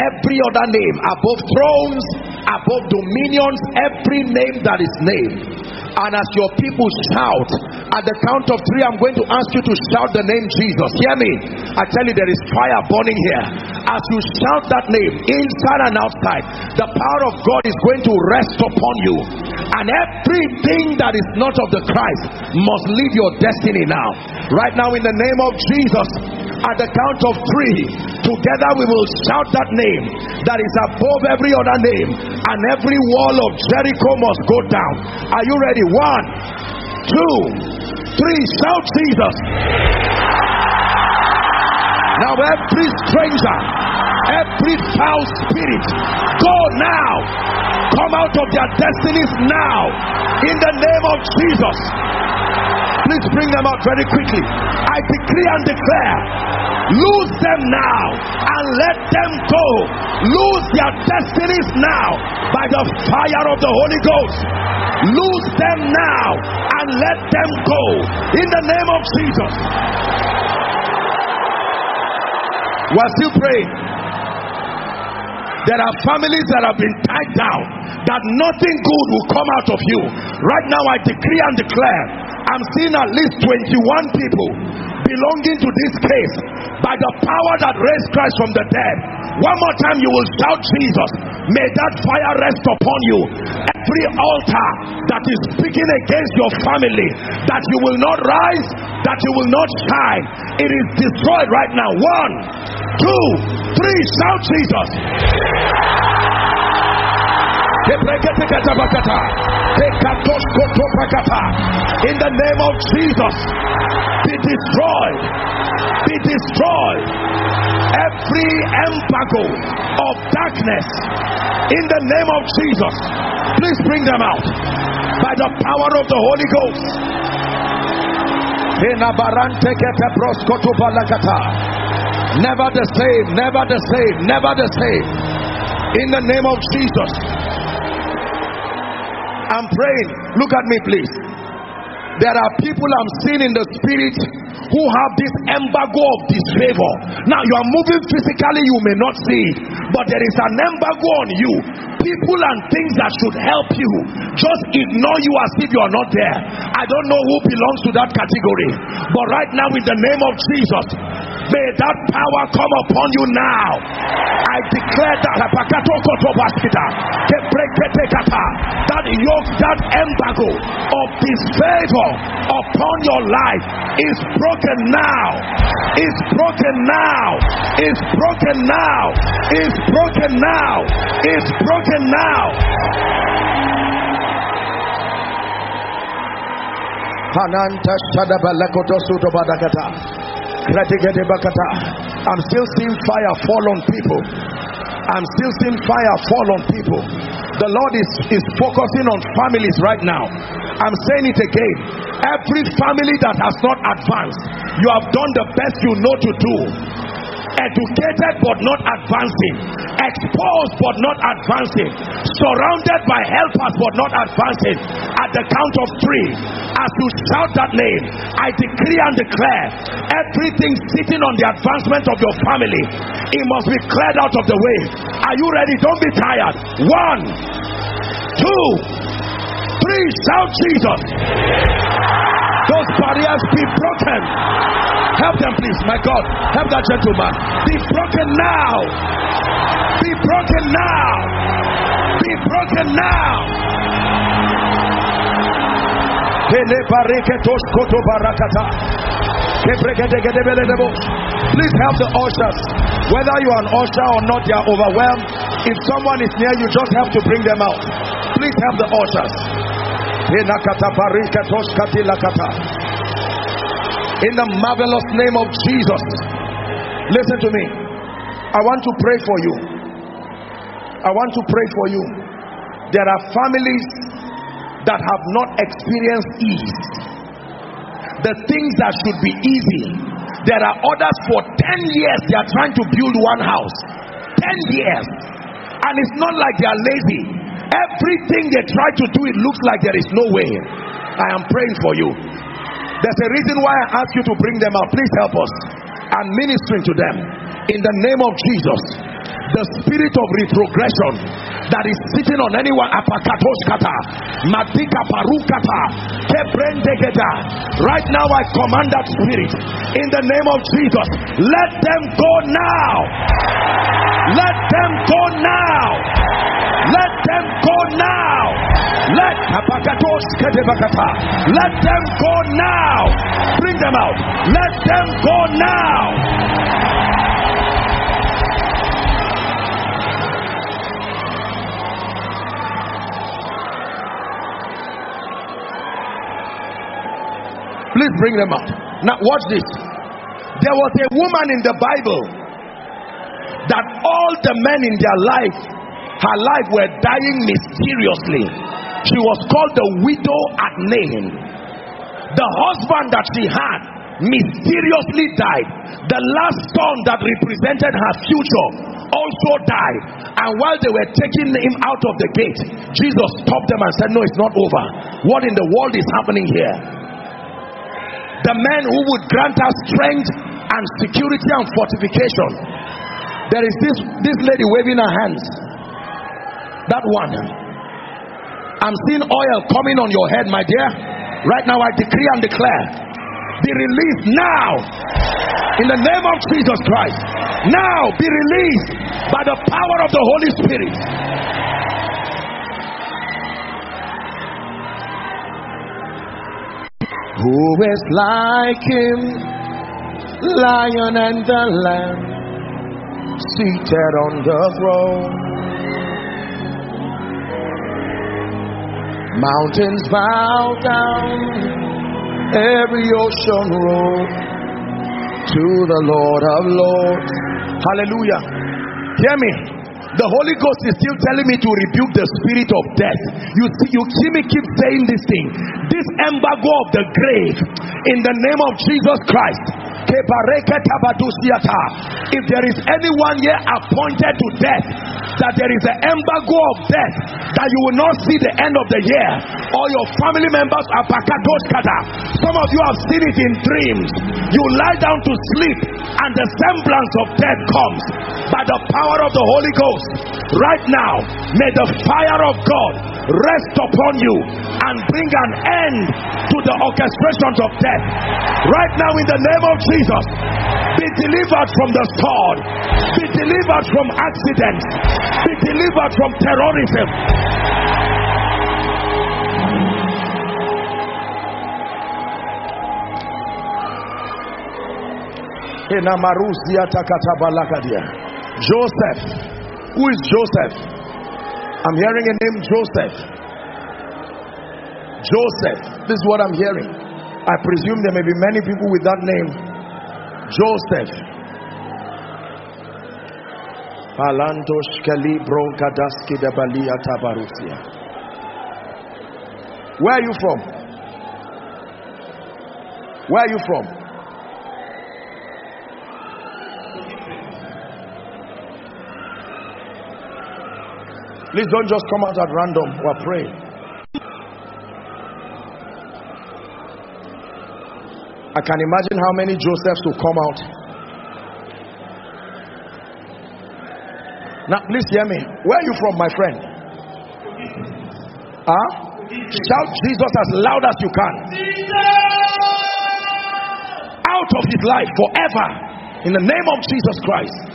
every other name, above thrones, above dominions, every name that is named. And as your people shout, at the count of three, I'm going to ask you to shout the name Jesus. Hear me. I tell you, there is fire burning here. As you shout that name, inside and outside, the power of God is going to rest upon you. And everything that is not of the Christ must leave your destiny now. Right now, in the name of Jesus, at the count of three, together we will shout that name that is above every other name, and every wall of Jericho must go down. Are you ready? One, two, three. Shout Jesus. Now, every stranger, every foul spirit, go now. Come out of their destinies now. In the name of Jesus. Please bring them out very quickly. I decree and declare lose them now and let them go. Lose their destinies now by the fire of the Holy Ghost. Lose them now and let them go in the name of Jesus. We're still praying. There are families that have been tied down, that nothing good will come out of you. Right now, I decree and declare I'm seeing at least 21 people belonging to this case by the power that raised Christ from the dead. One more time, you will shout Jesus. May that fire rest upon you. Every altar that is speaking against your family, that you will not rise, that you will not shine, it is destroyed right now. One, two, three, shout Jesus. In the name of Jesus, be destroyed, be destroyed. Every embargo of darkness in the name of Jesus, please bring them out by the power of the Holy Ghost. Never the same, never the same, never the same. In the name of Jesus. I'm praying. Look at me, please. There are people I'm seeing in the spirit who have this embargo of disfavor. Now you are moving physically, you may not see it, but there is an embargo on you. People and things that should help you just ignore you as if you are not there. I don't know who belongs to that category, but right now, in the name of Jesus, may that power come upon you now. I declare that that yoke, that embargo of disfavor upon your life is broken now. Is broken now. Is broken now. Is broken now. Is broken now. Hananta Shadabalakoto Sutobadakata. I'm still seeing fire fall on people. I'm still seeing fire fall on people. The Lord is, is focusing on families right now. I'm saying it again. Every family that has not advanced, you have done the best you know to do educated but not advancing, exposed but not advancing, surrounded by helpers but not advancing. At the count of three, as you shout that name, I decree and declare everything sitting on the advancement of your family, it must be cleared out of the way. Are you ready? Don't be tired. One, two, three, shout Jesus. Those barriers be broken. Help them, please. My God, help that gentleman. Be broken now. Be broken now. Be broken now. Please help the ushers. Whether you are an usher or not, they are overwhelmed. If someone is near you, just have to bring them out. Please help the ushers. In the marvelous name of Jesus. Listen to me. I want to pray for you. I want to pray for you. There are families that have not experienced ease. The things that should be easy. There are others for 10 years they are trying to build one house. 10 years. And it's not like they are lazy. Everything they try to do, it looks like there is no way. I am praying for you. There's a reason why I ask you to bring them out. Please help us. I'm ministering to them in the name of Jesus. the spirit of retrogression that is sitting on anyone right now i command that spirit in the name of jesus let them go now let them go now let them go now. Let let them go now. Bring them out. Let them go now. Please bring them out. Now, watch this. There was a woman in the Bible that all the men in their life, her life, were dying mysteriously. She was called the widow at Nain. The husband that she had mysteriously died. The last son that represented her future also died. And while they were taking him out of the gate, Jesus stopped them and said, No, it's not over. What in the world is happening here? the man who would grant us strength and security and fortification. There is this, this lady waving her hands. That one. I'm seeing oil coming on your head, my dear. Right now, I decree and declare be released now in the name of Jesus Christ. Now be released by the power of the Holy Spirit. Who is like him, lion and the lamb, seated on the throne? Mountains bow down, every ocean roll to the Lord of Lords. Hallelujah. Hear me. The Holy Ghost is still telling me to rebuke the spirit of death. You see, you see me keep saying this thing. This embargo of the grave in the name of Jesus Christ. If there is anyone here appointed to death, that there is an embargo of death, that you will not see the end of the year, or your family members are Some of you have seen it in dreams. You lie down to sleep, and the semblance of death comes by the power of the Holy Ghost. Right now, may the fire of God rest upon you and bring an end to the orchestrations of death. Right now, in the name of Jesus, be delivered from the sword, be delivered from accidents, be delivered from terrorism. Joseph. Who is Joseph? I'm hearing a name Joseph. Joseph. This is what I'm hearing. I presume there may be many people with that name. Joseph. Where are you from? Where are you from? Please don't just come out at random. We're praying. I can imagine how many Josephs will come out. Now, please hear me. Where are you from, my friend? Huh? Shout Jesus as loud as you can. Out of his life forever. In the name of Jesus Christ.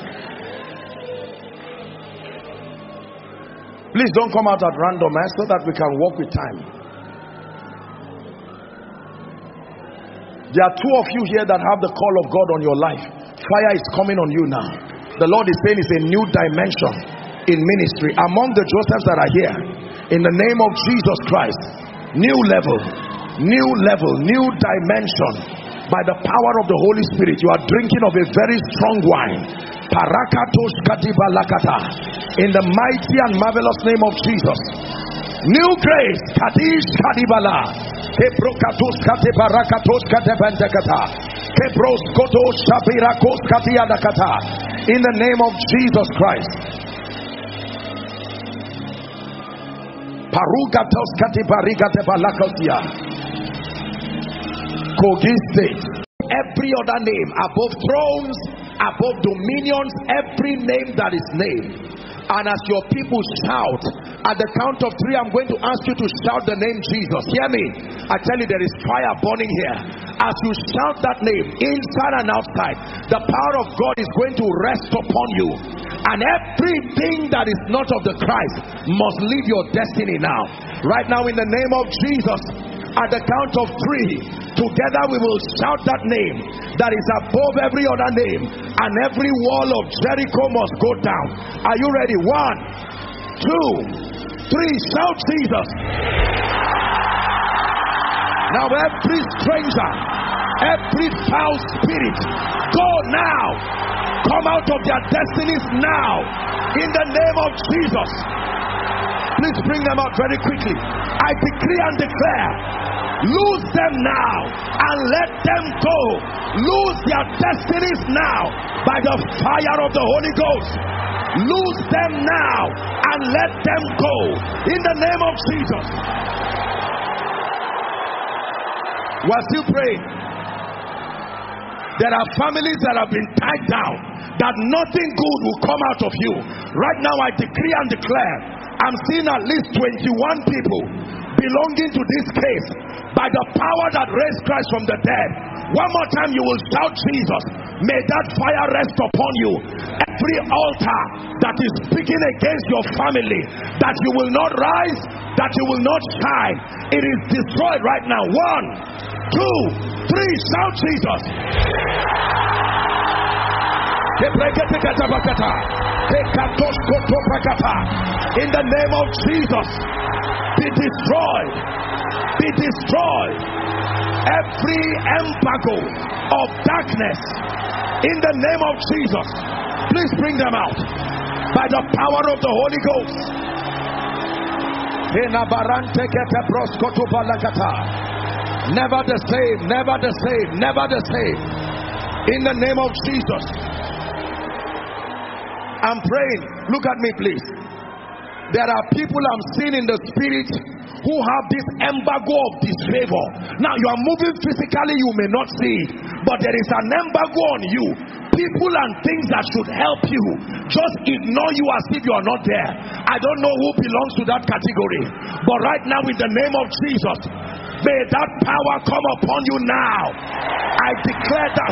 Please don't come out at random eh, so that we can walk with time. There are two of you here that have the call of God on your life. Fire is coming on you now. The Lord is saying it's a new dimension in ministry. Among the Josephs that are here, in the name of Jesus Christ, new level, new level, new dimension. By the power of the Holy Spirit, you are drinking of a very strong wine in the mighty and marvelous name of Jesus. New grace, Kadish Kadibala. Kebrokatos Kate Barakatos Kate Bentekata. Kebros Kotos Shabirakos Katiadakata. In the name of Jesus Christ. Parugatos Kati Barigate Balakatia. Kogi State. Every other name above thrones above dominions, every name that is named. And as your people shout, at the count of three, I'm going to ask you to shout the name Jesus. Hear me. I tell you, there is fire burning here. As you shout that name, inside and outside, the power of God is going to rest upon you. And everything that is not of the Christ must leave your destiny now. Right now, in the name of Jesus, at the count of three, together we will shout that name that is above every other name, and every wall of Jericho must go down. Are you ready? One, two, three. Shout Jesus. Now, every stranger, every foul spirit, go now. Come out of their destinies now. In the name of Jesus. Please bring them out very quickly. I decree and declare lose them now and let them go. Lose their destinies now by the fire of the Holy Ghost. Lose them now and let them go in the name of Jesus. We're still praying. There are families that have been tied down, that nothing good will come out of you. Right now, I decree and declare I'm seeing at least 21 people belonging to this case by the power that raised Christ from the dead. One more time, you will shout Jesus. May that fire rest upon you. Every altar that is speaking against your family, that you will not rise, that you will not shine, it is destroyed right now. One, two, three, shout Jesus. In the name of Jesus, be destroyed, be destroyed. Every embargo of darkness in the name of Jesus, please bring them out by the power of the Holy Ghost. Never the same, never the same, never the same. In the name of Jesus. I'm praying. Look at me, please. There are people I'm seeing in the spirit who have this embargo of disfavor. Now you are moving physically, you may not see it, but there is an embargo on you. People and things that should help you just ignore you as if you are not there. I don't know who belongs to that category, but right now, in the name of Jesus, May that power come upon you now. I declare that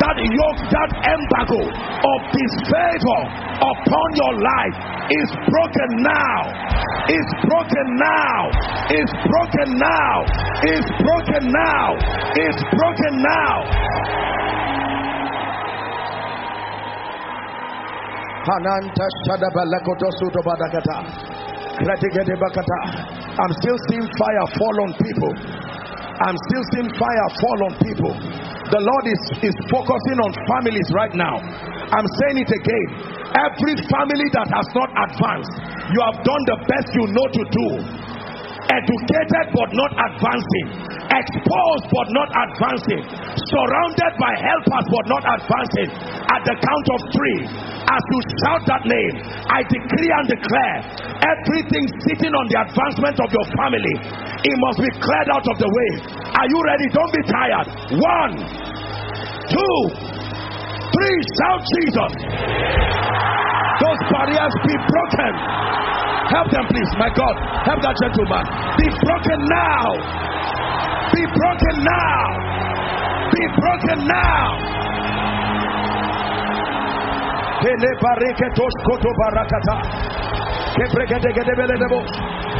that yoke, that embargo of disfavor upon your life is broken now. Is broken now. Is broken now. Is broken now. Is broken now. Shadabalakoto Sutobadakata. I'm still seeing fire fall on people. I'm still seeing fire fall on people. The Lord is, is focusing on families right now. I'm saying it again. Every family that has not advanced, you have done the best you know to do. Educated but not advancing, exposed but not advancing, surrounded by helpers but not advancing. At the count of three, as you shout that name, I decree and declare everything sitting on the advancement of your family, it must be cleared out of the way. Are you ready? Don't be tired. One, two, three. Shout Jesus. Those barriers be broken. Help them, please. My God, help that gentleman. Be broken now. Be broken now. Be broken now.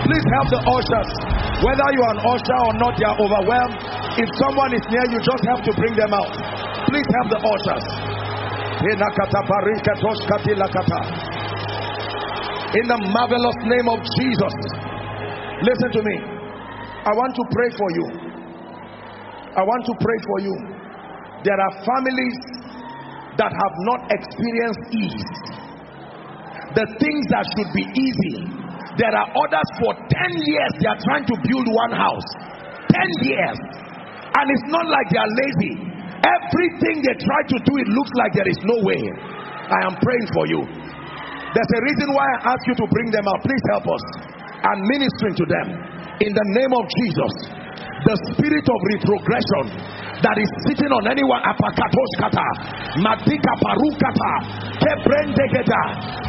Please help the ushers. Whether you are an usher or not, they are overwhelmed. If someone is near you, just have to bring them out. Please help the ushers. In the marvelous name of Jesus. Listen to me. I want to pray for you. I want to pray for you. There are families that have not experienced ease. The things that should be easy. There are others for 10 years they are trying to build one house. 10 years. And it's not like they are lazy. Everything they try to do, it looks like there is no way. I am praying for you. There's a reason why I ask you to bring them out. Please help us. I'm ministering to them. In the name of Jesus, the spirit of retrogression that is sitting on anyone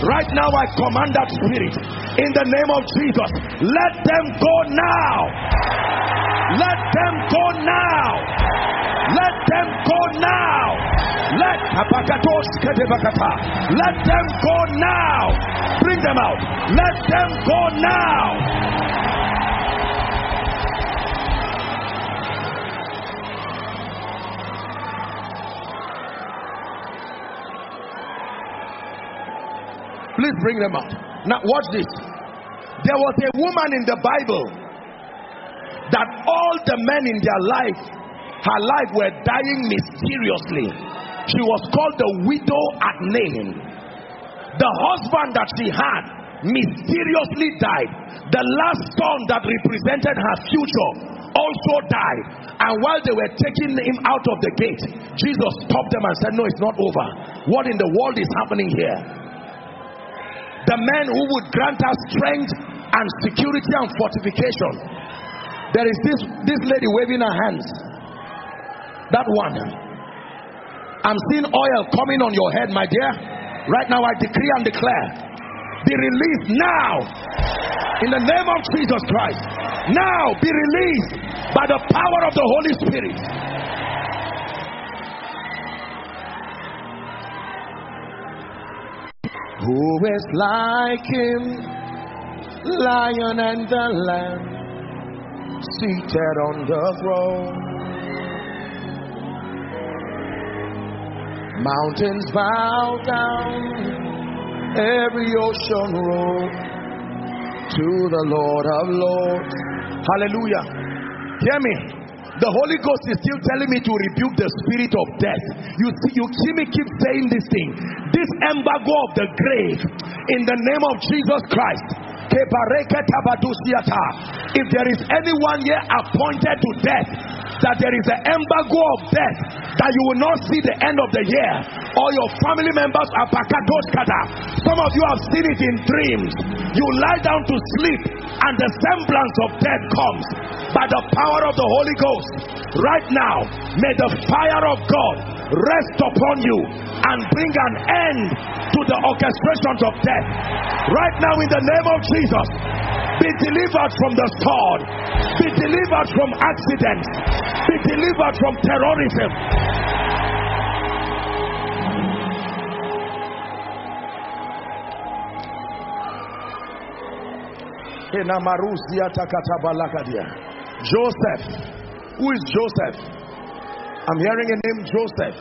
right now i command that spirit in the name of jesus. Let them go now. Let them go now. Let them go now. Let let them go now. Bring them out. Let them go now Please bring them out. Now, watch this. There was a woman in the Bible that all the men in their life, her life, were dying mysteriously. She was called the widow at Nain. The husband that she had mysteriously died. The last son that represented her future also died. And while they were taking him out of the gate, Jesus stopped them and said, No, it's not over. What in the world is happening here? The men who would grant us strength and security and fortification. There is this, this lady waving her hands. That one. I'm seeing oil coming on your head, my dear. Right now, I decree and declare be released now in the name of Jesus Christ. Now be released by the power of the Holy Spirit. Who is like him, lion and the lamb, seated on the throne? Mountains bow down, every ocean roll to the Lord of Lords. Hallelujah. Hear me. The Holy Ghost is still telling me to rebuke the spirit of death. You see, you see me keep saying this thing. This embargo of the grave in the name of Jesus Christ. If there is anyone here appointed to death, that there is an embargo of death, that you will not see the end of the year, or your family members are pakatoskata. Some of you have seen it in dreams. You lie down to sleep, and the semblance of death comes by the power of the Holy Ghost. Right now, may the fire of God rest upon you and bring an end to the orchestrations of death. Right now, in the name of Jesus, be delivered from the sword, be delivered from accidents, be delivered from terrorism. Joseph. Who is Joseph? I'm hearing a name Joseph.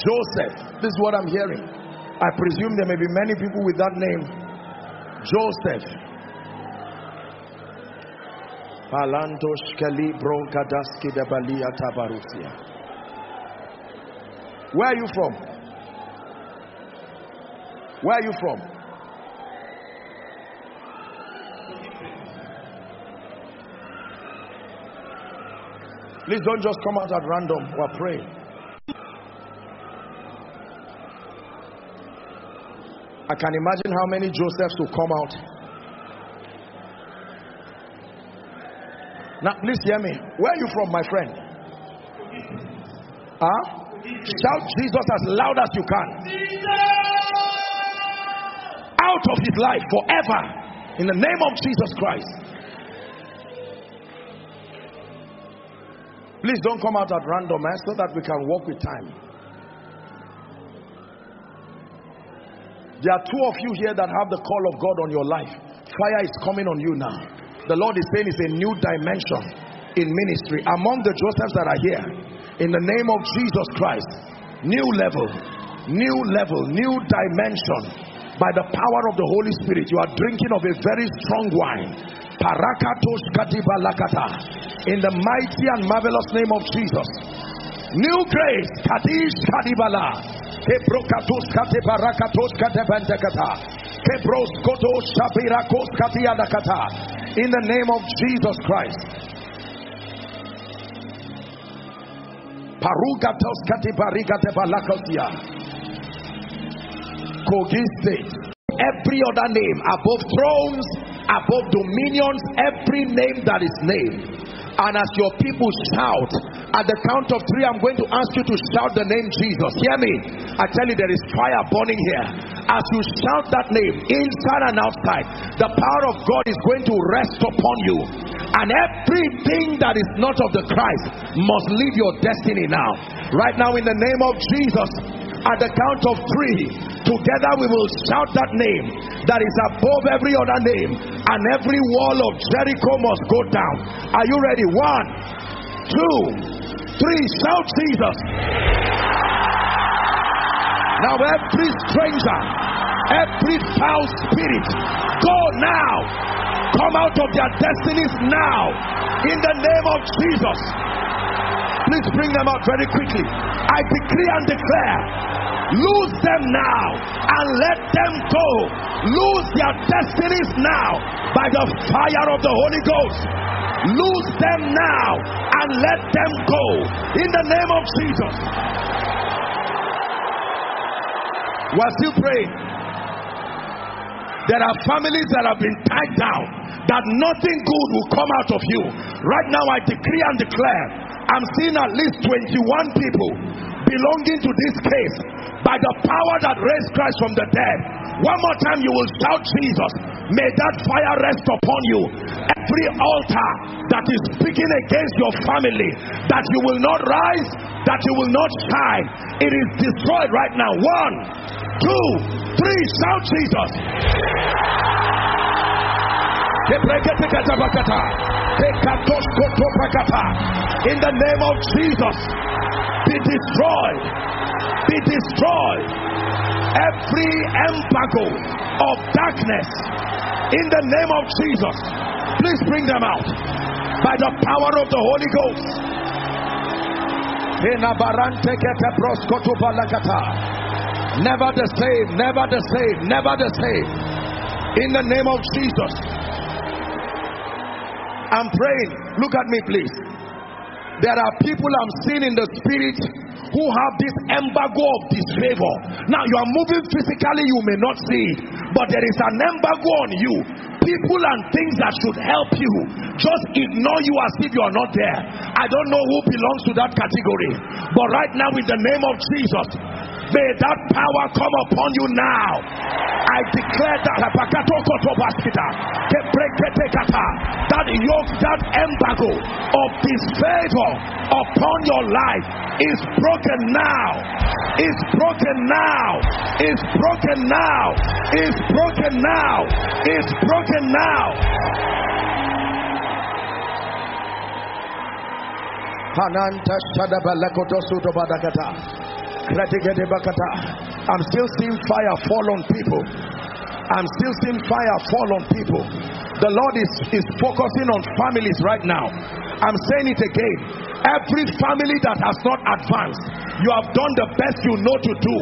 Joseph. This is what I'm hearing. I presume there may be many people with that name. Joseph. Where are you from? Where are you from? Please don't just come out at random. We're praying. I can imagine how many Josephs will come out. Now, please hear me. Where are you from, my friend? Huh? Shout Jesus as loud as you can. Out of his life forever. In the name of Jesus Christ. Please don't come out at random eh, so that we can walk with time. There are two of you here that have the call of God on your life. Fire is coming on you now. The Lord is saying it's a new dimension in ministry. Among the Josephs that are here, in the name of Jesus Christ, new level, new level, new dimension. By the power of the Holy Spirit, you are drinking of a very strong wine in the mighty and marvelous name of Jesus. New grace. Kadish Kadibala. Kebrokatos Kate Barakatos Kate Bentekata. Kebros Koto Shabirakos Katiadakata. In the name of Jesus Christ. Parugatos Kate Barigate Balakosia. Kogi State. Every other name above thrones above dominions, every name that is named And as your people shout, at the count of three, I'm going to ask you to shout the name Jesus. Hear me. I tell you, there is fire burning here. As you shout that name, inside and outside, the power of God is going to rest upon you. And everything that is not of the Christ must leave your destiny now. Right now, in the name of Jesus, at the count of three, together we will shout that name that is above every other name, and every wall of Jericho must go down. Are you ready? One, two, three. Shout Jesus. Now, every stranger, every foul spirit, go now. Come out of their destinies now. In the name of Jesus. Please bring them out very quickly. I decree and declare lose them now and let them go. Lose their destinies now by the fire of the Holy Ghost. Lose them now and let them go in the name of Jesus. We're still praying. There are families that have been tied down, that nothing good will come out of you. Right now, I decree and declare I'm seeing at least 21 people belonging to this case by the power that raised Christ from the dead. One more time, you will shout Jesus. May that fire rest upon you. Every altar that is speaking against your family, that you will not rise, that you will not shine, it is destroyed right now. One, two, three, shout Jesus. In the name of Jesus, be destroyed, be destroyed. Every embargo of darkness, in the name of Jesus, please bring them out by the power of the Holy Ghost. Never the same, never the same, never the same. In the name of Jesus. I'm praying. Look at me, please. There are people I'm seeing in the spirit who have this embargo of disfavor. Now you are moving physically, you may not see it, but there is an embargo on you. People and things that should help you just ignore you as if you are not there. I don't know who belongs to that category, but right now, in the name of Jesus, may that power come upon you now. I declare that that yoke, that embargo of disfavor upon your life is broken now. Is broken now. Is broken now. Is broken now. Is broken now. Hananta Shadabalakotosuto Badakata. I'm still seeing fire fall on people. I'm still seeing fire fall on people. The Lord is, is focusing on families right now. I'm saying it again. Every family that has not advanced, you have done the best you know to do.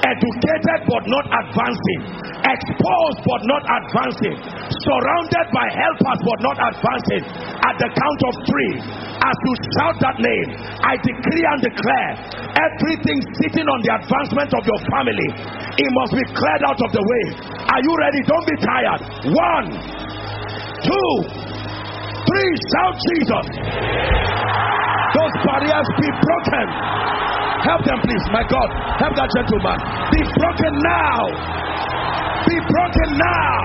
Educated but not advancing, exposed but not advancing, surrounded by helpers but not advancing. At the count of three, as you shout that name, I decree and declare everything sitting on the advancement of your family, it must be cleared out of the way. Are you ready? Don't be tired. One, two, three. Shout Jesus. Those barriers be broken. Help them, please. My God, help that gentleman. Be broken now. Be broken now.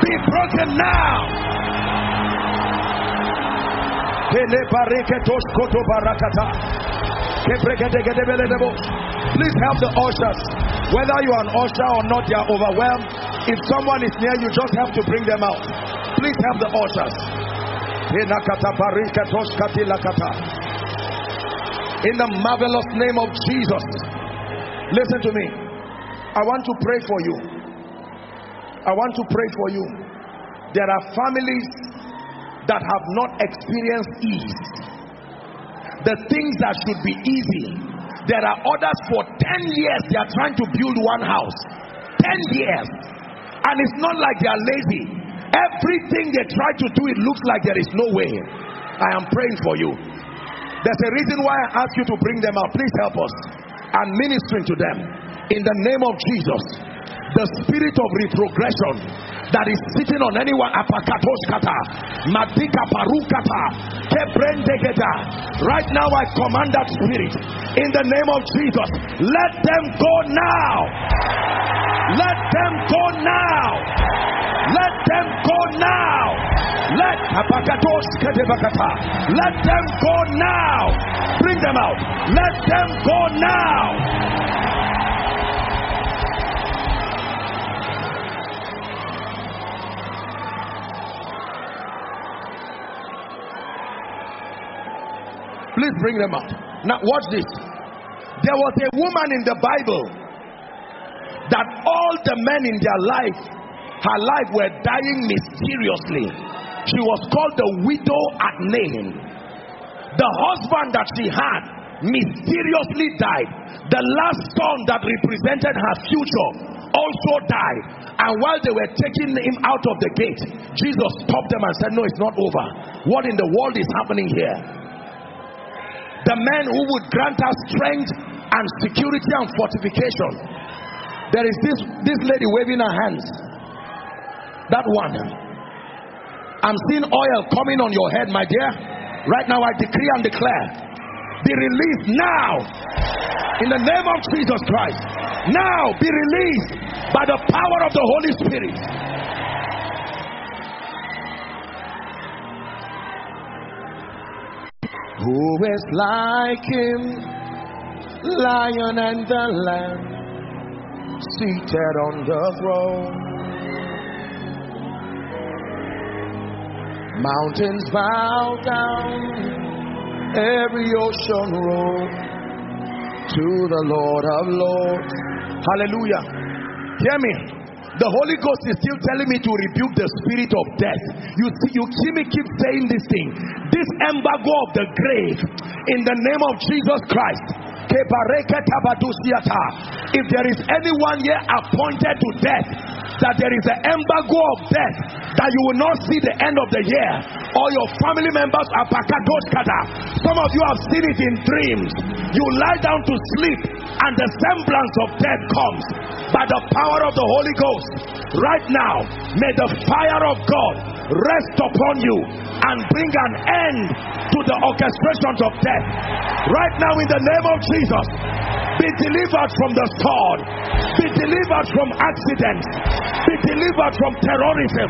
Be broken now. Please help the ushers. Whether you are an usher or not, they are overwhelmed. If someone is near you, just have to bring them out. Please help the ushers. In the marvelous name of Jesus. Listen to me. I want to pray for you. I want to pray for you. There are families that have not experienced ease. The things that should be easy. There are others for 10 years they are trying to build one house. 10 years. And it's not like they are lazy. Everything they try to do, it looks like there is no way. I am praying for you. There's a reason why I ask you to bring them out. Please help us. And ministering to them. In the name of Jesus. The spirit of retrogression that is sitting on anyone apakatoskata madika parukata kebrendegeta right now i command that spirit. In the name of jesus let them go now. Let them go now. Let them go now. Let let them go now. Bring them out. Let them go now Please bring them out. Now, watch this. There was a woman in the Bible that all the men in their life, her life, were dying mysteriously. She was called the widow at Nain. The husband that she had mysteriously died. The last son that represented her future also died. And while they were taking him out of the gate, Jesus stopped them and said, No, it's not over. What in the world is happening here? The men who would grant us strength and security and fortification. There is this, this lady waving her hands. That one. I'm seeing oil coming on your head, my dear. Right now, I decree and declare be released now in the name of Jesus Christ. Now be released by the power of the Holy Spirit. Who is like him, lion and the lamb, seated on the throne? Mountains bow down, every ocean roll to the Lord of Lords. Hallelujah. Hear me. The Holy Ghost is still telling me to rebuke the spirit of death. You see, you see me keep saying this thing. This embargo of the grave in the name of Jesus Christ. If there is anyone here appointed to death, that there is an embargo of death, that you will not see the end of the year, or your family members are Some of you have seen it in dreams. You lie down to sleep, and the semblance of death comes by the power of the Holy Ghost. Right now, may the fire of God rest upon you and bring an end to the orchestrations of death. Right now, in the name of Jesus, be delivered from the sword, be delivered from accidents, be delivered from terrorism.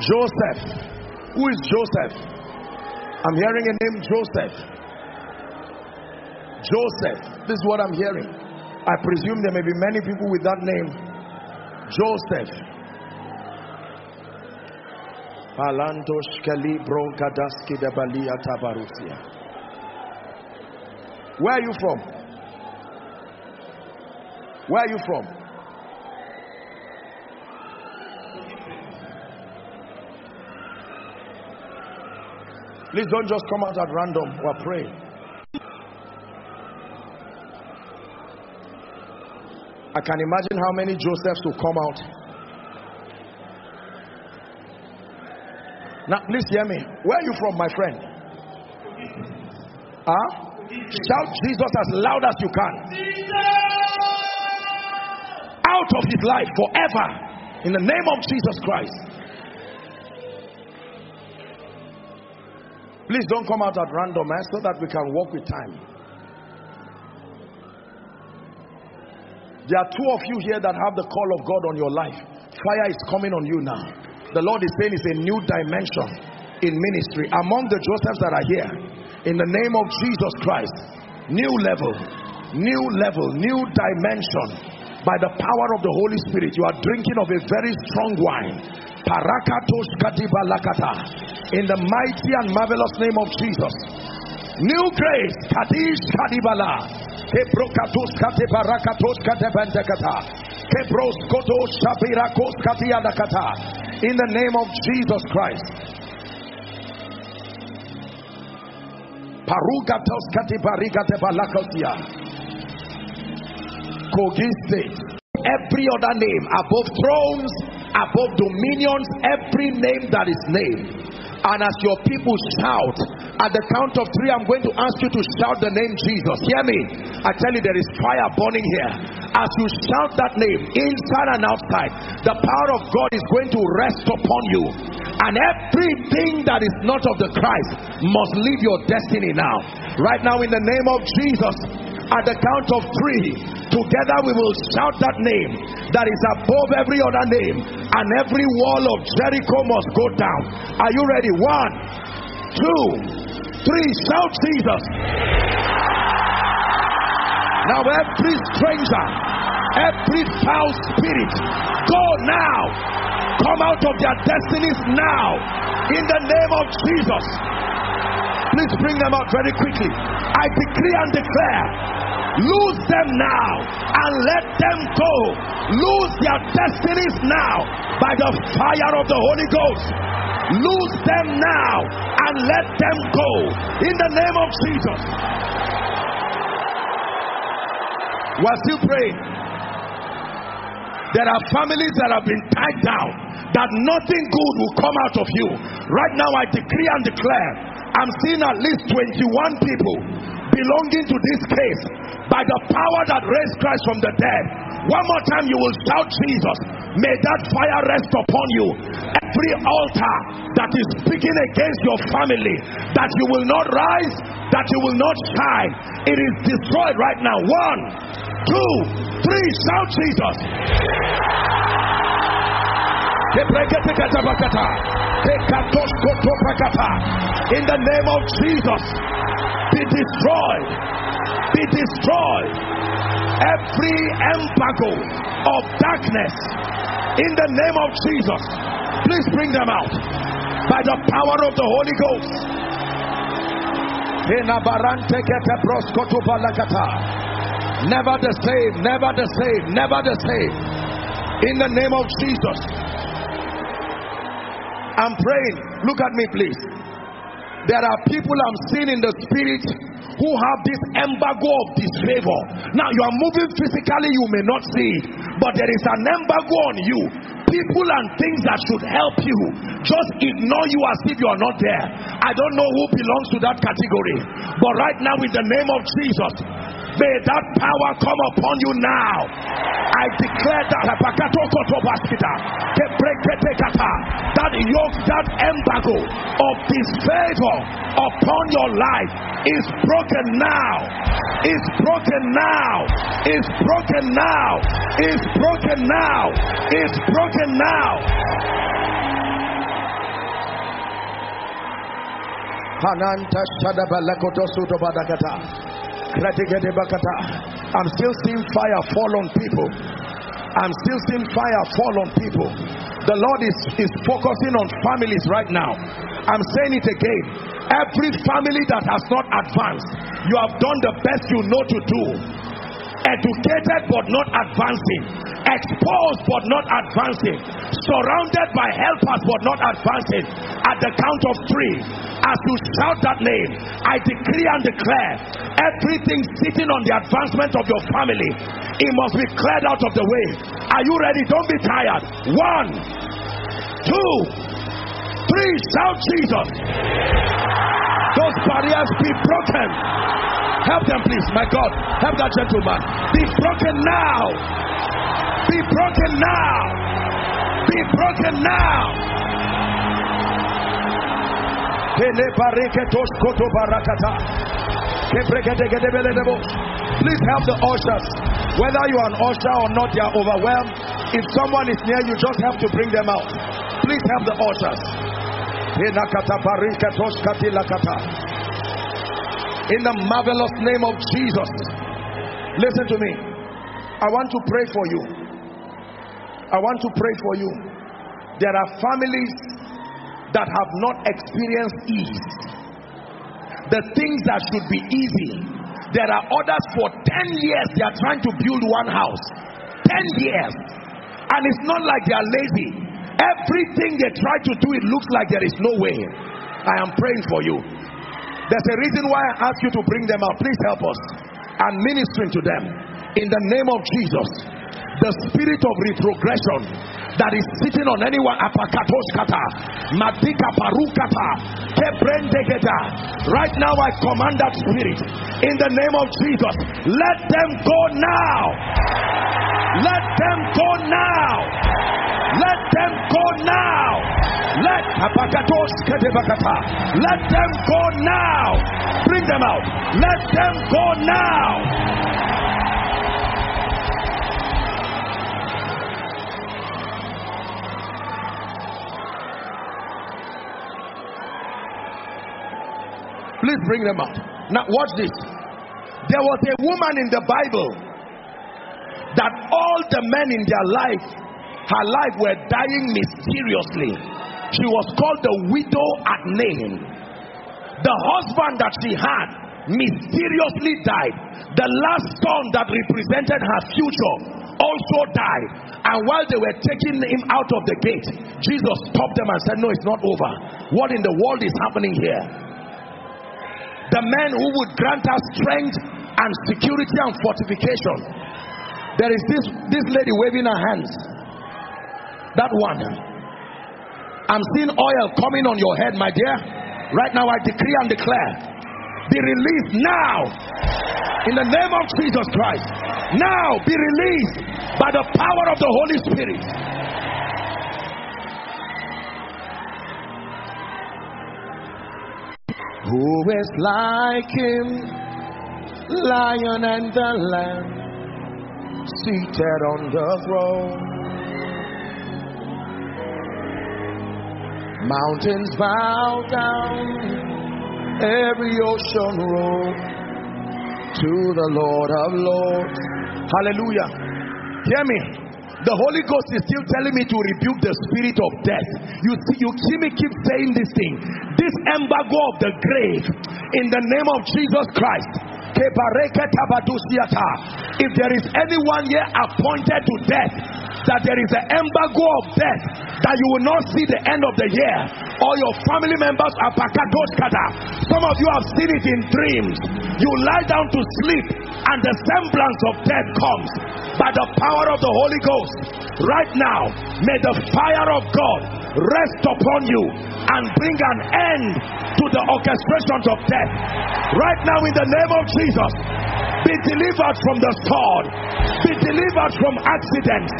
Joseph. Who is Joseph? I'm hearing a name Joseph. Joseph. This is what I'm hearing. I presume there may be many people with that name. Joseph. Where are you from? Where are you from? Please don't just come out at random. We're praying. I can imagine how many Josephs will come out. Now, please hear me. Where are you from, my friend? Huh? Shout Jesus as loud as you can. Out of his life forever. In the name of Jesus Christ. Please don't come out at random eh, so that we can walk with time. There are two of you here that have the call of God on your life. Fire is coming on you now. The Lord is saying it's a new dimension in ministry. Among the Josephs that are here, in the name of Jesus Christ, new level, new level, new dimension. By the power of the Holy Spirit, you are drinking of a very strong wine. Parakatos katibalakata in the mighty and marvelous name of Jesus. New grace, Kadish Kadibala, Kebrokatos Katebarakatos Katebendekata, Kebros Koto Shabirakos Katiadakata, in the name of Jesus Christ. Parugatos Katibarigate Balakosia, Kogiste, every other name above thrones, above dominions, every name that is named And as your people shout, at the count of three, I'm going to ask you to shout the name Jesus. Hear me. I tell you, there is fire burning here. As you shout that name, inside and outside, the power of God is going to rest upon you. And everything that is not of the Christ must leave your destiny now. Right now, in the name of Jesus, at the count of three, together we will shout that name that is above every other name, and every wall of Jericho must go down. Are you ready? One, two, three. Shout Jesus. Now, every stranger, every foul spirit, go now. Come out of their destinies now. In the name of Jesus. Please bring them out very quickly. I decree and declare lose them now and let them go. Lose their destinies now by the fire of the Holy Ghost. Lose them now and let them go in the name of Jesus. We're still praying. There are families that have been tied down that nothing good will come out of you. Right now, I decree and declare I'm seeing at least 21 people belonging to this case by the power that raised Christ from the dead. One more time, you will shout Jesus. May that fire rest upon you. Every altar that is speaking against your family, that you will not rise, that you will not shine, it is destroyed right now. One, two, three, shout Jesus. In the name of Jesus, be destroyed, be destroyed. Every embargo of darkness in the name of Jesus, please bring them out by the power of the Holy Ghost. Never the same, never the same, never the same. In the name of Jesus. I'm praying. Look at me, please. There are people I'm seeing in the spirit who have this embargo of disfavor. Now you are moving physically, you may not see it, but there is an embargo on you. People and things that should help you just ignore you as if you are not there. I don't know who belongs to that category, but right now, in the name of Jesus, may that power come upon you now. I declare that that yoke, that embargo of disfavor upon your life is broken now. Is broken now. Is broken now. Is broken now. Is broken now. Hananta I'm still seeing fire fall on people. I'm still seeing fire fall on people. The Lord is, is focusing on families right now. I'm saying it again. Every family that has not advanced, you have done the best you know to do. Educated but not advancing, exposed but not advancing, surrounded by helpers but not advancing. At the count of three, as you shout that name, I decree and declare everything sitting on the advancement of your family, it must be cleared out of the way. Are you ready? Don't be tired. One, two, three. Shout Jesus. Those barriers be broken. Help them, please. My God, help that gentleman. Be broken now. Be broken now. Be broken now. Please help the ushers. Whether you are an usher or not, they are overwhelmed. If someone is near you, just have to bring them out. Please help the ushers. In the marvelous name of Jesus. Listen to me. I want to pray for you. I want to pray for you. There are families that have not experienced ease. The things that should be easy. There are others for 10 years they are trying to build one house. 10 years. And it's not like they are lazy. Everything they try to do, it looks like there is no way. I am praying for you. There's a reason why I ask you to bring them out. Please help us. And ministering to them. In the name of Jesus. The spirit of retrogression that is sitting on anyone apakatoskata madika parukata. Right now i command that spirit. In the name of jesus let them go now. Let them go now. Let them go now. Let let them go now. Bring them out. Let them go now Please bring them out. Now, watch this. There was a woman in the Bible that all the men in their life, her life, were dying mysteriously. She was called the widow at Nain. The husband that she had mysteriously died. The last son that represented her future also died. And while they were taking him out of the gate, Jesus stopped them and said, No, it's not over. What in the world is happening here? The men who would grant us strength and security and fortification. There is this, this lady waving her hands. That one. I'm seeing oil coming on your head, my dear. Right now, I decree and declare be released now in the name of Jesus Christ. Now be released by the power of the Holy Spirit. Who is like him, lion and the lamb, seated on the throne? Mountains bow down, every ocean roll to the Lord of Lords. Hallelujah. Hear me. The Holy Ghost is still telling me to rebuke the spirit of death. You see, you see me keep saying this thing. This embargo of the grave in the name of Jesus Christ. If there is anyone here appointed to death, that there is an embargo of death, that you will not see the end of the year, or your family members are Some of you have seen it in dreams. You lie down to sleep, and the semblance of death comes by the power of the Holy Ghost. Right now, may the fire of God rest upon you and bring an end to the orchestrations of death. Right now, in the name of Jesus, be delivered from the sword, be delivered from accidents,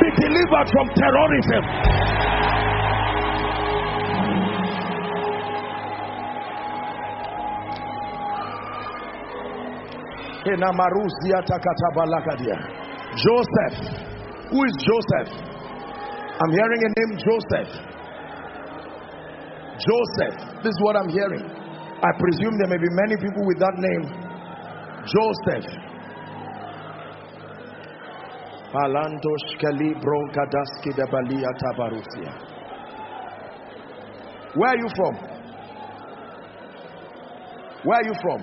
be delivered from terrorism. Joseph. Who is Joseph? I'm hearing a name Joseph. Joseph. This is what I'm hearing. I presume there may be many people with that name. Joseph. Where are you from? Where are you from?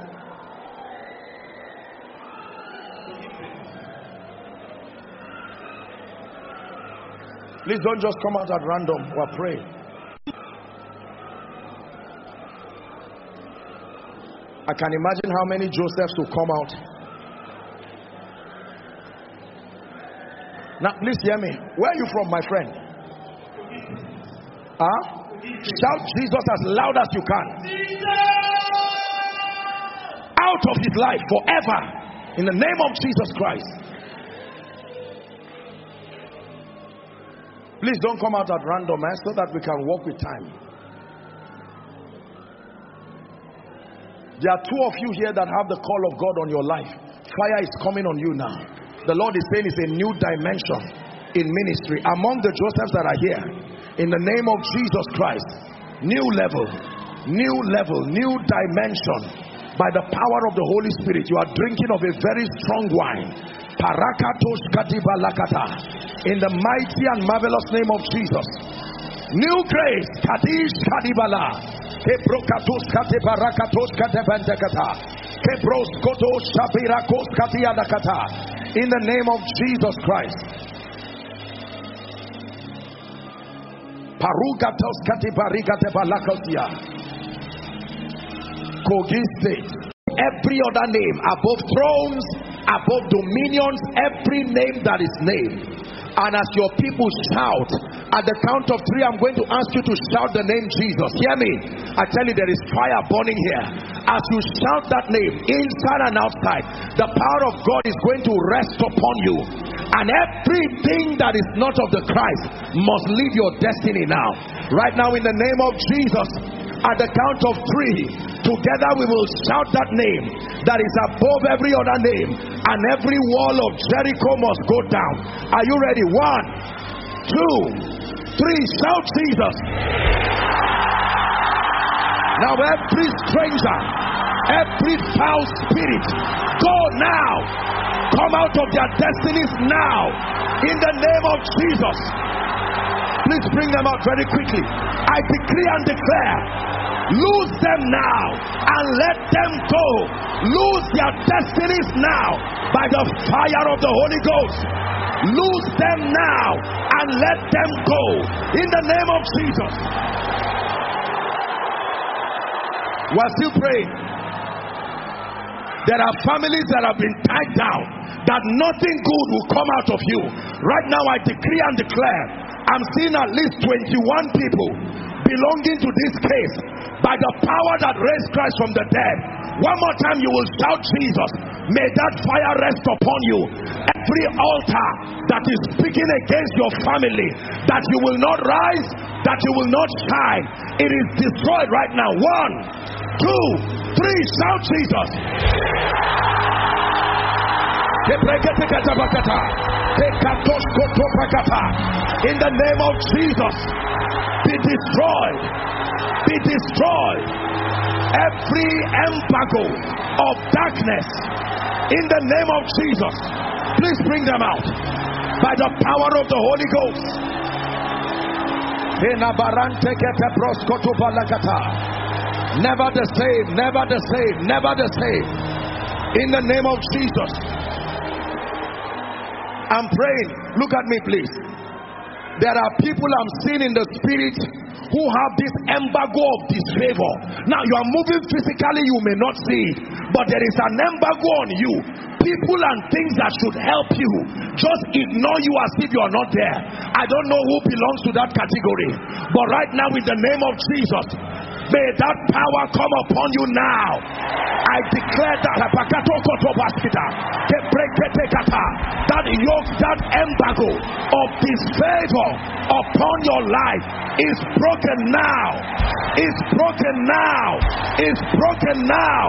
Please don't just come out at random. We're praying. I can imagine how many Josephs will come out. Now, please hear me. Where are you from, my friend? Huh? Shout Jesus as loud as you can. Out of his life forever. In the name of Jesus Christ. Please don't come out at random eh, so that we can walk with time. There are two of you here that have the call of God on your life. Fire is coming on you now. The Lord is saying it's a new dimension in ministry. Among the Josephs that are here, in the name of Jesus Christ, new level, new level, new dimension. By the power of the Holy Spirit, you are drinking of a very strong wine. In the mighty and marvelous name of Jesus. New grace, Kadish Kadibala, Kebrokatos Katebarakatos Katebandekata, Kebros Kotos Shabirakos Katiadakata, in the name of Jesus Christ. Parugatos Katibarikatebalakatia, Kogi State, every other name above thrones, above dominions, every name that is named And as your people shout, at the count of three, I'm going to ask you to shout the name Jesus. Hear me. I tell you, there is fire burning here. As you shout that name, inside and outside, the power of God is going to rest upon you. And everything that is not of the Christ must leave your destiny now. Right now, in the name of Jesus, at the count of three, together we will shout that name that is above every other name, and every wall of Jericho must go down. Are you ready? One, two, three. Shout Jesus. Now, every stranger, every foul spirit, go now. Come out of their destinies now. In the name of Jesus. Please bring them out very quickly. I decree and declare lose them now and let them go. Lose their destinies now by the fire of the Holy Ghost. Lose them now and let them go in the name of Jesus. We're still praying. There are families that have been tied down, that nothing good will come out of you. Right now, I decree and declare I'm seeing at least 21 people belonging to this case by the power that raised Christ from the dead. One more time, you will shout Jesus. May that fire rest upon you. Every altar that is speaking against your family, that you will not rise, that you will not shine, it is destroyed right now. One, two, three, shout Jesus. In the name of Jesus, be destroyed, be destroyed. Every embargo of darkness, in the name of Jesus, please bring them out by the power of the Holy Ghost. Never the same, never the same, never the same. In the name of Jesus. I'm praying. Look at me, please. There are people I'm seeing in the spirit who have this embargo of disfavor. Now you are moving physically, you may not see it, but there is an embargo on you. People and things that should help you just ignore you as if you are not there. I don't know who belongs to that category, but right now, in the name of Jesus, May that power come upon you now. I declare that that yoke, that embargo of disfavor upon your life is broken now. Is broken now. Is broken now.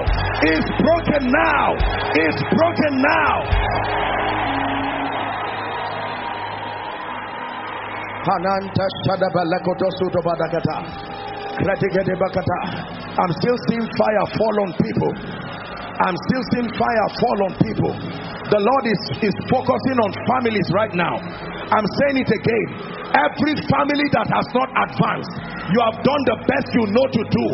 Is broken now. Is broken now. Hananta Shadabalakotosu Badagata. I'm still seeing fire fall on people. I'm still seeing fire fall on people. The Lord is, is focusing on families right now. I'm saying it again. Every family that has not advanced, you have done the best you know to do.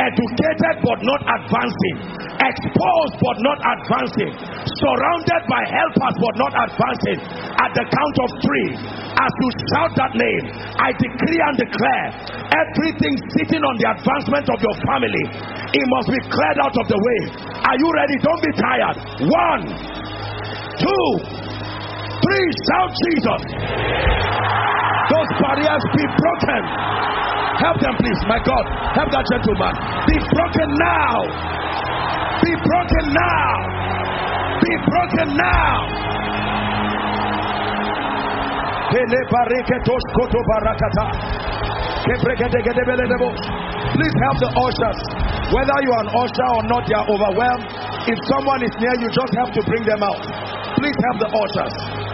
Educated but not advancing. Exposed but not advancing. Surrounded by helpers but not advancing. At the count of three, as you shout that name, I decree and declare everything sitting on the advancement of your family, it must be cleared out of the way. Are you ready? Don't be tired. One, two, three. Shout Jesus. Those barriers be broken. Help them, please. My God, help that gentleman. Be broken now. Be broken now. Be broken now. Please help the ushers. Whether you are an usher or not, they are overwhelmed. If someone is near you, just have to bring them out. Please help the ushers.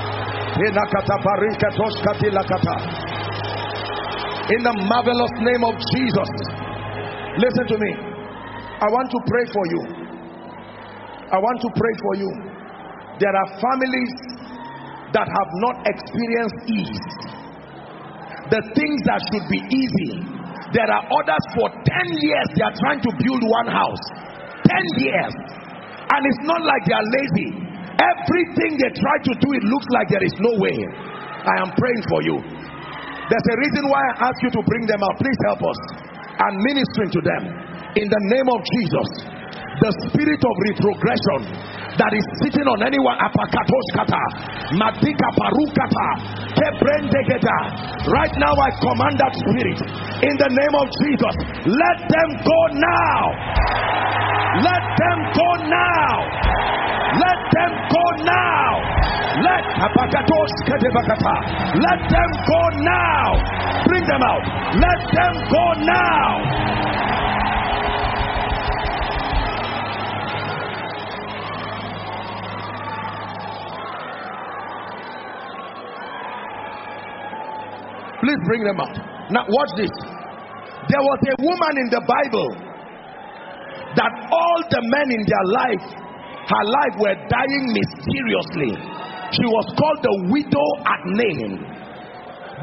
In the marvelous name of Jesus. Listen to me. I want to pray for you. I want to pray for you. There are families that have not experienced ease. The things that should be easy. There are others for 10 years they are trying to build one house. 10 years. And it's not like they are lazy. Everything they try to do, it looks like there is no way. I am praying for you. There's a reason why I ask you to bring them out. Please help us. And ministering to them. In the name of Jesus. The spirit of retrogression that is sitting on anyone apakatoskata madika parukata. Kebrendegeta right now i command that spirit in the name of jesus. Let them go now. Let them go now. Let them go now. Let let them go now. Bring them out. Let them go now Please bring them out. Now, watch this. There was a woman in the Bible that all the men in their life, her life, were dying mysteriously. She was called the widow at Nain.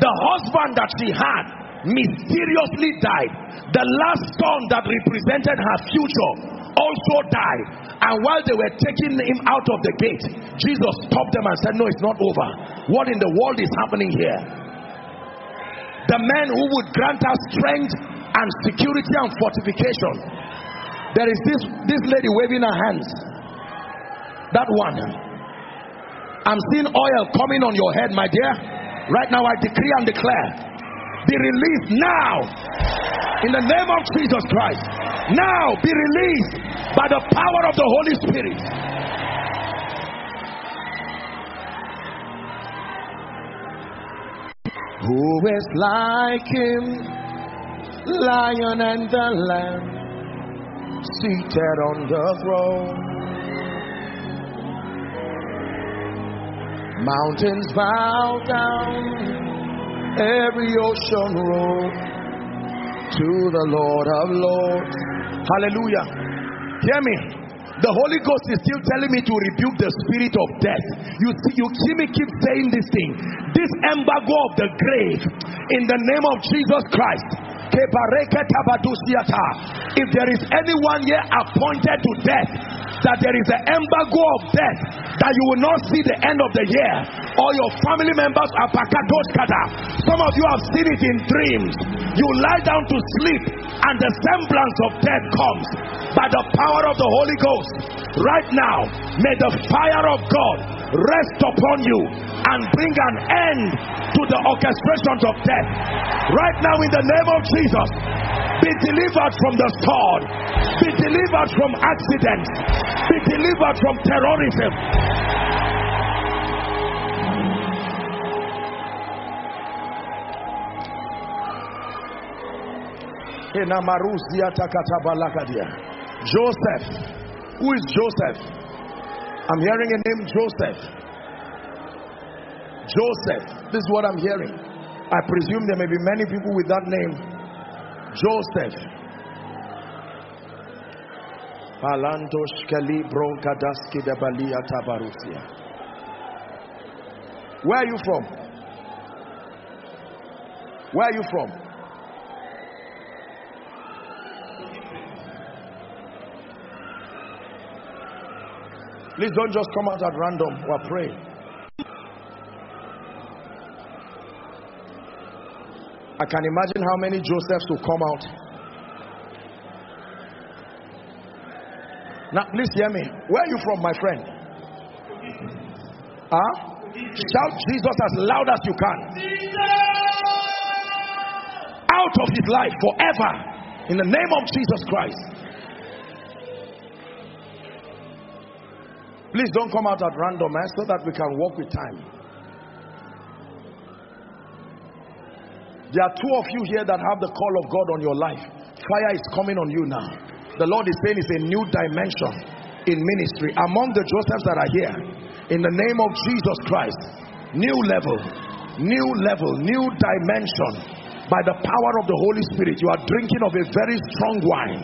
The husband that she had mysteriously died. The last son that represented her future also died. And while they were taking him out of the gate, Jesus stopped them and said, No, it's not over. What in the world is happening here? The man who would grant us strength and security and fortification. There is this, this lady waving her hands. That one. I'm seeing oil coming on your head, my dear. Right now, I decree and declare be released now in the name of Jesus Christ. Now be released by the power of the Holy Spirit. Who is like him, lion and the lamb, seated on the throne? Mountains bow down, every ocean roll to the Lord of Lords. Hallelujah. Hear me. The Holy Ghost is still telling me to rebuke the spirit of death. You see, you see me keep saying this thing. This embargo of the grave in the name of Jesus Christ. If there is anyone here appointed to death, that there is an embargo of death, that you will not see the end of the year, or your family members are pakatoskata. Some of you have seen it in dreams. You lie down to sleep, and the semblance of death comes by the power of the Holy Ghost. Right now, may the fire of God rest upon you and bring an end to the orchestrations of death. Right now, in the name of Jesus, be delivered from the sword, be delivered from accidents, be delivered from terrorism. Joseph. Who is Joseph? I'm hearing a name Joseph. Joseph. This is what I'm hearing. I presume there may be many people with that name. Joseph. Where are you from? Where are you from? Please don't just come out at random. We're praying. I can imagine how many Josephs will come out. Now, please hear me. Where are you from, my friend? Huh? Shout Jesus as loud as you can. Out of his life forever. In the name of Jesus Christ. Please don't come out at random eh, so that we can walk with time. There are two of you here that have the call of God on your life. Fire is coming on you now. The Lord is saying it's a new dimension in ministry. Among the Josephs that are here, in the name of Jesus Christ, new level, new level, new dimension. By the power of the Holy Spirit, you are drinking of a very strong wine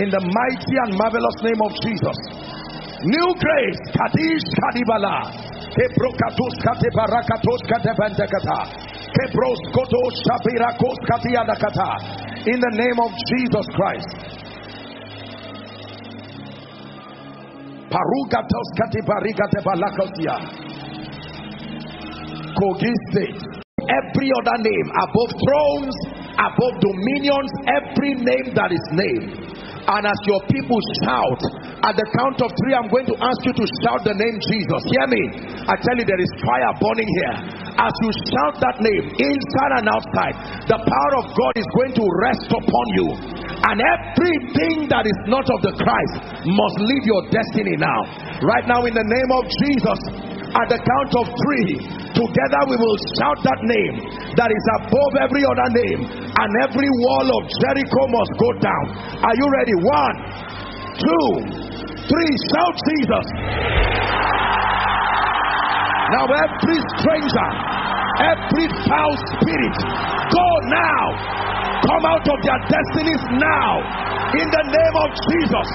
in the mighty and marvelous name of Jesus. New grace, Kadish Kadibala. Kebrokatos Katebarakatos Katebantakata. Kebros Kotos Shabirakos Katiadakata. In the name of Jesus Christ. Parugatos Katibarikatebalakatia. Kogi State. Every other name above thrones above dominions, every name that is named, And as your people shout, at the count of three, I'm going to ask you to shout the name Jesus. Hear me. I tell you, there is fire burning here. As you shout that name, inside and outside, the power of God is going to rest upon you. And everything that is not of the Christ must leave your destiny now. Right now, in the name of Jesus, at the count of three, together we will shout that name that is above every other name, and every wall of Jericho must go down. Are you ready? One, two, three. Shout Jesus. Now, every stranger, every foul spirit, go now. Come out of their destinies now. In the name of Jesus.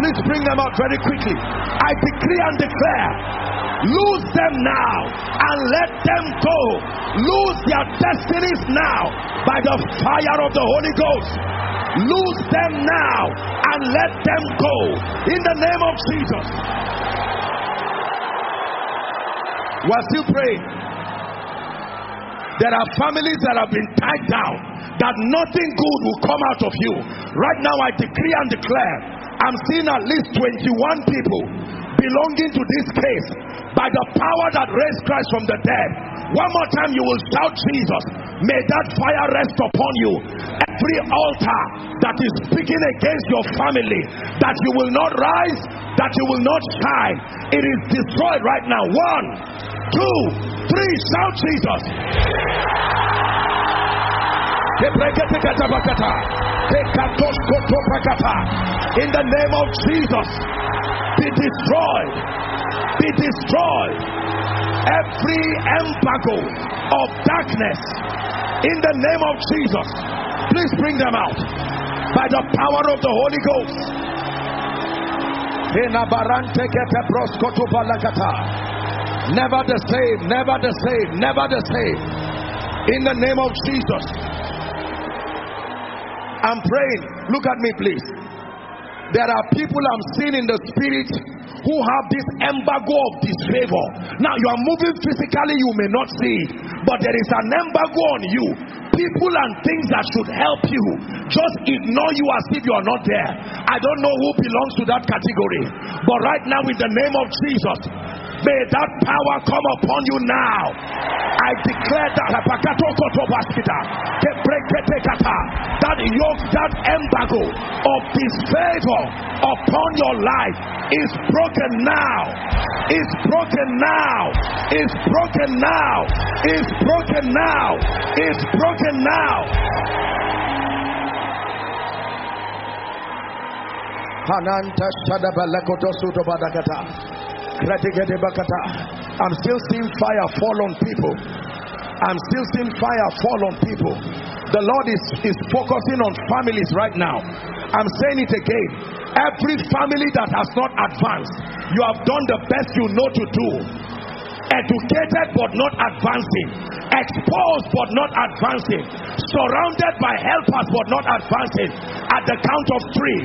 Please bring them out very quickly. I decree and declare lose them now and let them go. Lose their destinies now by the fire of the Holy Ghost. Lose them now and let them go in the name of Jesus. We're still praying. There are families that have been tied down, that nothing good will come out of you. Right now, I decree and declare I'm seeing at least 21 people belonging to this case by the power that raised Christ from the dead. One more time, you will shout Jesus. May that fire rest upon you. Every altar that is speaking against your family, that you will not rise, that you will not shine, it is destroyed right now. One, two, three, shout Jesus. In the name of Jesus, be destroyed, be destroyed. Every embargo of darkness, in the name of Jesus, please bring them out by the power of the Holy Ghost. Never the same, never the same, never the same. In the name of Jesus. I'm praying. Look at me, please. There are people I'm seeing in the spirit who have this embargo of disfavor. Now you are moving physically, you may not see it, but there is an embargo on you. People and things that should help you just ignore you as if you are not there. I don't know who belongs to that category, but right now, in the name of Jesus, May that power come upon you now. I declare that that yoke, that embargo of disfavor upon your life is broken now. It's broken now. It's broken now. It's broken now. It's broken now. Hananta Shadabalakoto Sutobadakata. I'm still seeing fire fall on people. I'm still seeing fire fall on people. The Lord is, is focusing on families right now. I'm saying it again. Every family that has not advanced, you have done the best you know to do. Educated but not advancing, exposed but not advancing, surrounded by helpers but not advancing. At the count of three,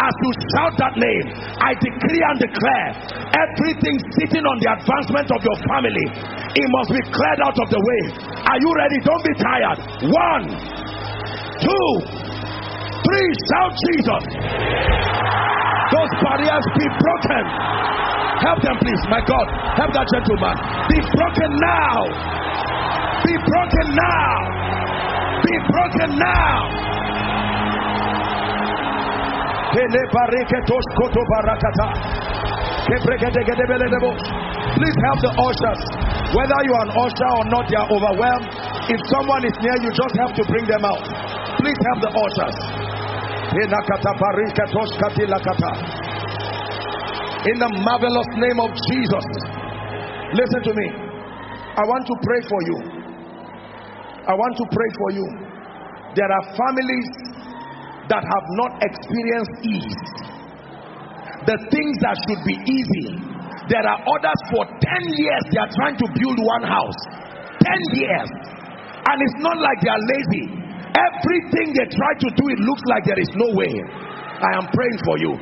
as you shout that name, I decree and declare everything sitting on the advancement of your family, it must be cleared out of the way. Are you ready? Don't be tired. One, two, three. Shout Jesus. Those barriers be broken. Help them, please. My God, help that gentleman. Be broken now. Be broken now. Be broken now. Please help the ushers. Whether you are an usher or not, they are overwhelmed. If someone is near you, just have to bring them out. Please help the ushers. In the marvelous name of Jesus. Listen to me. I want to pray for you. I want to pray for you. There are families that have not experienced ease. The things that should be easy. There are others for 10 years they are trying to build one house. 10 years. And it's not like they are lazy. Everything they try to do, it looks like there is no way. I am praying for you.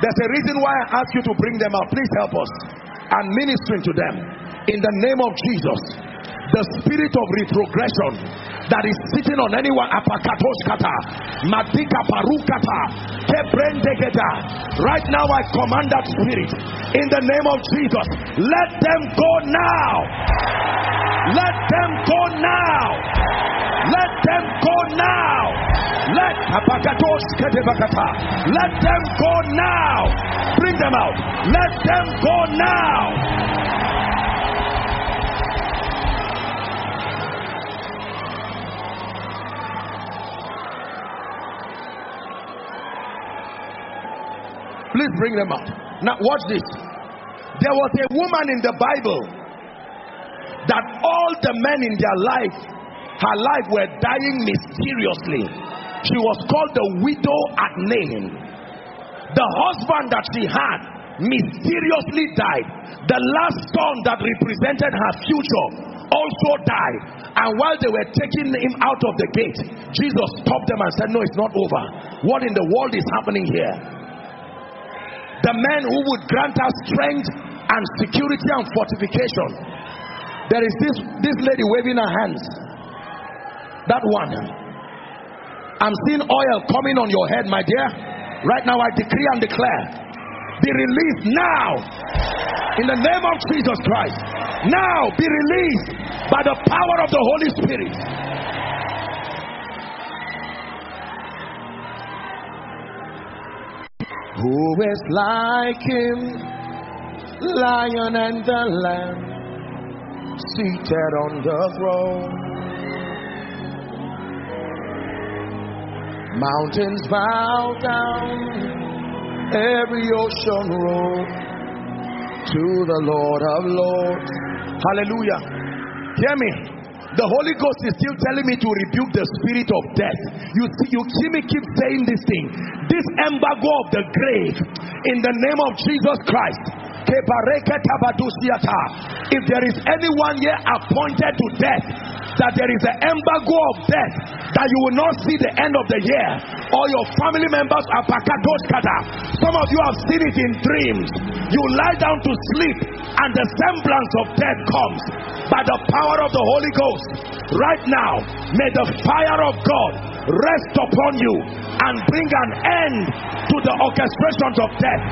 There's a reason why I ask you to bring them out. Please help us. And ministering to them. In the name of Jesus. The spirit of retrogression that is sitting on anyone. Apakatoskata madika parukata kebrendegeta right now i command that spirit in the name of jesus. Let them go now. Let them go now. Let them go now. Let let them go now. Bring them out. Let them go now Please bring them out. Now, watch this. There was a woman in the Bible that all the men in their life, her life, were dying mysteriously. She was called the widow at Nain. The husband that she had mysteriously died. The last son that represented her future also died. And while they were taking him out of the gate, Jesus stopped them and said, No, it's not over. What in the world is happening here? The man who would grant us strength and security and fortification. There is this, this lady waving her hands. That one. I'm seeing oil coming on your head, my dear. Right now, I decree and declare be released now in the name of Jesus Christ. Now be released by the power of the Holy Spirit. Who is like him, lion and the lamb, seated on the throne? Mountains bow down, every ocean roll to the Lord of Lords. Hallelujah. Hear me. The Holy Ghost is still telling me to rebuke the spirit of death. You see, you see me keep saying this thing. This embargo of the grave in the name of Jesus Christ. If there is anyone here appointed to death, that there is an embargo of death, that you will not see the end of the year, or your family members are. Some of you have seen it in dreams. You lie down to sleep, and the semblance of death comes by the power of the Holy Ghost. Right now, may the fire of God rest upon you and bring an end to the orchestrations of death.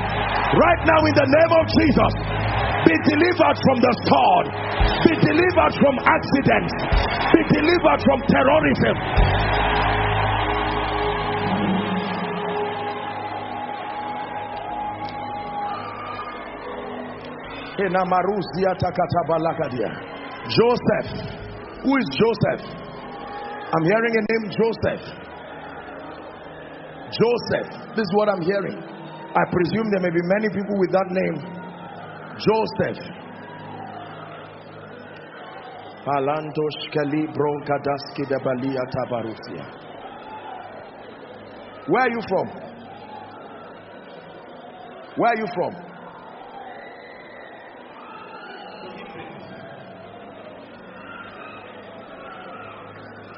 Right now, in the name of Jesus, be delivered from the sword, be delivered from accidents, be delivered from terrorism. Joseph. Who is Joseph? I'm hearing a name Joseph. Joseph. This is what I'm hearing. I presume there may be many people with that name. Joseph. Where are you from? Where are you from?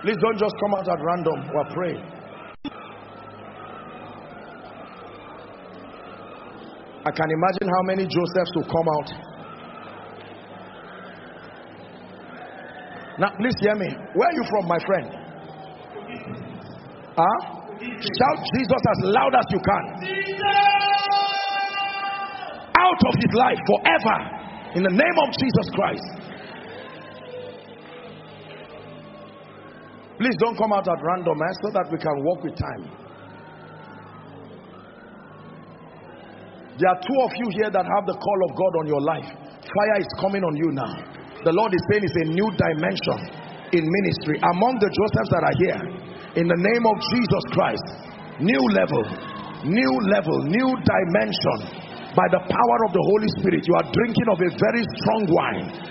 Please don't just come out at random. We're praying. I can imagine how many Josephs will come out. Now, please hear me. Where are you from, my friend? Huh? Shout Jesus as loud as you can. Out of his life forever. In the name of Jesus Christ. Please don't come out at random, eh, so that we can walk with time. There are two of you here that have the call of God on your life. Fire is coming on you now. The Lord is saying it's a new dimension in ministry. Among the Josephs that are here, in the name of Jesus Christ, new level, new level, new dimension. By the power of the Holy Spirit, you are drinking of a very strong wine.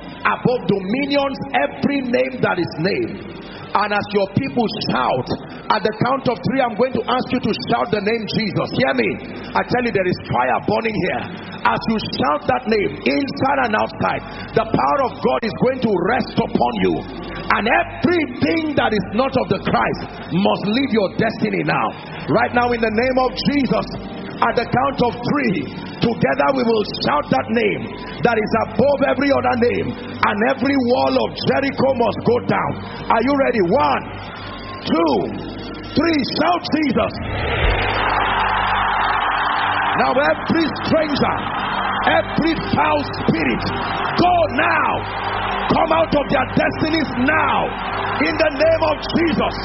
above dominions, every name that is named And as your people shout, at the count of three, I'm going to ask you to shout the name Jesus. Hear me. I tell you, there is fire burning here. As you shout that name, inside and outside, the power of God is going to rest upon you. And everything that is not of the Christ must leave your destiny now. Right now, in the name of Jesus, at the count of three, together we will shout that name that is above every other name, and every wall of Jericho must go down. Are you ready? One, two, three. Shout Jesus. Now, every stranger, every foul spirit, go now. Come out of their destinies now. In the name of Jesus.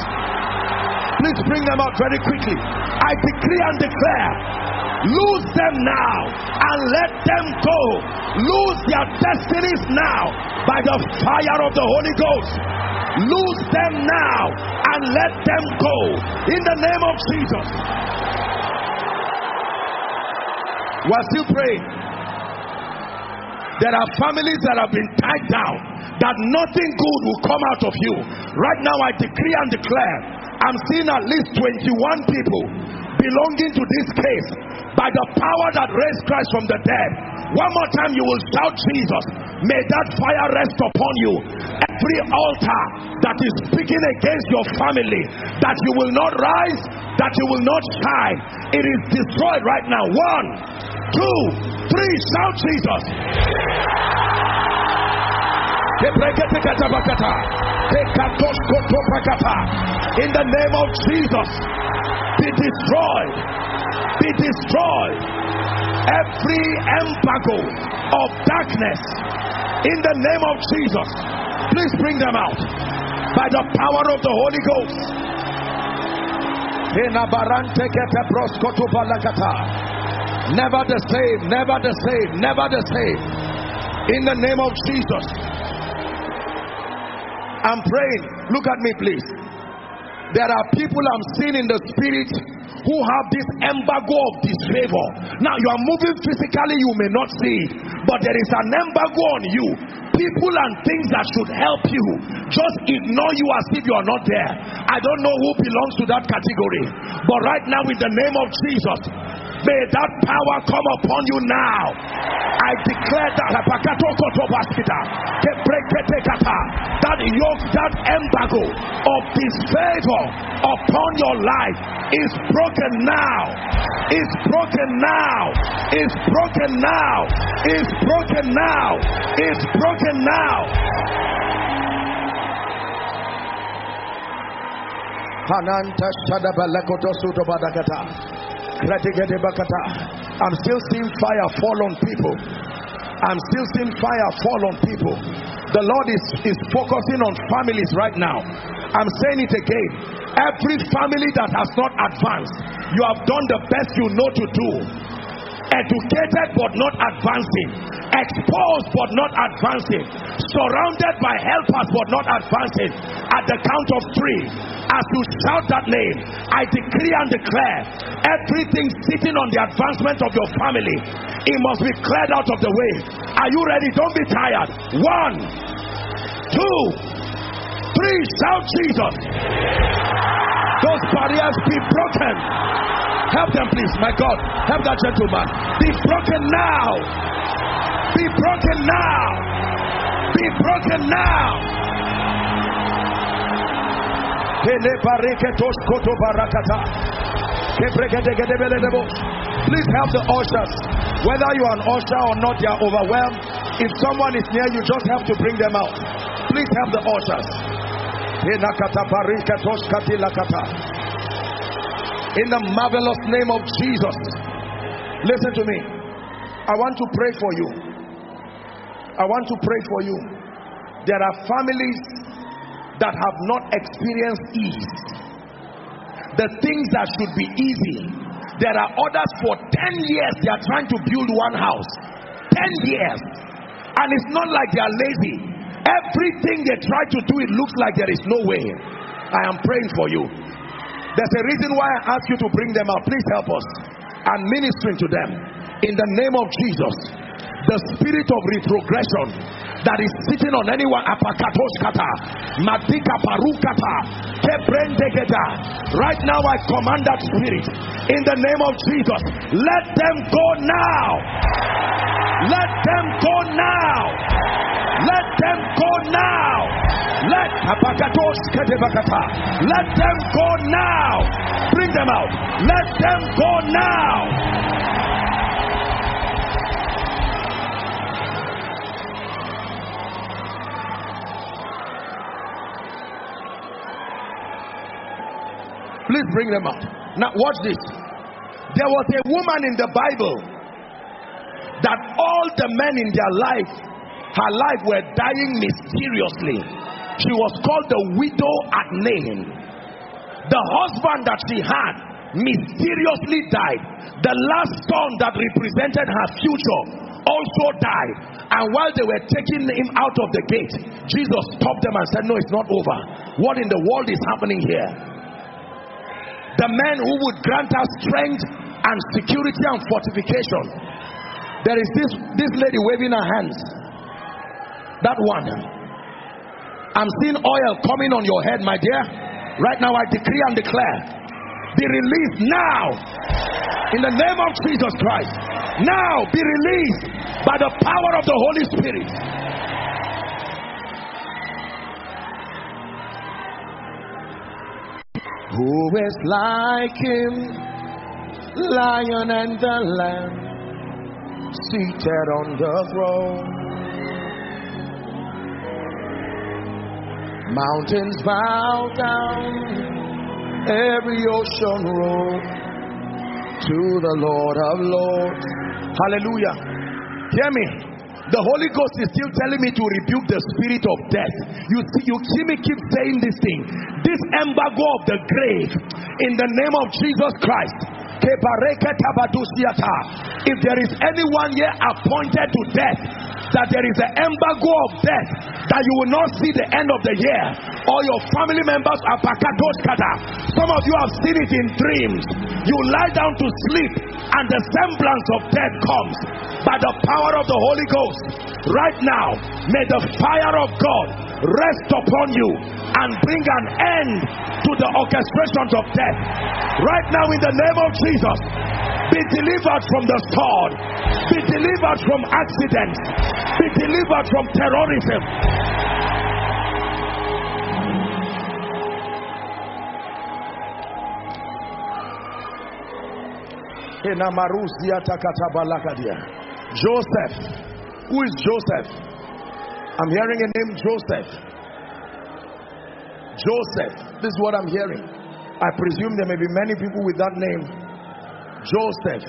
Please bring them out very quickly. I decree and declare lose them now and let them go. Lose their destinies now by the fire of the Holy Ghost. Lose them now and let them go in the name of Jesus. We're still praying. There are families that have been tied down, that nothing good will come out of you. Right now, I decree and declare I'm seeing at least 21 people belonging to this case by the power that raised Christ from the dead. One more time, you will shout Jesus. May that fire rest upon you. Every altar that is speaking against your family, that you will not rise, that you will not shine, it is destroyed right now. One, two, three, shout Jesus. In the name of Jesus, be destroyed, be destroyed. Every embargo of darkness in the name of Jesus, please bring them out by the power of the Holy Ghost. Never the same, never the same, never the same in the name of Jesus. I'm praying. Look at me, please. There are people I'm seeing in the spirit who have this embargo of disfavor. Now you are moving physically, you may not see it, but there is an embargo on you. People and things that should help you just ignore you as if you are not there. I don't know who belongs to that category, but right now, in the name of Jesus, May that power come upon you now. I declare that that yoke, that embargo of disfavor upon your life is broken now. Is broken now. Is broken now. Is broken now. Is broken now. Hananta Shadabalakoto Sutobadakata. I'm still seeing fire fall on people. I'm still seeing fire fall on people. The Lord is, is focusing on families right now. I'm saying it again. Every family that has not advanced, you have done the best you know to do. Educated but not advancing, exposed but not advancing, surrounded by helpers but not advancing. At the count of three, as you shout that name, I decree and declare everything sitting on the advancement of your family, it must be cleared out of the way. Are you ready? Don't be tired. One, two, three. Shout Jesus. Those barriers be broken. Help them, please. My God, help that gentleman. Be broken now. Be broken now. Be broken now. Please help the ushers. Whether you are an usher or not, you are overwhelmed. If someone is near you, just have to bring them out. Please help the ushers. In the marvelous name of Jesus. Listen to me. I want to pray for you. I want to pray for you. There are families that have not experienced ease. The things that should be easy. There are others for 10 years they are trying to build one house. 10 years. And it's not like they are lazy. Everything they try to do, it looks like there is no way. I am praying for you. There's a reason why I ask you to bring them out. Please help us. And ministering to them. In the name of Jesus. The spirit of retrogression that is sitting on anyone apakatoskata madika parukata kebrendegeda right now i command that spirit in the name of jesus. Let them go now. Let them go now. Let them go now. Let let them go now. Bring them out. Let them go now Please bring them out. Now, watch this. There was a woman in the Bible that all the men in their life, her life, were dying mysteriously. She was called the widow at Nain. The husband that she had mysteriously died. The last son that represented her future also died. And while they were taking him out of the gate, Jesus stopped them and said, No, it's not over. What in the world is happening here? The men who would grant us strength and security and fortification. There is this, this lady waving her hands. That one. I'm seeing oil coming on your head, my dear. Right now, I decree and declare be released now in the name of Jesus Christ. Now be released by the power of the Holy Spirit. Who is like him, lion and the lamb, seated on the throne? Mountains bow down, every ocean roll to the Lord of Lords. Hallelujah. Hear me. The Holy Ghost is still telling me to rebuke the spirit of death. You see, you see me keep saying this thing. This embargo of the grave in the name of Jesus Christ. If there is anyone here appointed to death, that there is an embargo of death, that you will not see the end of the year, or your family members are pakatoskata. Some of you have seen it in dreams. You lie down to sleep, and the semblance of death comes by the power of the Holy Ghost. Right now, may the fire of God rest upon you and bring an end to the orchestrations of death. Right now, in the name of Jesus, be delivered from the sword, be delivered from accidents, be delivered from terrorism. Joseph. Who is Joseph? I'm hearing a name Joseph. Joseph. This is what I'm hearing. I presume there may be many people with that name. Joseph.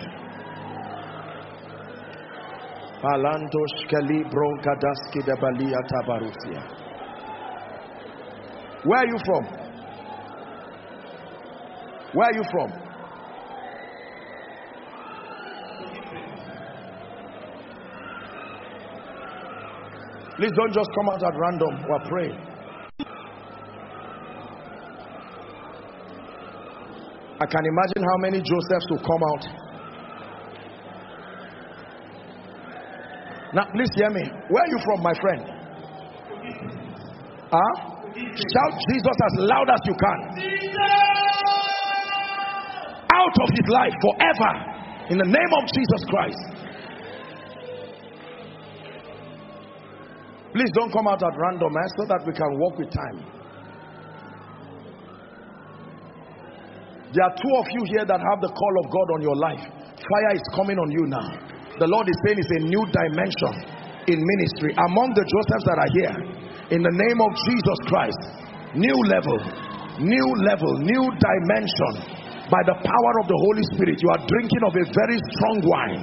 Where are you from? Where are you from? Please don't just come out at random. We're praying. I can imagine how many Josephs will come out. Now, please hear me. Where are you from, my friend? Huh? Shout Jesus as loud as you can. Out of his life forever. In the name of Jesus Christ. Please don't come out at random eh, so that we can walk with time. There are two of you here that have the call of God on your life. Fire is coming on you now. The Lord is saying it's a new dimension in ministry. Among the Josephs that are here, in the name of Jesus Christ, new level, new level, new dimension. By the power of the Holy Spirit, you are drinking of a very strong wine.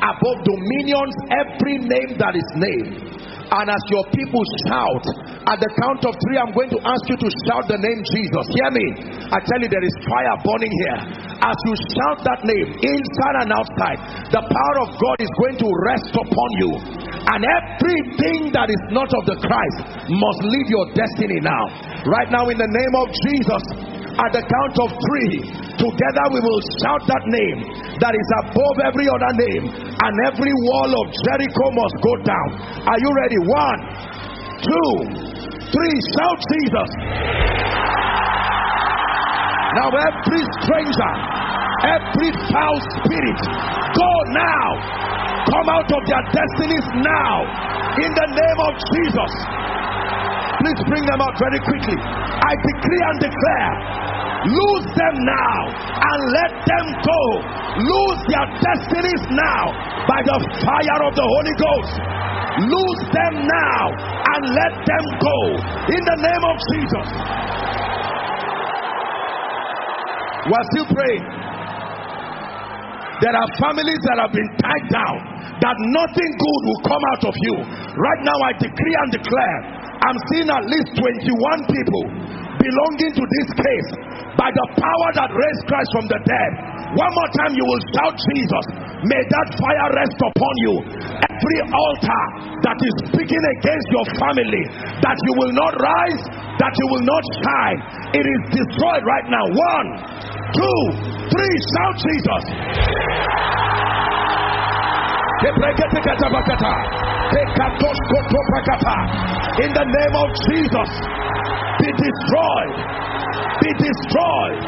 above dominions, every name that is named And as your people shout, at the count of three, I'm going to ask you to shout the name Jesus. Hear me. I tell you, there is fire burning here. As you shout that name, inside and outside, the power of God is going to rest upon you. And everything that is not of the Christ must leave your destiny now. Right now, in the name of Jesus, at the count of three, together we will shout that name that is above every other name, and every wall of Jericho must go down. Are you ready? One, two, three. Shout Jesus. Now, every stranger, every foul spirit, go now. Come out of their destinies now. In the name of Jesus. Please bring them out very quickly. I decree and declare lose them now and let them go. Lose their destinies now by the fire of the Holy Ghost. Lose them now and let them go in the name of Jesus. We're still praying. There are families that have been tied down that nothing good will come out of you. Right now, I decree and declare I'm seeing at least 21 people belonging to this case by the power that raised Christ from the dead. One more time, you will shout Jesus. May that fire rest upon you. Every altar that is speaking against your family, that you will not rise, that you will not shine, it is destroyed right now. One, two, three, shout Jesus. In the name of Jesus, be destroyed, be destroyed.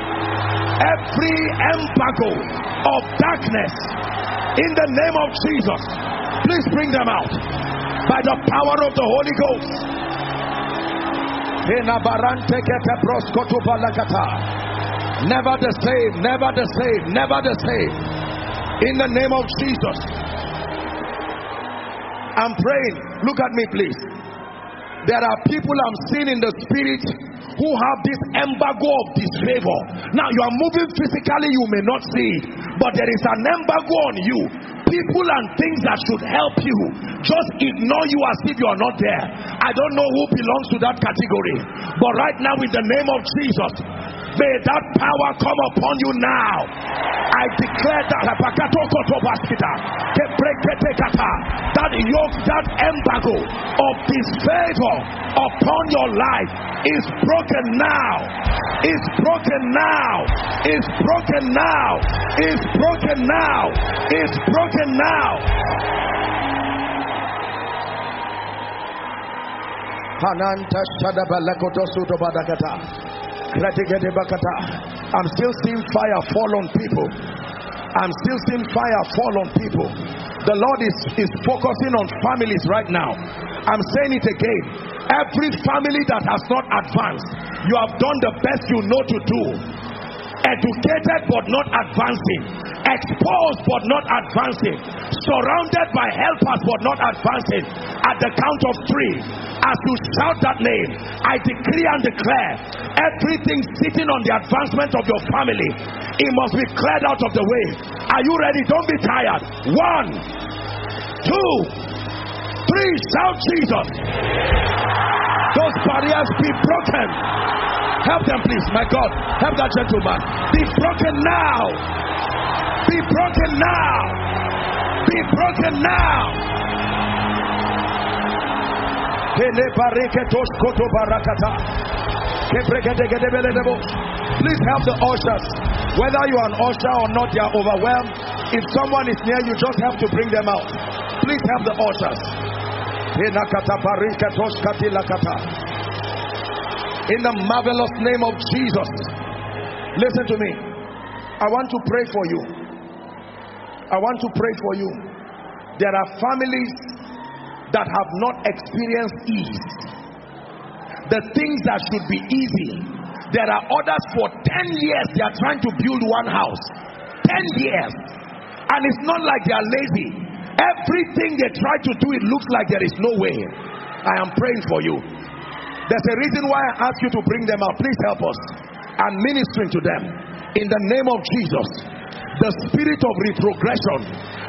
Every embargo of darkness, in the name of Jesus, please bring them out by the power of the Holy Ghost. Never the same, never the same, never the same. In the name of Jesus. I'm praying. Look at me, please. There are people I'm seeing in the spirit who have this embargo of disfavor. Now you are moving physically, you may not see it, but there is an embargo on you. People and things that should help you just ignore you as if you are not there. I don't know who belongs to that category, but right now, in the name of Jesus, may that power come upon you now. I declare that that yoke, that embargo of disfavor upon your life is broken now. Is broken now. Is broken now. Is broken now. Is broken now. Hananta Shadabalakotosuto Badakata. I'm still seeing fire fall on people. I'm still seeing fire fall on people. The Lord is, is focusing on families right now. I'm saying it again. Every family that has not advanced, you have done the best you know to do. Educated but not advancing, exposed but not advancing, surrounded by helpers but not advancing. At the count of three, as you shout that name, I decree and declare everything sitting on the advancement of your family, it must be cleared out of the way. Are you ready? Don't be tired. One, two, three. Shout Jesus. Those barriers be broken. Help them, please. My God, help that gentleman. Be broken now. Be broken now. Be broken now. Please help the ushers. Whether you are an usher or not, they are overwhelmed. If someone is near you, just have to bring them out. Please help the ushers. In the marvelous name of Jesus. Listen to me. I want to pray for you. I want to pray for you. There are families that have not experienced ease. The things that should be easy. There are others for 10 years they are trying to build one house. 10 years. And it's not like they are lazy. Everything they try to do, it looks like there is no way. I am praying for you. There's a reason why I ask you to bring them out. Please help us. I'm ministering to them. In the name of Jesus, the spirit of retrogression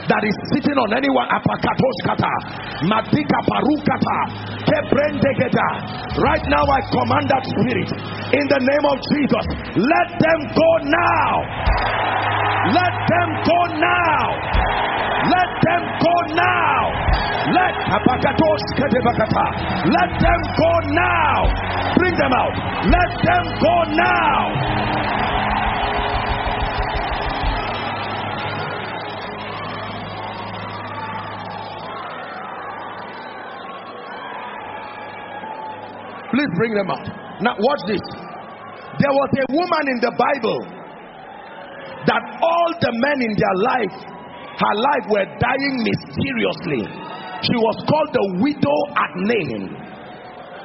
that is sitting on anyone. Apakatoskata madika parukata kebrendegeda. Right now i command that spirit in the name of jesus. Let them go now. Let them go now. Let them go now. Let let them go now. Bring them out. Let them go now Please bring them out. Now, watch this. There was a woman in the Bible that all the men in their life, her life were dying mysteriously. She was called the widow at Nain.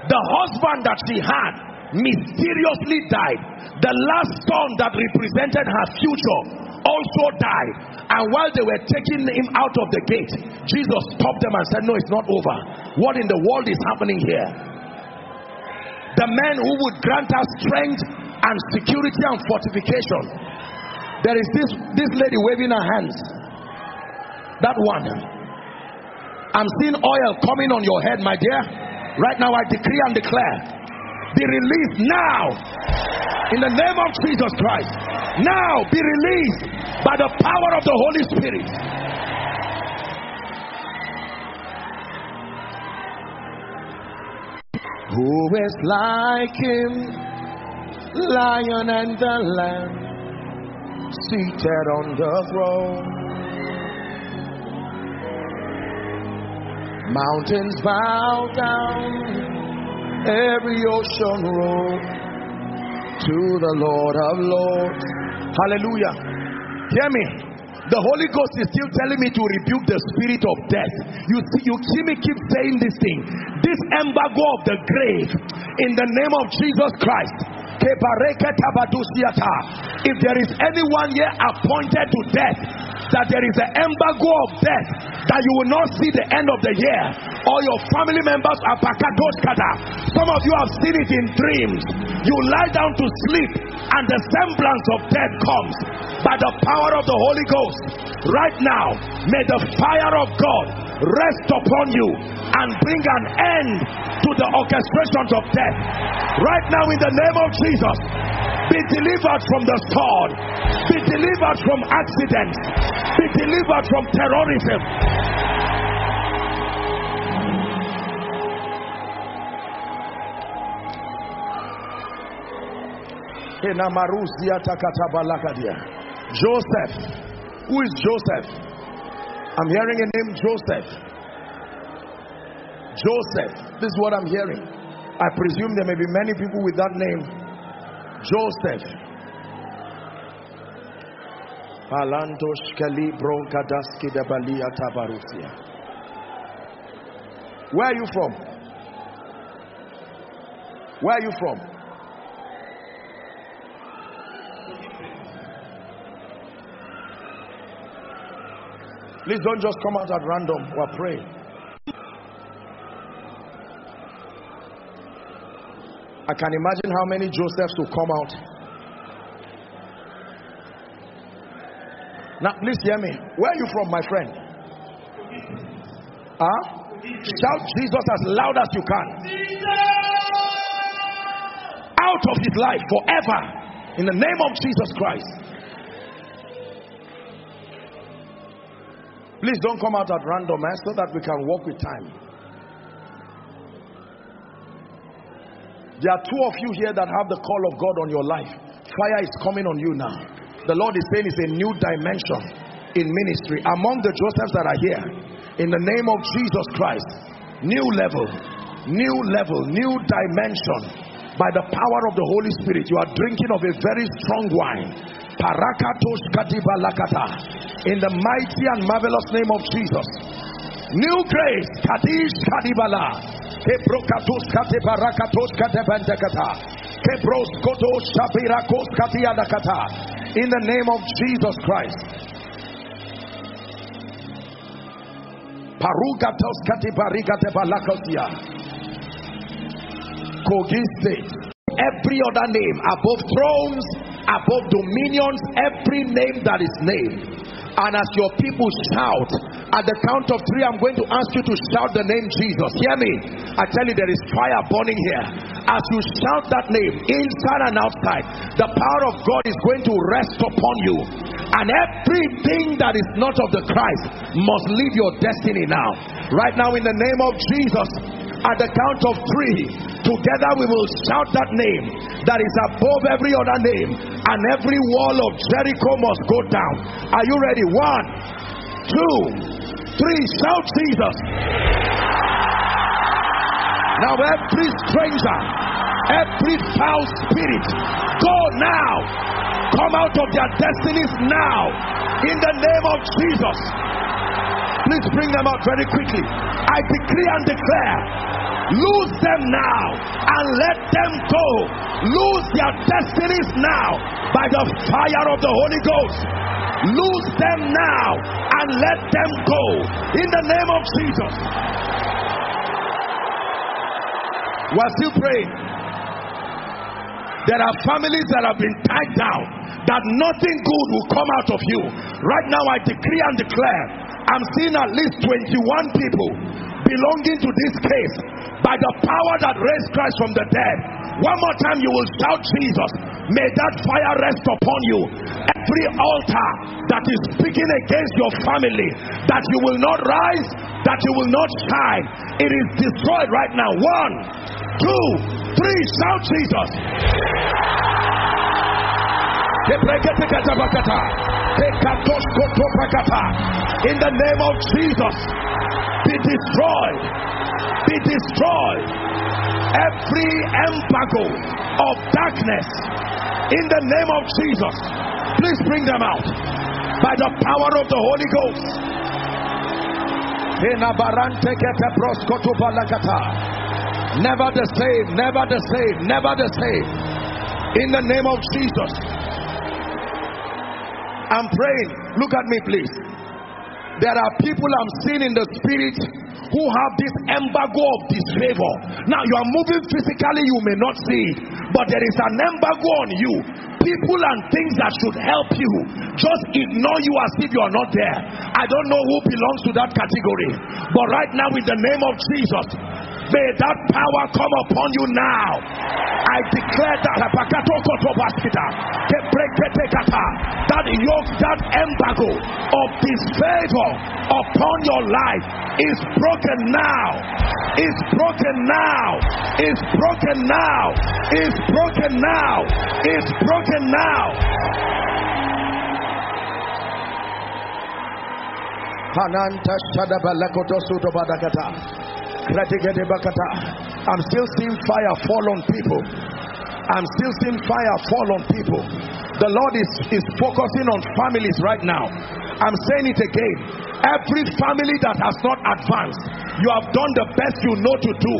The husband that she had mysteriously died. The last son that represented her future also died. And while they were taking him out of the gate, Jesus stopped them and said, No, it's not over. What in the world is happening here? The men who would grant us strength and security and fortification. There is this, this lady waving her hands. That one. I'm seeing oil coming on your head, my dear. Right now, I decree and declare be released now in the name of Jesus Christ. Now be released by the power of the Holy Spirit. Who is like him, lion and the lamb, seated on the throne? Mountains bow down, every ocean roll to the Lord of Lords. Hallelujah. Hear me. The Holy Ghost is still telling me to rebuke the spirit of death. You see, you see me keep saying this thing. This embargo of the grave in the name of Jesus Christ. If there is anyone here appointed to death, that there is an embargo of death, that you will not see the end of the year, or your family members are Some of you have seen it in dreams. You lie down to sleep, and the semblance of death comes by the power of the Holy Ghost. Right now, may the fire of God rest upon you and bring an end to the orchestrations of death. Right now, in the name of Jesus, be delivered from the sword, be delivered from accidents, be delivered from terrorism. Joseph. Who is Joseph? I'm hearing a name Joseph. Joseph. This is what I'm hearing. I presume there may be many people with that name. Joseph. Where are you from? Where are you from? Please don't just come out at random. We're praying. I can imagine how many Josephs will come out. Now, please hear me. Where are you from, my friend? Huh? Shout Jesus as loud as you can. Out of his life forever. In the name of Jesus Christ. Please don't come out at random eh, so that we can walk with time. There are two of you here that have the call of God on your life. Fire is coming on you now. The Lord is saying it's a new dimension in ministry. Among the Josephs that are here, in the name of Jesus Christ, new level, new level, new dimension. By the power of the Holy Spirit, you are drinking of a very strong wine. Parakatos katibalakata in the mighty and marvelous name of Jesus. New grace, Kadish Kadibala, Kebrokatos Katebarakatos Katebandekata, Kebros Kotos Shabirakos Katiadakata, in the name of Jesus Christ. Parugatos Katibarikate Balakosia, Kogiste, every other name above thrones, above dominions, every name that is named And as your people shout, at the count of three, I'm going to ask you to shout the name Jesus. Hear me. I tell you, there is fire burning here. As you shout that name, inside and outside, the power of God is going to rest upon you. And everything that is not of the Christ must leave your destiny now. Right now, in the name of Jesus, at the count of three, together we will shout that name that is above every other name, and every wall of Jericho must go down. Are you ready? One, two, three. Shout Jesus. Now, every stranger, every foul spirit, go now. Come out of their destinies now. In the name of Jesus. Please bring them out very quickly. I decree and declare lose them now and let them go. Lose their destinies now by the fire of the Holy Ghost. Lose them now and let them go in the name of Jesus. We're still praying. There are families that have been tied down that nothing good will come out of you. Right now, I decree and declare I'm seeing at least 21 people belonging to this case by the power that raised Christ from the dead. One more time, you will shout Jesus. May that fire rest upon you. Every altar that is speaking against your family, that you will not rise, that you will not shine, it is destroyed right now. One, two, three, shout Jesus. In the name of Jesus, be destroyed, be destroyed. Every embargo of darkness, in the name of Jesus, please bring them out by the power of the Holy Ghost. Never the same, never the same, never the same. In the name of Jesus. I'm praying. Look at me, please. There are people I'm seeing in the spirit who have this embargo of disfavor. Now you are moving physically, you may not see it, but there is an embargo on you. People and things that should help you just ignore you as if you are not there. I don't know who belongs to that category, but right now, in the name of Jesus, may that power come upon you now. I declare that that yoke, that embargo of disfavor upon your life is broken now. Is broken now. Is broken now. Is broken now. Is broken now. Shadabalakotosu Badakata. I'm still seeing fire fall on people. I'm still seeing fire fall on people. The Lord is, is focusing on families right now. I'm saying it again. Every family that has not advanced, you have done the best you know to do.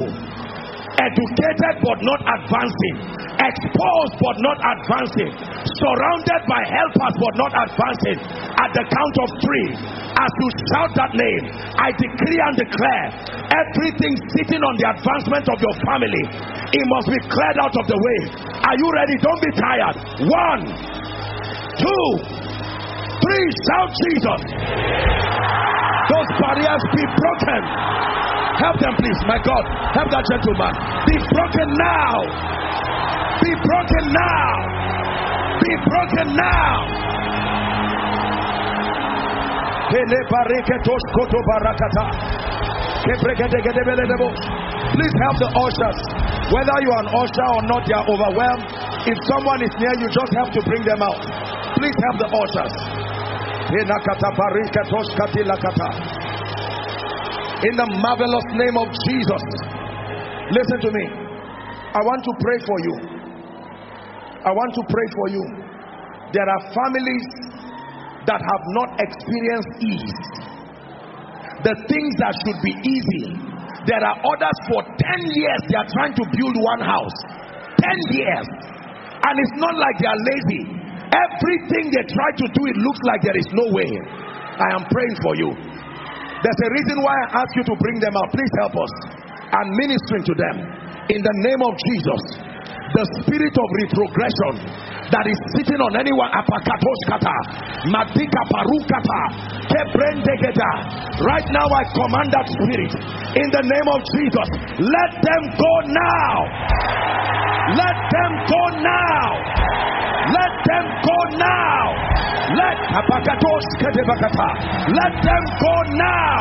Educated but not advancing, exposed but not advancing, surrounded by helpers but not advancing. At the count of three, as you shout that name, I decree and declare everything sitting on the advancement of your family, it must be cleared out of the way. Are you ready? Don't be tired. One, two, three. Shout Jesus. Those barriers be broken. Help them, please. My God, help that gentleman. Be broken now. Be broken now. Be broken now. Please help the ushers. Whether you are an usher or not, they are overwhelmed. If someone is near you, just have to bring them out. Please help the ushers. In the marvelous name of Jesus. Listen to me. I want to pray for you. I want to pray for you. There are families that have not experienced ease. The things that should be easy. There are others for 10 years they are trying to build one house. 10 years. And it's not like they are lazy. Everything they try to do, it looks like there is no way. I am praying for you. There's a reason why I ask you to bring them out. Please help us. I'm ministering to them. In the name of Jesus, the spirit of retrogression that is sitting on anyone apakatoskata madika parukata kebrendegeta right now i command that spirit in the name of jesus let them go now let them go now let them go now. Let let them go now.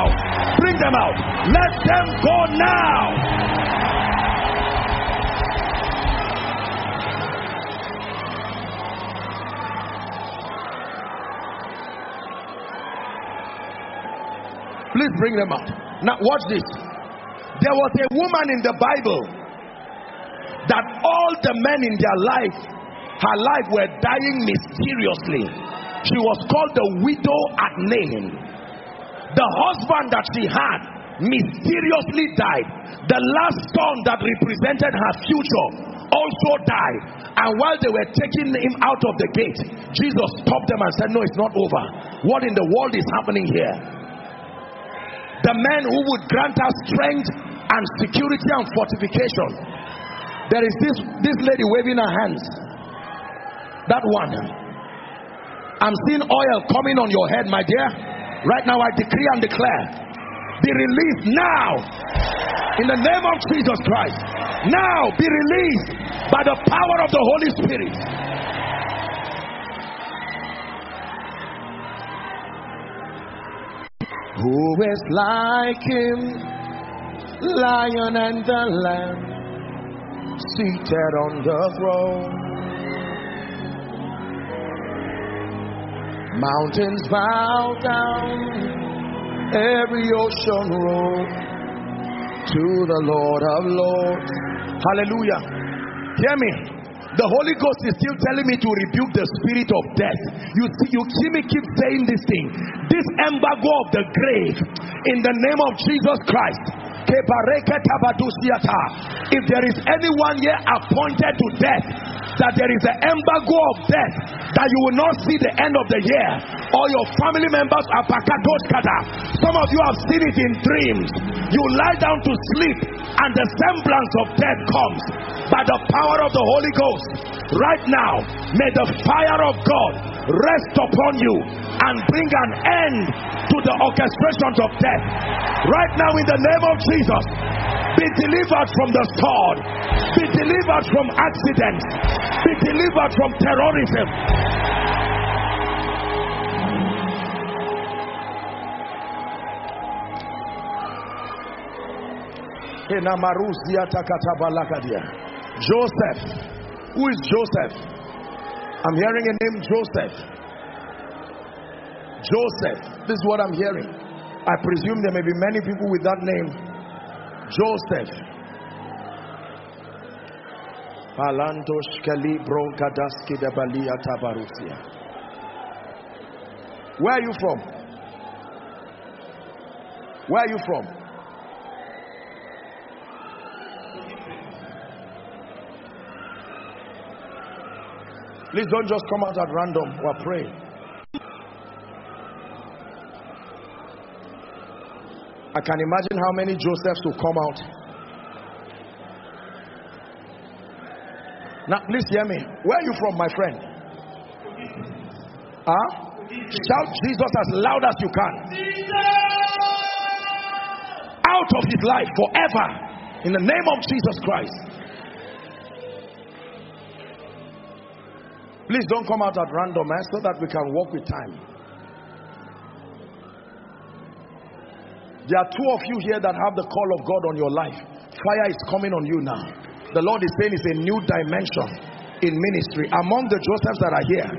Bring them out. Let them go now. Please bring them out. Now, watch this. There was a woman in the Bible that all the men in their life, her life, were dying mysteriously. She was called the widow at Nain. The husband that she had mysteriously died. The last son that represented her future also died. And while they were taking him out of the gate, Jesus stopped them and said, No, it's not over. What in the world is happening here? the man who would grant us strength and security and fortification. There is this, this lady waving her hands. That one. I'm seeing oil coming on your head, my dear. Right now, I decree and declare be released now in the name of Jesus Christ. Now be released by the power of the Holy Spirit. Who is like him, lion and the lamb, seated on the throne? Mountains bow down, every ocean roll to the Lord of Lords. Hallelujah. Hear me. The Holy Ghost is still telling me to rebuke the spirit of death. You see, you see me keep saying this thing. This embargo of the grave in the name of Jesus Christ. If there is anyone here appointed to death, that there is an embargo of death, that you will not see the end of the year, or your family members are Some of you have seen it in dreams. You lie down to sleep, and the semblance of death comes by the power of the Holy Ghost. Right now, may the fire of God rest upon you and bring an end to the orchestrations of death. Right now, in the name of Jesus, be delivered from the sword, be delivered from accidents, be delivered from terrorism. Joseph. Who is Joseph? I'm hearing a name Joseph. Joseph. This is what I'm hearing. I presume there may be many people with that name. Joseph. Where are you from? Where are you from? Please don't just come out at random. We're praying. I can imagine how many Josephs will come out. Now, please hear me. Where are you from, my friend? Huh? Shout Jesus as loud as you can. Out of his life forever. In the name of Jesus Christ. Please don't come out at random eh, so that we can walk with time. There are two of you here that have the call of God on your life. Fire is coming on you now. The Lord is saying it's a new dimension in ministry. Among the Josephs that are here,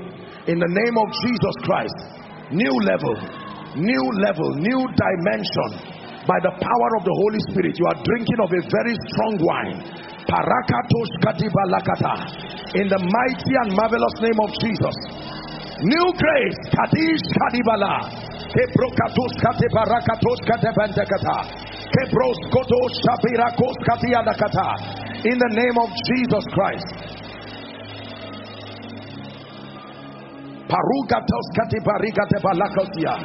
in the name of Jesus Christ, new level, new level, new dimension. By the power of the Holy Spirit, you are drinking of a very strong wine. Parakatos in the mighty and marvelous name of Jesus. New grace, Kadish Kadibala, Kebrokatus Katebarakatus Katebandekata, Kebros Kotos Shabirakos Katiadakata, in the name of Jesus Christ. Parugatos Katibarikatebalakatia,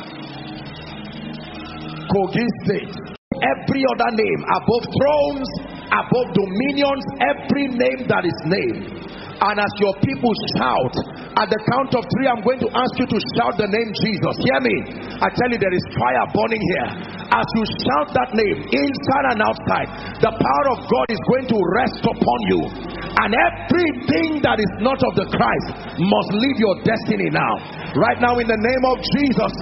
Kogi State, every other name above thrones, above dominions, every name that is named And as your people shout, at the count of three, I'm going to ask you to shout the name Jesus. Hear me. I tell you, there is fire burning here. As you shout that name, inside and outside, the power of God is going to rest upon you. And everything that is not of the Christ must leave your destiny now. Right now, in the name of Jesus,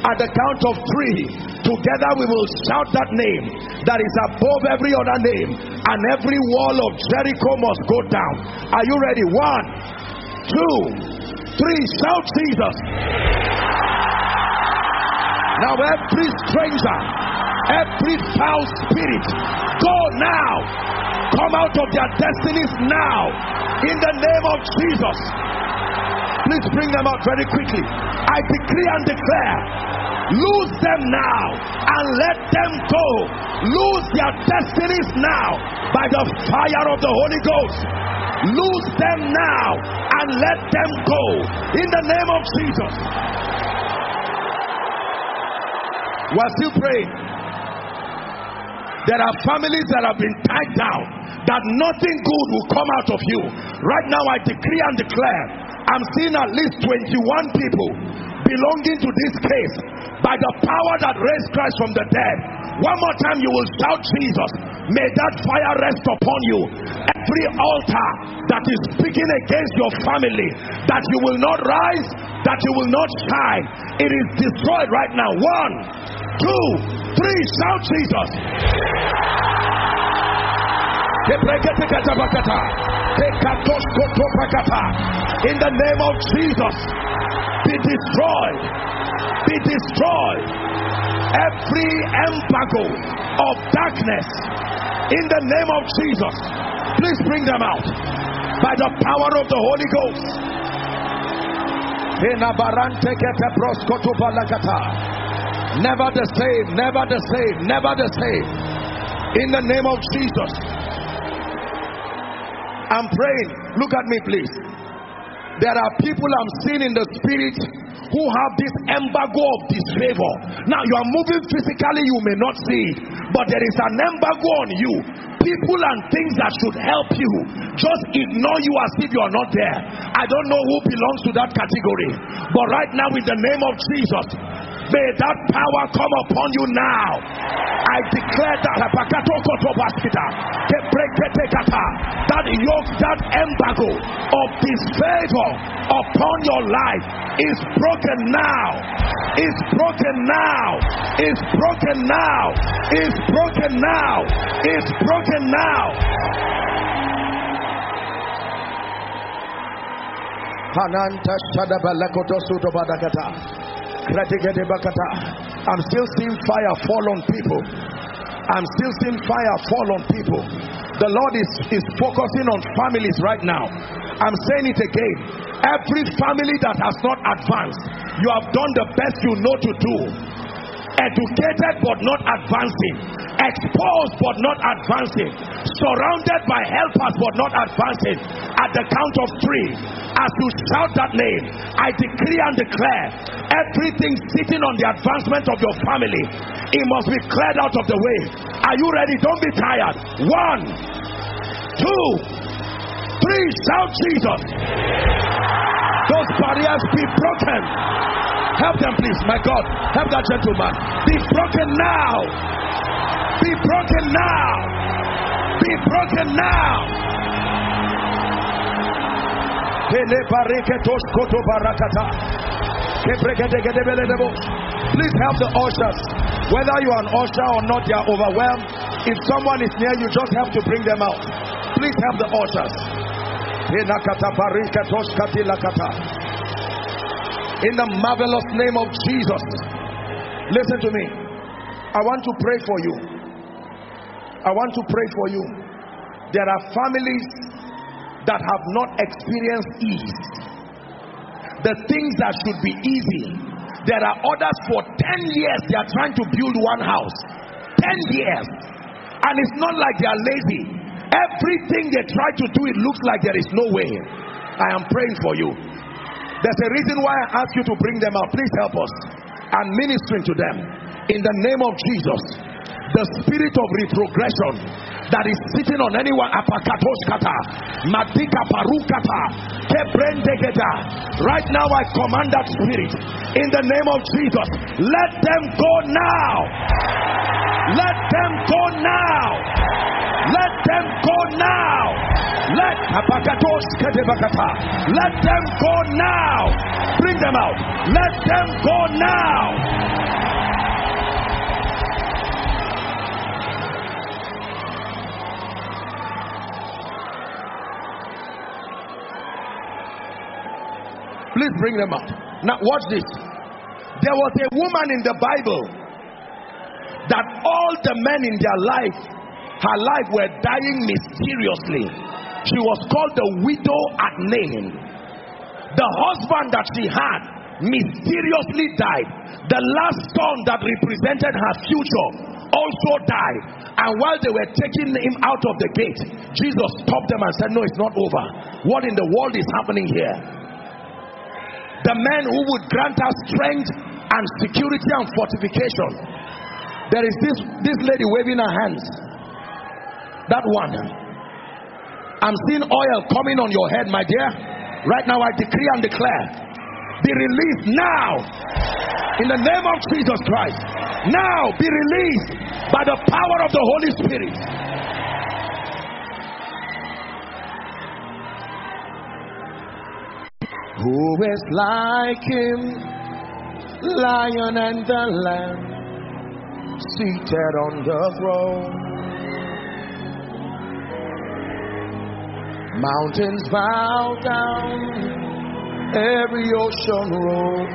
at the count of three, together we will shout that name that is above every other name, and every wall of Jericho must go down. Are you ready? One, two, three. Shout Jesus. Now, every stranger, every foul spirit, go now. Come out of their destinies now. In the name of Jesus. Please bring them out very quickly. I decree and declare lose them now and let them go. Lose their destinies now by the fire of the Holy Ghost. Lose them now and let them go in the name of Jesus. We're still praying. There are families that have been tied down, that nothing good will come out of you. Right now, I decree and declare I'm seeing at least 21 people belonging to this case by the power that raised Christ from the dead. One more time, you will shout Jesus. May that fire rest upon you. Every altar that is speaking against your family, that you will not rise, that you will not shine, it is destroyed right now. One, two, three. Shout Jesus. In the name of Jesus, be destroyed, be destroyed. Every embargo of darkness, in the name of Jesus, please bring them out by the power of the Holy Ghost. Never the same, never the same, never the same. In the name of Jesus. I'm praying. Look at me, please. There are people I'm seeing in the spirit who have this embargo of disfavor. Now you are moving physically, you may not see it, but there is an embargo on you. People and things that should help you just ignore you as if you are not there. I don't know who belongs to that category, but right now, in the name of Jesus, may that power come upon you now. I declare that that yoke, that embargo of disfavor upon your life is broken now. Is broken now. Is broken now. Is broken now. Is broken now. Hananta Shadabalakoto Sutobadakata. I'm still seeing fire fall on people. I'm still seeing fire fall on people. The Lord is, is focusing on families right now. I'm saying it again. Every family that has not advanced, you have done the best you know to do. Educated but not advancing, exposed but not advancing, surrounded by helpers but not advancing. At the count of three, as you shout that name, I decree and declare everything sitting on the advancement of your family, it must be cleared out of the way. Are you ready? Don't be tired. One, two, three. Shout Jesus. Those barriers be broken. Help them, please. My God, help that gentleman. Be broken now. Be broken now. Be broken now. Please help the ushers. Whether you are an usher or not, they are overwhelmed. If someone is near you, just have to bring them out. Please help the ushers. In the marvelous name of Jesus. Listen to me. I want to pray for you. I want to pray for you. There are families that have not experienced ease. The things that should be easy. There are others for 10 years they are trying to build one house. 10 years. And it's not like they are lazy. Everything they try to do, it looks like there is no way. I am praying for you. There's a reason why I ask you to bring them out. Please help us. And ministering to them. In the name of Jesus. The spirit of retrogression that is sitting on anyone apakatoskata madika parukata kebrendegeta right now i command that spirit in the name of jesus. Let them go now. Let them go now. Let them go now. Let let them go now. Bring them out. Let them go now Please bring them out. Now, watch this. There was a woman in the Bible that all the men in their life, her life, were dying mysteriously. She was called the widow at Nain. The husband that she had mysteriously died. The last son that represented her future also died. And while they were taking him out of the gate, Jesus stopped them and said, No, it's not over. What in the world is happening here? The man who would grant us strength and security and fortification. There is this, this lady waving her hands. That one. I'm seeing oil coming on your head, my dear. Right now, I decree and declare be released now in the name of Jesus Christ. Now be released by the power of the Holy Spirit. Who is like him, lion and the lamb, seated on the throne? Mountains bow down, every ocean roll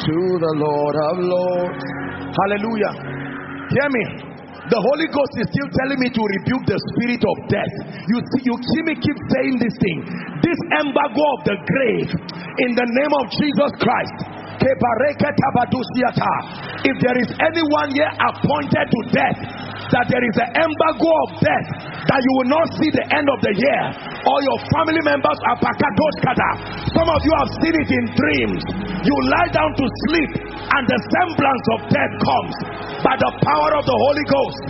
to the Lord of Lords. Hallelujah. Hear me. The Holy Ghost is still telling me to rebuke the spirit of death. You see, you see me keep saying this thing. This embargo of the grave in the name of Jesus Christ. If there is anyone here appointed to death, that there is an embargo of death, that you will not see the end of the year, or your family members are pakadoskata. Some of you have seen it in dreams. You lie down to sleep, and the semblance of death comes by the power of the Holy Ghost.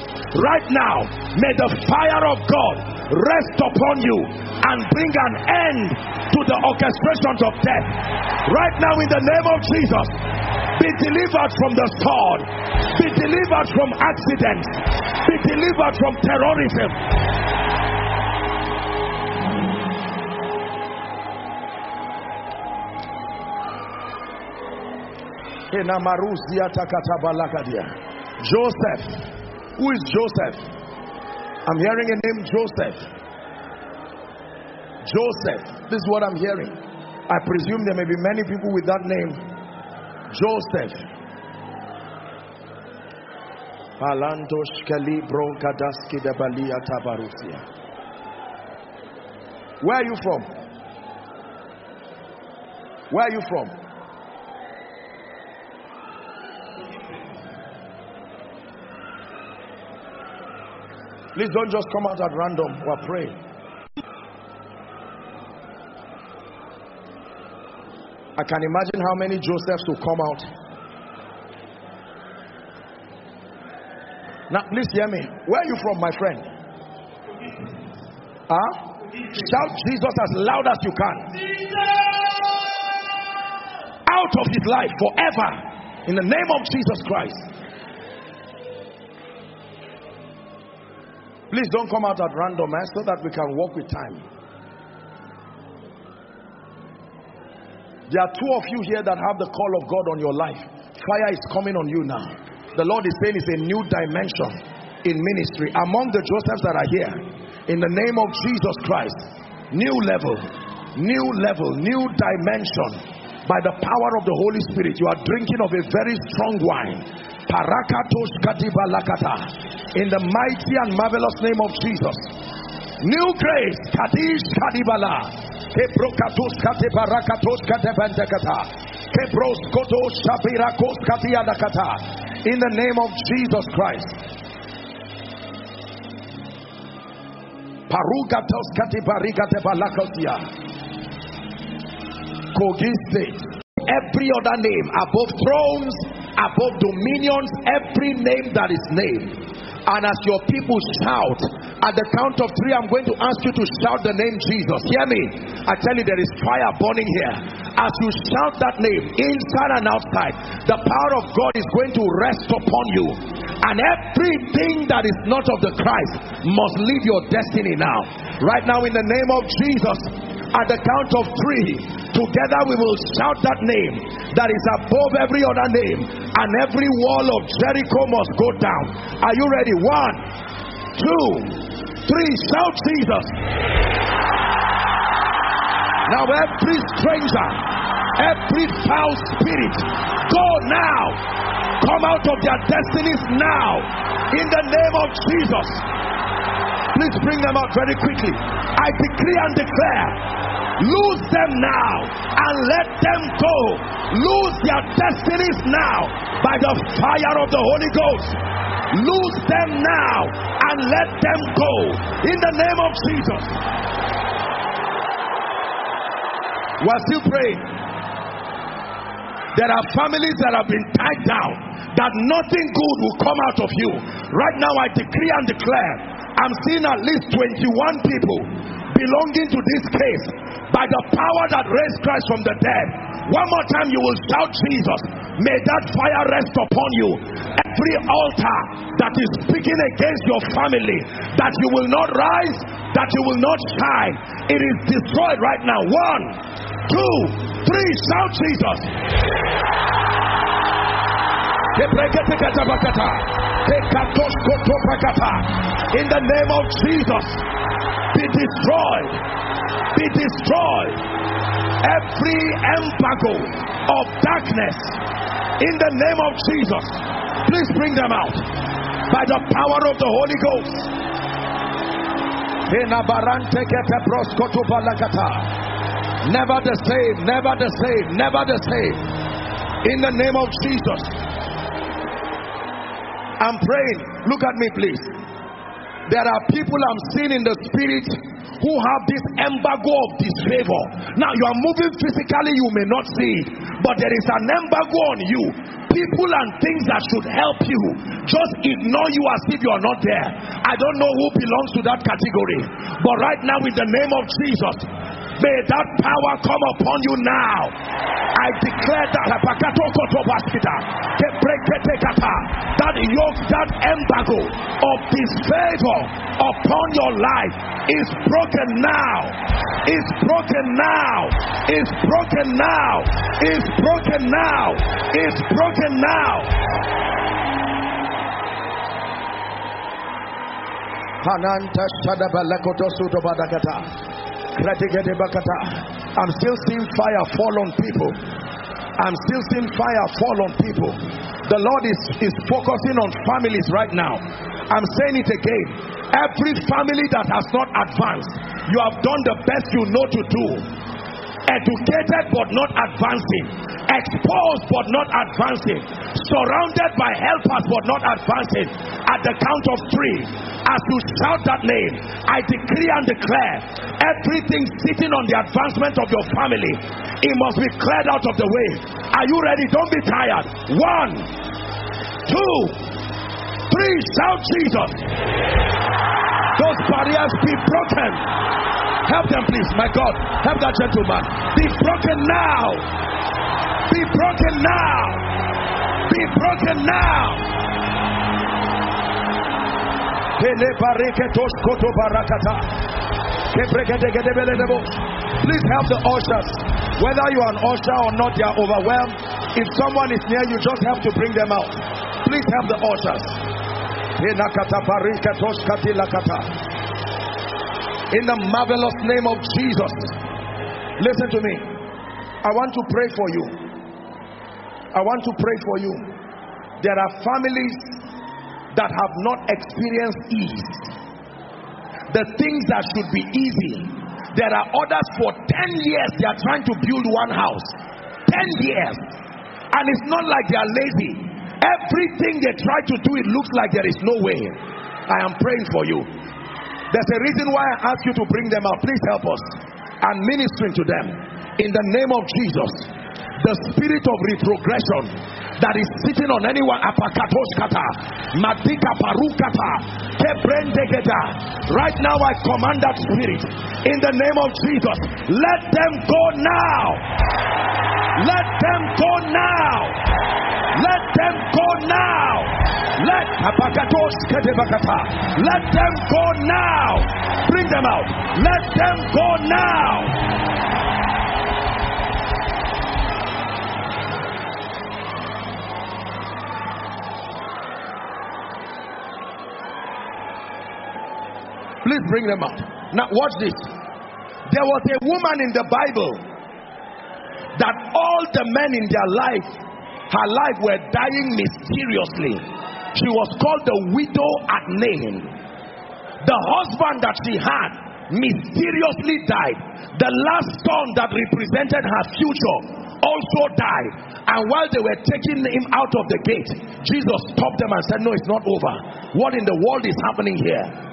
Right now, may the fire of God rest upon you and bring an end to the orchestrations of death. Right now, in the name of Jesus, be delivered from the sword, be delivered from accidents, be delivered from terrorism. Joseph. Who is Joseph? I'm hearing a name Joseph. Joseph. This is what I'm hearing. I presume there may be many people with that name. Joseph. Where are you from? Where are you from? Please don't just come out at random. We're praying. I can imagine how many Josephs will come out. Now, please hear me. Where are you from, my friend? Huh? Shout Jesus as loud as you can. Out of his life forever. In the name of Jesus Christ. Please don't come out at random eh, so that we can walk with time. There are two of you here that have the call of God on your life. Fire is coming on you now. The Lord is saying it's a new dimension in ministry. Among the Josephs that are here, in the name of Jesus Christ, new level, new level, new dimension. By the power of the Holy Spirit, you are drinking of a very strong wine in the mighty and marvelous name of Jesus. New grace, Kadish Kadibala. Kebrokatos Katebarakatos Katebantakata. Kebros Kotos Shabirakos Katiadakata. In the name of Jesus Christ. Parugatos Katibarikatebalakatia. Kogi State every other name above thrones, above dominions, every name that is named. And as your people shout, at the count of three, I'm going to ask you to shout the name Jesus. Hear me. I tell you, there is fire burning here. As you shout that name, inside and outside, the power of God is going to rest upon you. And everything that is not of the Christ must leave your destiny now. Right now, in the name of Jesus, at the count of three, together we will shout that name that is above every other name, and every wall of Jericho must go down. Are you ready? One, two, three. Shout Jesus. Now, every stranger, every foul spirit, go now. Come out of their destinies now. In the name of Jesus. Please bring them out very quickly. I decree and declare lose them now and let them go. Lose their destinies now by the fire of the Holy Ghost. Lose them now and let them go in the name of Jesus. We're still praying. There are families that have been tied down, that nothing good will come out of you. Right now, I decree and declare I'm seeing at least 21 people belonging to this case by the power that raised Christ from the dead. One more time, you will shout Jesus. May that fire rest upon you. Every altar that is speaking against your family, that you will not rise, that you will not shine, it is destroyed right now. One, two, three, shout Jesus. In the name of Jesus, be destroyed, be destroyed. Every embargo of darkness, in the name of Jesus, please bring them out by the power of the Holy Ghost. Never the same, never the same, never the same. In the name of Jesus. I'm praying. Look at me, please. There are people I'm seeing in the spirit who have this embargo of disfavor. Now you are moving physically, you may not see it, but there is an embargo on you. People and things that should help you just ignore you as if you are not there. I don't know who belongs to that category, but right now, in the name of Jesus, may that power come upon you now. I declare that that yoke, that embargo of disfavor upon your life is broken now. Is broken now. Is broken now. Is broken now. Is broken now. Hananta Shadabalakoto Sutobadakata. I'm still seeing fire fall on people. I'm still seeing fire fall on people. The Lord is, is focusing on families right now. I'm saying it again. Every family that has not advanced, you have done the best you know to do. Educated but not advancing, exposed but not advancing, surrounded by helpers but not advancing. At the count of three, as you shout that name, I decree and declare everything sitting on the advancement of your family, it must be cleared out of the way. Are you ready? Don't be tired. One, two, three. Shout Jesus. Those barriers be broken. Help them, please. My God, help that gentleman. Be broken now. Be broken now. Be broken now. Please help the ushers. Whether you are an usher or not, they are overwhelmed. If someone is near you, just help to bring them out. Please help the ushers. In the marvelous name of Jesus. Listen to me. I want to pray for you. I want to pray for you. There are families that have not experienced ease. The things that should be easy. There are others for 10 years they are trying to build one house. 10 years. And it's not like they are lazy. Everything they try to do, it looks like there is no way. I am praying for you. There's a reason why I ask you to bring them out. Please help us. I'm ministering to them. In the name of Jesus, the spirit of retrogression, that is sitting on anyone apakatoskata madika parukata kebrendegeta right now i command that spirit in the name of jesus. Let them go now. Let them go now. Let them go now. Let let them go now. Bring them out. Let them go now Please bring them out. Now, watch this. There was a woman in the Bible that all the men in their life, her life, were dying mysteriously. She was called the widow at Nain. The husband that she had mysteriously died. The last son that represented her future also died. And while they were taking him out of the gate, Jesus stopped them and said, No, it's not over. What in the world is happening here?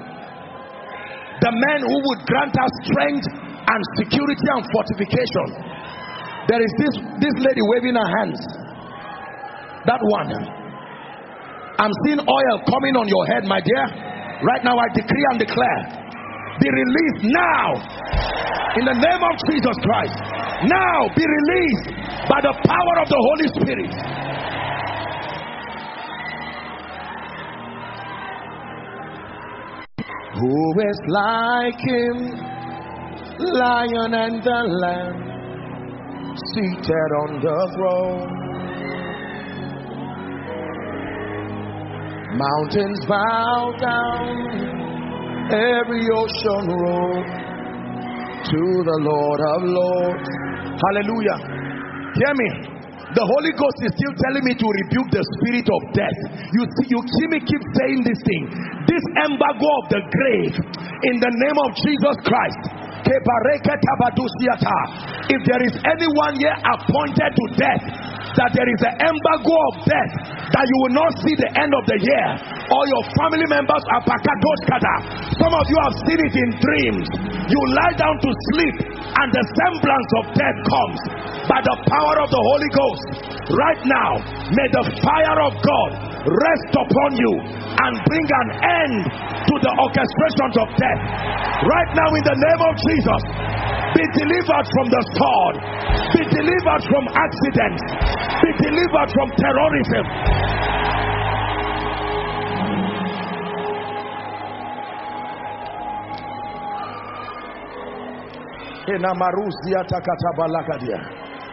The men who would grant us strength and security and fortification. There is this, this lady waving her hands. That one. I'm seeing oil coming on your head, my dear. Right now, I decree and declare be released now in the name of Jesus Christ. Now be released by the power of the Holy Spirit. Who is like him, lion and the lamb, seated on the throne? Mountains bow down, every ocean roll to the Lord of Lords. Hallelujah. Hear me. The Holy Ghost is still telling me to rebuke the spirit of death. You see, you see me keep saying this thing. This embargo of the grave in the name of Jesus Christ. If there is anyone here appointed to death, that there is an embargo of death, that you will not see the end of the year, or your family members are pakatoskata. Some of you have seen it in dreams. You lie down to sleep, and the semblance of death comes by the power of the Holy Ghost. Right now, may the fire of God rest upon you and bring an end to the orchestrations of death. Right now, in the name of Jesus, be delivered from the sword, be delivered from accidents, be delivered from terrorism.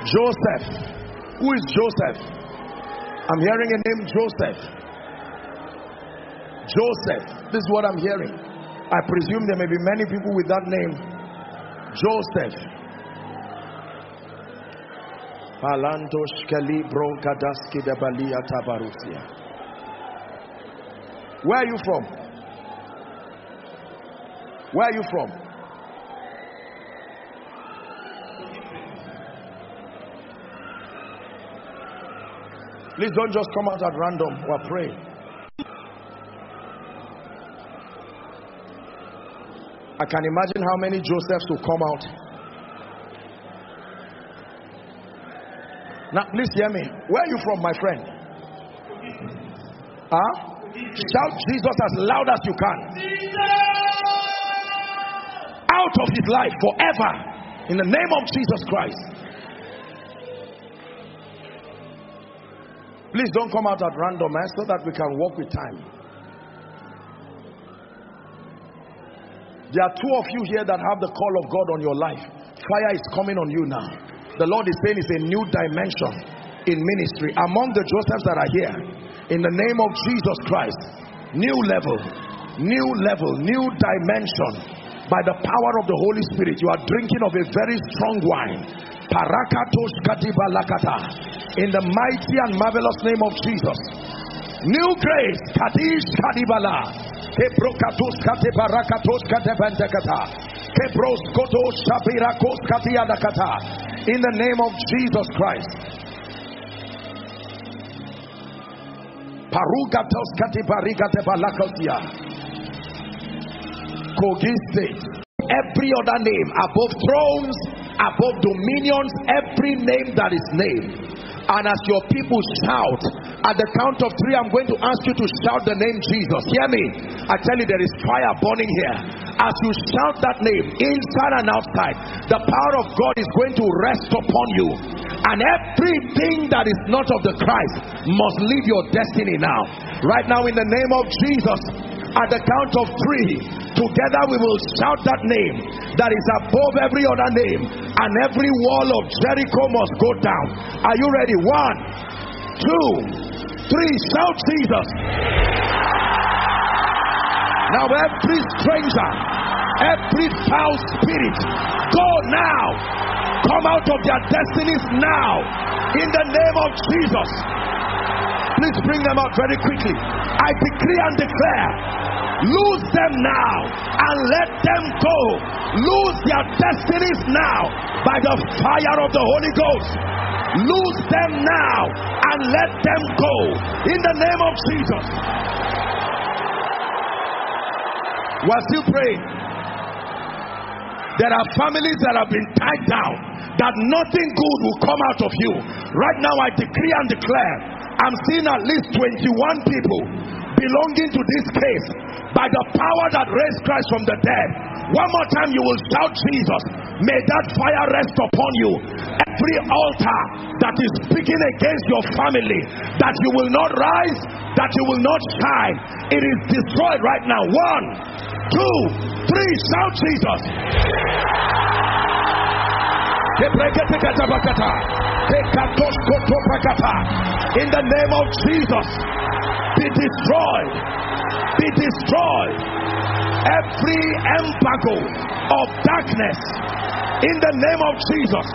Joseph. Who is Joseph? I'm hearing a name Joseph. Joseph. This is what I'm hearing. I presume there may be many people with that name. Joseph. Where are you from? Where are you from? Please don't just come out at random. We're praying. I can imagine how many Josephs will come out. Now, please hear me. Where are you from, my friend? Huh? Shout Jesus as loud as you can. Out of his life forever. In the name of Jesus Christ. Please don't come out at random eh, so that we can walk with time. There are two of you here that have the call of God on your life. Fire is coming on you now. The Lord is saying it's a new dimension in ministry. Among the Josephs that are here, in the name of Jesus Christ, new level, new level, new dimension. By the power of the Holy Spirit, you are drinking of a very strong wine in the mighty and marvelous name of Jesus. New grace, Kadish Kadibala. Kebrokatos Kate Barakatos Kate Bentekata. Kebros Koto Shabirakos Katiadakata. In the name of Jesus Christ. Parugatos Kati Barigate Balakotia. Kogi State. Every other name above thrones above dominions, every name that is named. And as your people shout, at the count of three, I'm going to ask you to shout the name Jesus. Hear me. I tell you, there is fire burning here. As you shout that name, inside and outside, the power of God is going to rest upon you. And everything that is not of the Christ must leave your destiny now. Right now, in the name of Jesus, at the count of three, together we will shout that name that is above every other name, and every wall of Jericho must go down. Are you ready? One, two, three. Shout Jesus. Now, every stranger, every foul spirit, go now. Come out of their destinies now. In the name of Jesus. Please bring them out very quickly. I decree and declare lose them now and let them go. Lose their destinies now by the fire of the Holy Ghost. Lose them now and let them go in the name of Jesus. We're still praying. There are families that have been tied down, that nothing good will come out of you. Right now, I decree and declare I'm seeing at least 21 people belonging to this case by the power that raised Christ from the dead. One more time, you will shout Jesus. May that fire rest upon you. Every altar that is speaking against your family, that you will not rise, that you will not shine, it is destroyed right now. One, two, three, shout Jesus. In the name of Jesus, be destroyed, be destroyed. Every embargo of darkness in the name of Jesus,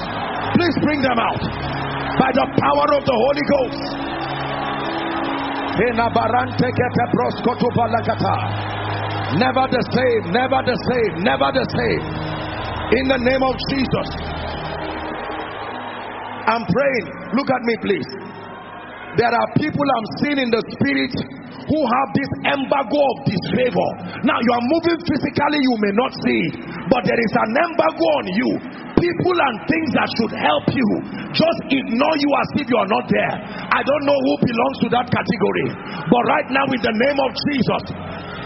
please bring them out by the power of the Holy Ghost. Never the same, never the same, never the same in the name of Jesus. I'm praying. Look at me, please. There are people I'm seeing in the spirit who have this embargo of disfavor. Now you are moving physically, you may not see it, but there is an embargo on you. People and things that should help you just ignore you as if you are not there. I don't know who belongs to that category, but right now, in the name of Jesus,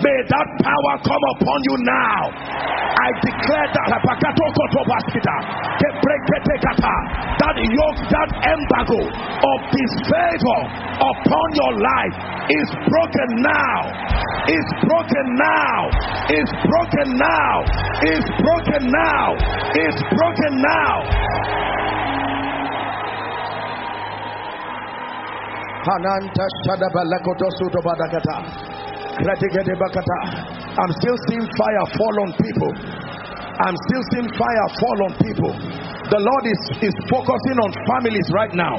May that power come upon you now. I declare that that yoke, that embargo of disfavor upon your life is broken now. Is broken now. Is broken now. Is broken now. Is broken now. I'm still seeing fire fall on people. I'm still seeing fire fall on people. The Lord is, is focusing on families right now.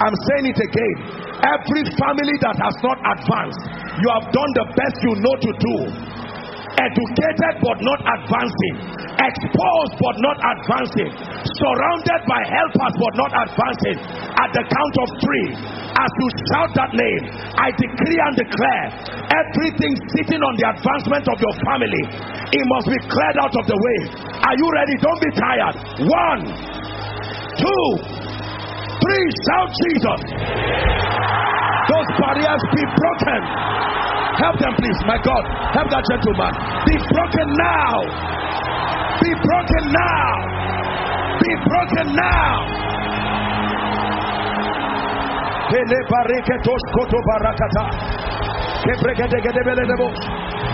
I'm saying it again. Every family that has not advanced, you have done the best you know to do. Educated but not advancing, exposed but not advancing, surrounded by helpers but not advancing. At the count of three, as you shout that name, I decree and declare everything sitting on the advancement of your family, it must be cleared out of the way. Are you ready? Don't be tired. One, two, three. Shout Jesus. Those barriers be broken. Help them, please. My God, help that gentleman. Be broken now. Be broken now. Be broken now.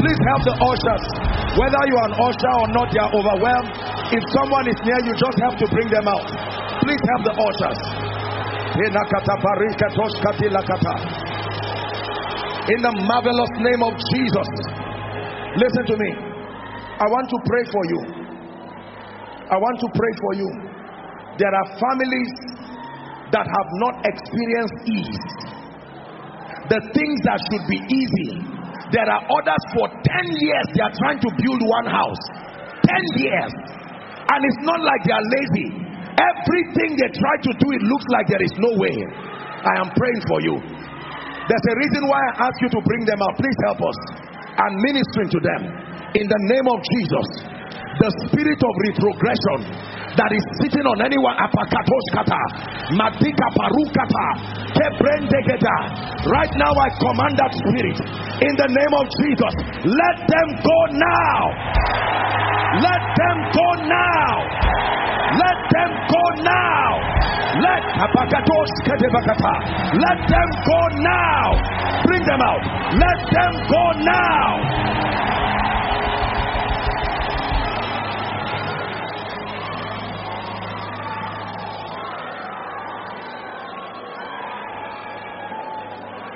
Please help the ushers. Whether you are an usher or not, they are overwhelmed. If someone is near you, just have to bring them out. Please help the ushers. In the marvelous name of Jesus. Listen to me. I want to pray for you. I want to pray for you. There are families that have not experienced ease. The things that should be easy. There are others for 10 years they are trying to build one house. 10 years. And it's not like they are lazy. Everything they try to do, it looks like there is no way. I am praying for you. There's a reason why I ask you to bring them out. Please help us. And ministering to them. In the name of Jesus. The spirit of retrogression that is sitting on anyone apakatoskata madika parukata kebrendegeta right now i command that spirit. In the name of jesus let them go now. Let them go now. Let them go now. Let let them go now. Bring them out. Let them go now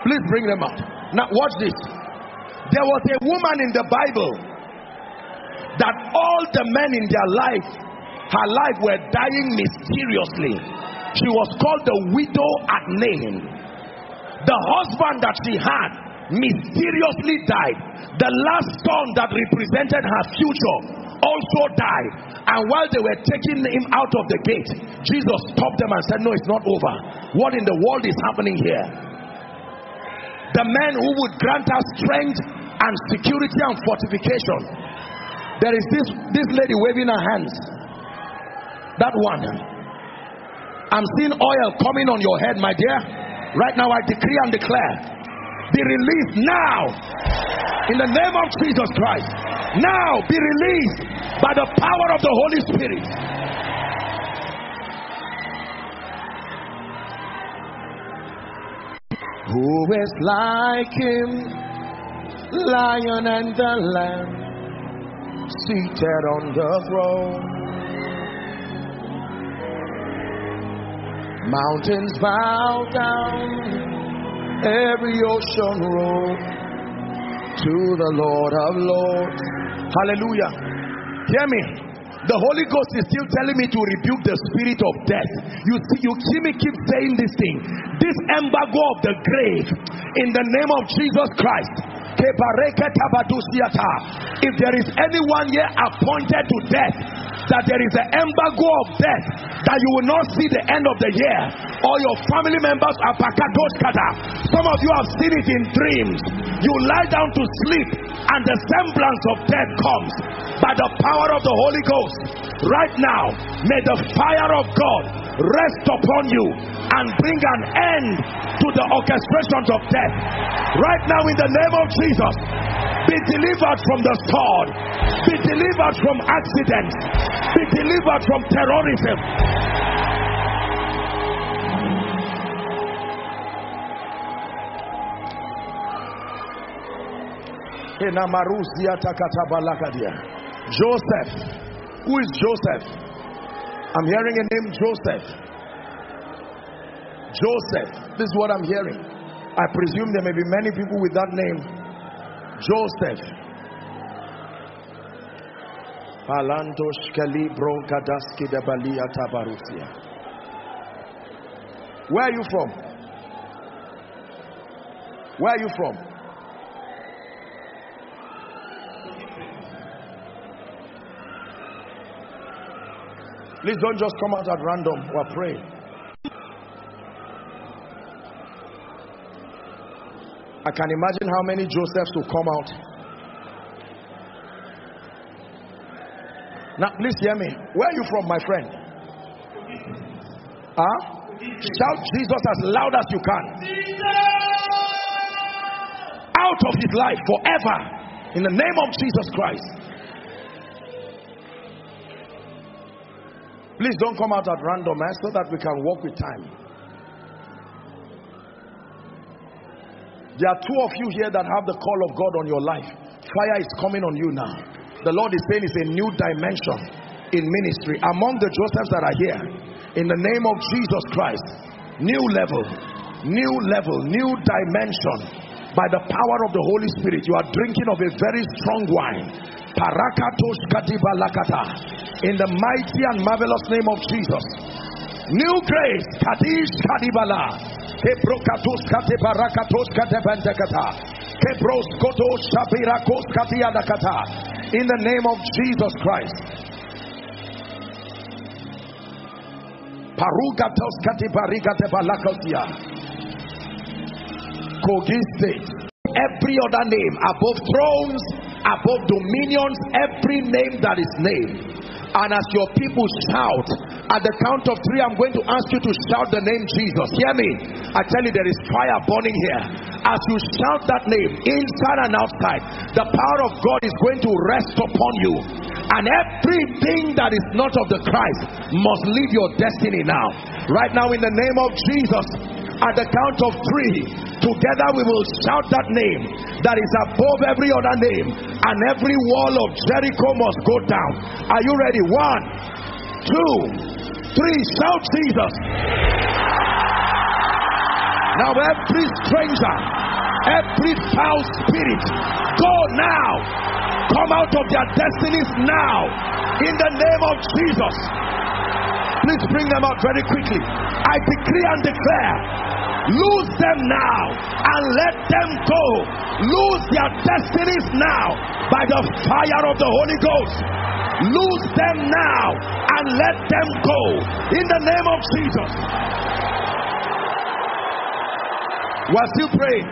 Please bring them out. Now, watch this. There was a woman in the Bible that all the men in their life, her life, were dying mysteriously. She was called the widow at Nain. The husband that she had mysteriously died. The last son that represented her future also died. And while they were taking him out of the gate, Jesus stopped them and said, No, it's not over. What in the world is happening here? The men who would grant us strength and security and fortification. There is this, this lady waving her hands. That one. I'm seeing oil coming on your head, my dear. Right now, I decree and declare be released now in the name of Jesus Christ. Now be released by the power of the Holy Spirit. Who is like him, lion and the lamb, seated on the throne? Mountains bow down, every ocean roll to the Lord of Lords. Hallelujah. Hear me. The Holy Ghost is still telling me to rebuke the spirit of death. You see, you see me keep saying this thing. This embargo of the grave in the name of Jesus Christ. If there is anyone here appointed to death, that there is an embargo of death that you will not see the end of the year or your family members are some of you have seen it in dreams you lie down to sleep and the semblance of death comes by the power of the Holy Ghost right now may the fire of God rest upon you and bring an end to the orchestrations of death right now in the name of Jesus be delivered from the sword, be delivered from accidents, be delivered from terrorism. Joseph. Who is Joseph? I'm hearing a name Joseph. Joseph. This is what I'm hearing. I presume there may be many people with that name Joseph. Where are you from? Where are you from? Please don't just come out at random. We're praying. I can imagine how many Josephs will come out. Now, please hear me. Where are you from, my friend? Huh? Shout Jesus as loud as you can. Out of his life forever. In the name of Jesus Christ. Please don't come out at random, man, so that we can walk with time. There are two of you here that have the call of God on your life. Fire is coming on you now. The Lord is saying it's a new dimension in ministry. Among the Josephs that are here, in the name of Jesus Christ, new level, new level, new dimension. By the power of the Holy Spirit, you are drinking of a very strong wine. Parakatos In the mighty and marvelous name of Jesus. New grace. Kadish Kadibala. Kebrokatos kate barakatos kate bentekata. Kebros koto shabirakos katiadakata. In the name of Jesus Christ. Parugatos kate barigate balakosia. Kogiste. Every other name above thrones, above dominions, every name that is named And as your people shout, at the count of three, I'm going to ask you to shout the name Jesus. Hear me. I tell you, there is fire burning here. As you shout that name, inside and outside, the power of God is going to rest upon you. And everything that is not of the Christ must leave your destiny now. Right now, in the name of Jesus, at the count of three, together we will shout that name that is above every other name, and every wall of Jericho must go down. Are you ready? One, two, three. Shout Jesus. Now, every stranger, every foul spirit, go now. Come out of their destinies now. In the name of Jesus. Please bring them out very quickly. I decree and declare lose them now and let them go. Lose their destinies now by the fire of the Holy Ghost. Lose them now and let them go in the name of Jesus. We're still praying.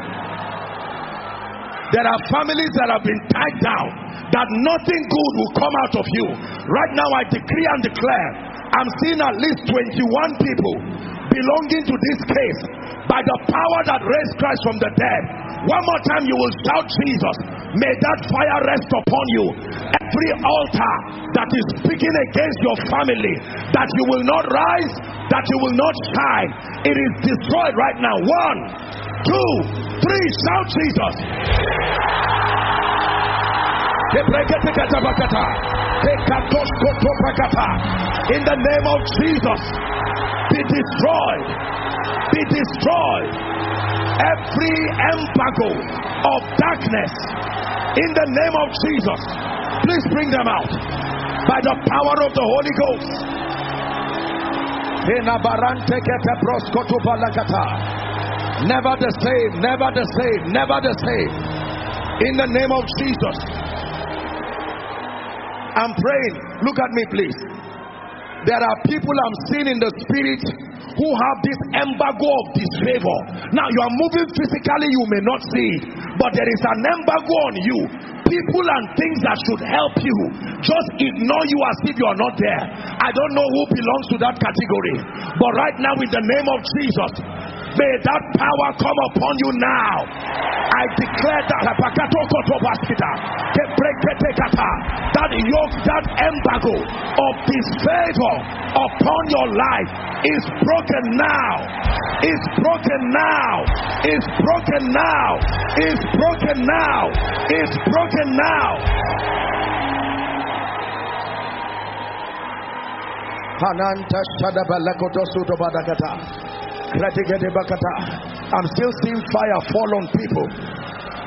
There are families that have been tied down that nothing good will come out of you. Right now, I decree and declare I'm seeing at least 21 people belonging to this case by the power that raised Christ from the dead. One more time, you will shout Jesus. May that fire rest upon you. Every altar that is speaking against your family, that you will not rise, that you will not shine, it is destroyed right now. One, two, three, shout Jesus. In the name of Jesus, be destroyed, be destroyed. Every embargo of darkness in the name of Jesus, please bring them out by the power of the Holy Ghost. Never the same, never the same, never the same. In the name of Jesus. I'm praying. Look at me, please. There are people I'm seeing in the spirit who have this embargo of disfavor. Now you are moving physically, you may not see it, but there is an embargo on you. People and things that should help you just ignore you as if you are not there. I don't know who belongs to that category, but right now, in the name of Jesus, May that power come upon you now. I declare that that yoke, that embargo of disfavor upon your life is broken now. Is broken now. Is broken now. Is broken now. Is broken now. Hananta Shadabalakotosu Badakata. I'm still seeing fire fall on people.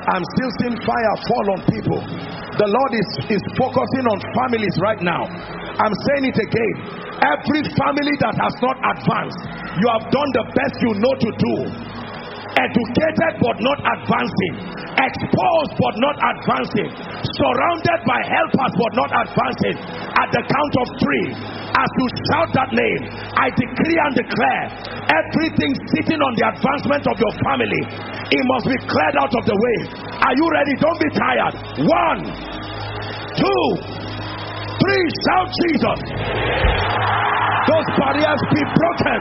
I'm still seeing fire fall on people. The Lord is, is focusing on families right now. I'm saying it again. Every family that has not advanced, you have done the best you know to do. Educated but not advancing, exposed but not advancing, surrounded by helpers but not advancing. At the count of three, as you shout that name, I decree and declare everything sitting on the advancement of your family, it must be cleared out of the way. Are you ready? Don't be tired. One, two, three. Shout Jesus. Those barriers be broken.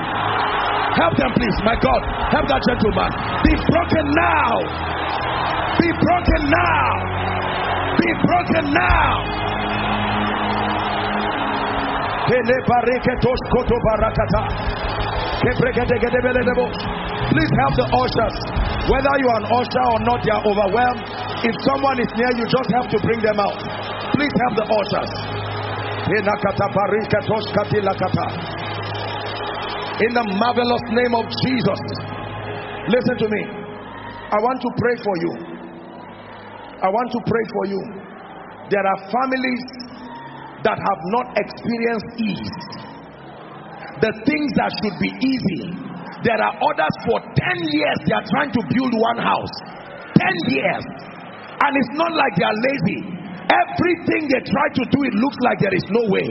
Help them, please. My God, help that gentleman. Be broken now. Be broken now. Be broken now. Please help the ushers. Whether you are an usher or not, they are overwhelmed. If someone is near you, just have to bring them out. Please help the ushers. In the marvelous name of Jesus. Listen to me. I want to pray for you. I want to pray for you. There are families that have not experienced ease. The things that should be easy. There are others for 10 years they are trying to build one house. 10 years. And it's not like they are lazy. Everything they try to do, it looks like there is no way.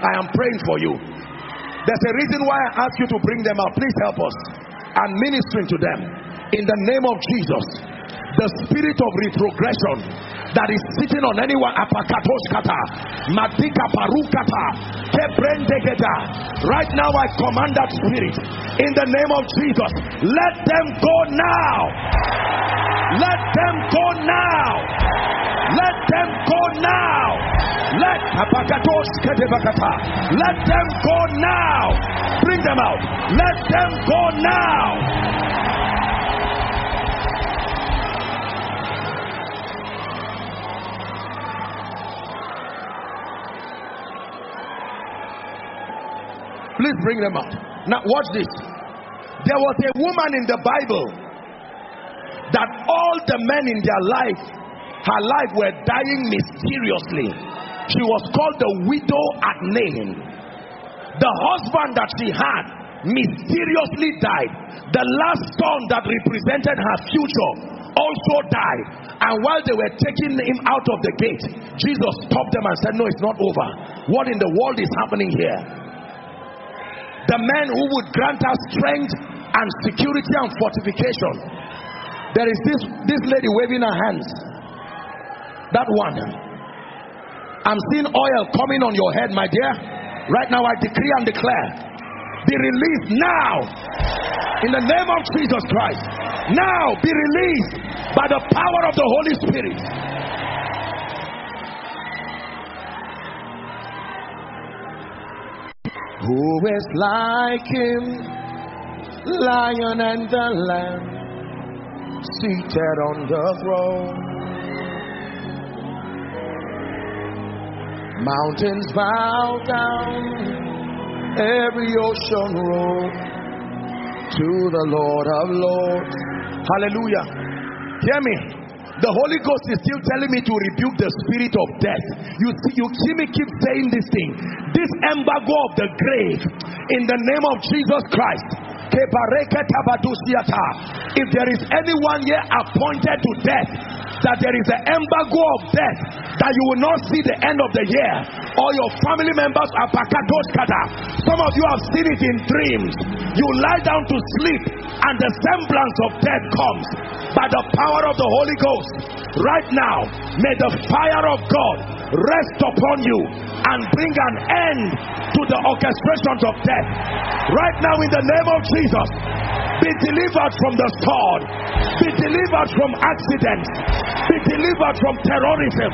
I am praying for you. There's a reason why I ask you to bring them out. Please help us. I'm ministering to them. In the name of Jesus, the spirit of retrogression that is sitting on anyone. Apakatoskata madika parukata right now i command that spirit in the name of jesus. Let them go now. Let them go now. Let them go now. Let let them go now. Bring them out. Let them go now Please bring them out. Now, watch this. There was a woman in the Bible that all the men in their life, her life, were dying mysteriously. She was called the widow at Nain. The husband that she had mysteriously died. The last son that represented her future also died. And while they were taking him out of the gate, Jesus stopped them and said, No, it's not over. What in the world is happening here? The men who would grant us strength and security and fortification. There is this, this lady waving her hands. That one. I'm seeing oil coming on your head, my dear. Right now, I decree and declare be released now in the name of Jesus Christ. Now be released by the power of the Holy Spirit. Who is like him, lion and the lamb, seated on the throne? Mountains bow down, every ocean roll to the Lord of Lords. Hallelujah. Hear me. The Holy Ghost is still telling me to rebuke the spirit of death. You see, you see me keep saying this thing. This embargo of the grave in the name of Jesus Christ. If there is anyone here appointed to death, that there is an embargo of death, that you will not see the end of the year, or your family members are Some of you have seen it in dreams. You lie down to sleep, and the semblance of death comes by the power of the Holy Ghost. Right now, may the fire of God rest upon you and bring an end to the orchestrations of death. Right now, in the name of Jesus, be delivered from the sword, be delivered from accidents, be delivered from terrorism.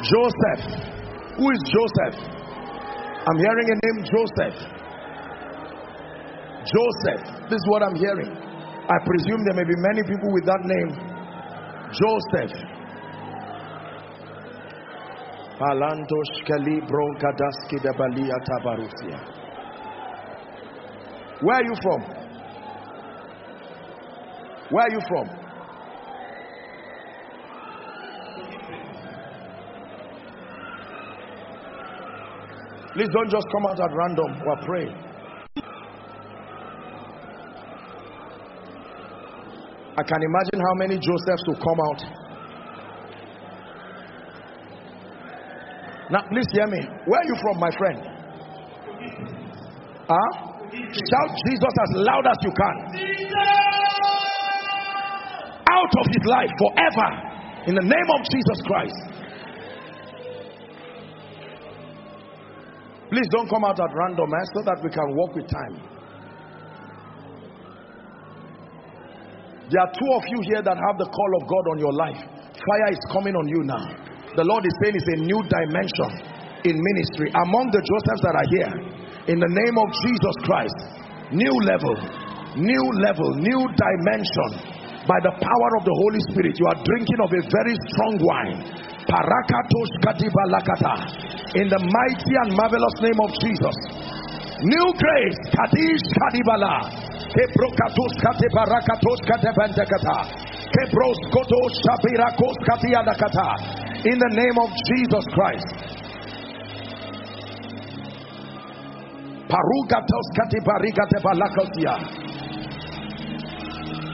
Joseph. Who is Joseph? I'm hearing a name Joseph. Joseph. This is what I'm hearing. I presume there may be many people with that name. Joseph. Where are you from? Where are you from? Please don't just come out at random. We're praying. I can imagine how many Josephs will come out. Now, please hear me. Where are you from, my friend? Huh? Shout Jesus as loud as you can. Out of his life forever. In the name of Jesus Christ. Please don't come out at random eh, so that we can walk with time. There are two of you here that have the call of God on your life. Fire is coming on you now. The Lord is saying it's a new dimension in ministry. Among the Josephs that are here, in the name of Jesus Christ, new level, new level, new dimension. By the power of the Holy Spirit, you are drinking of a very strong wine. In the mighty and marvelous name of Jesus. New grace, Kadish Kadibala, Kebrokatos Katebarakatos Katebantakata, Kebros Kotos Shabirakos Katiadakata, in the name of Jesus Christ. Parugatos Katibarikate Balakatia,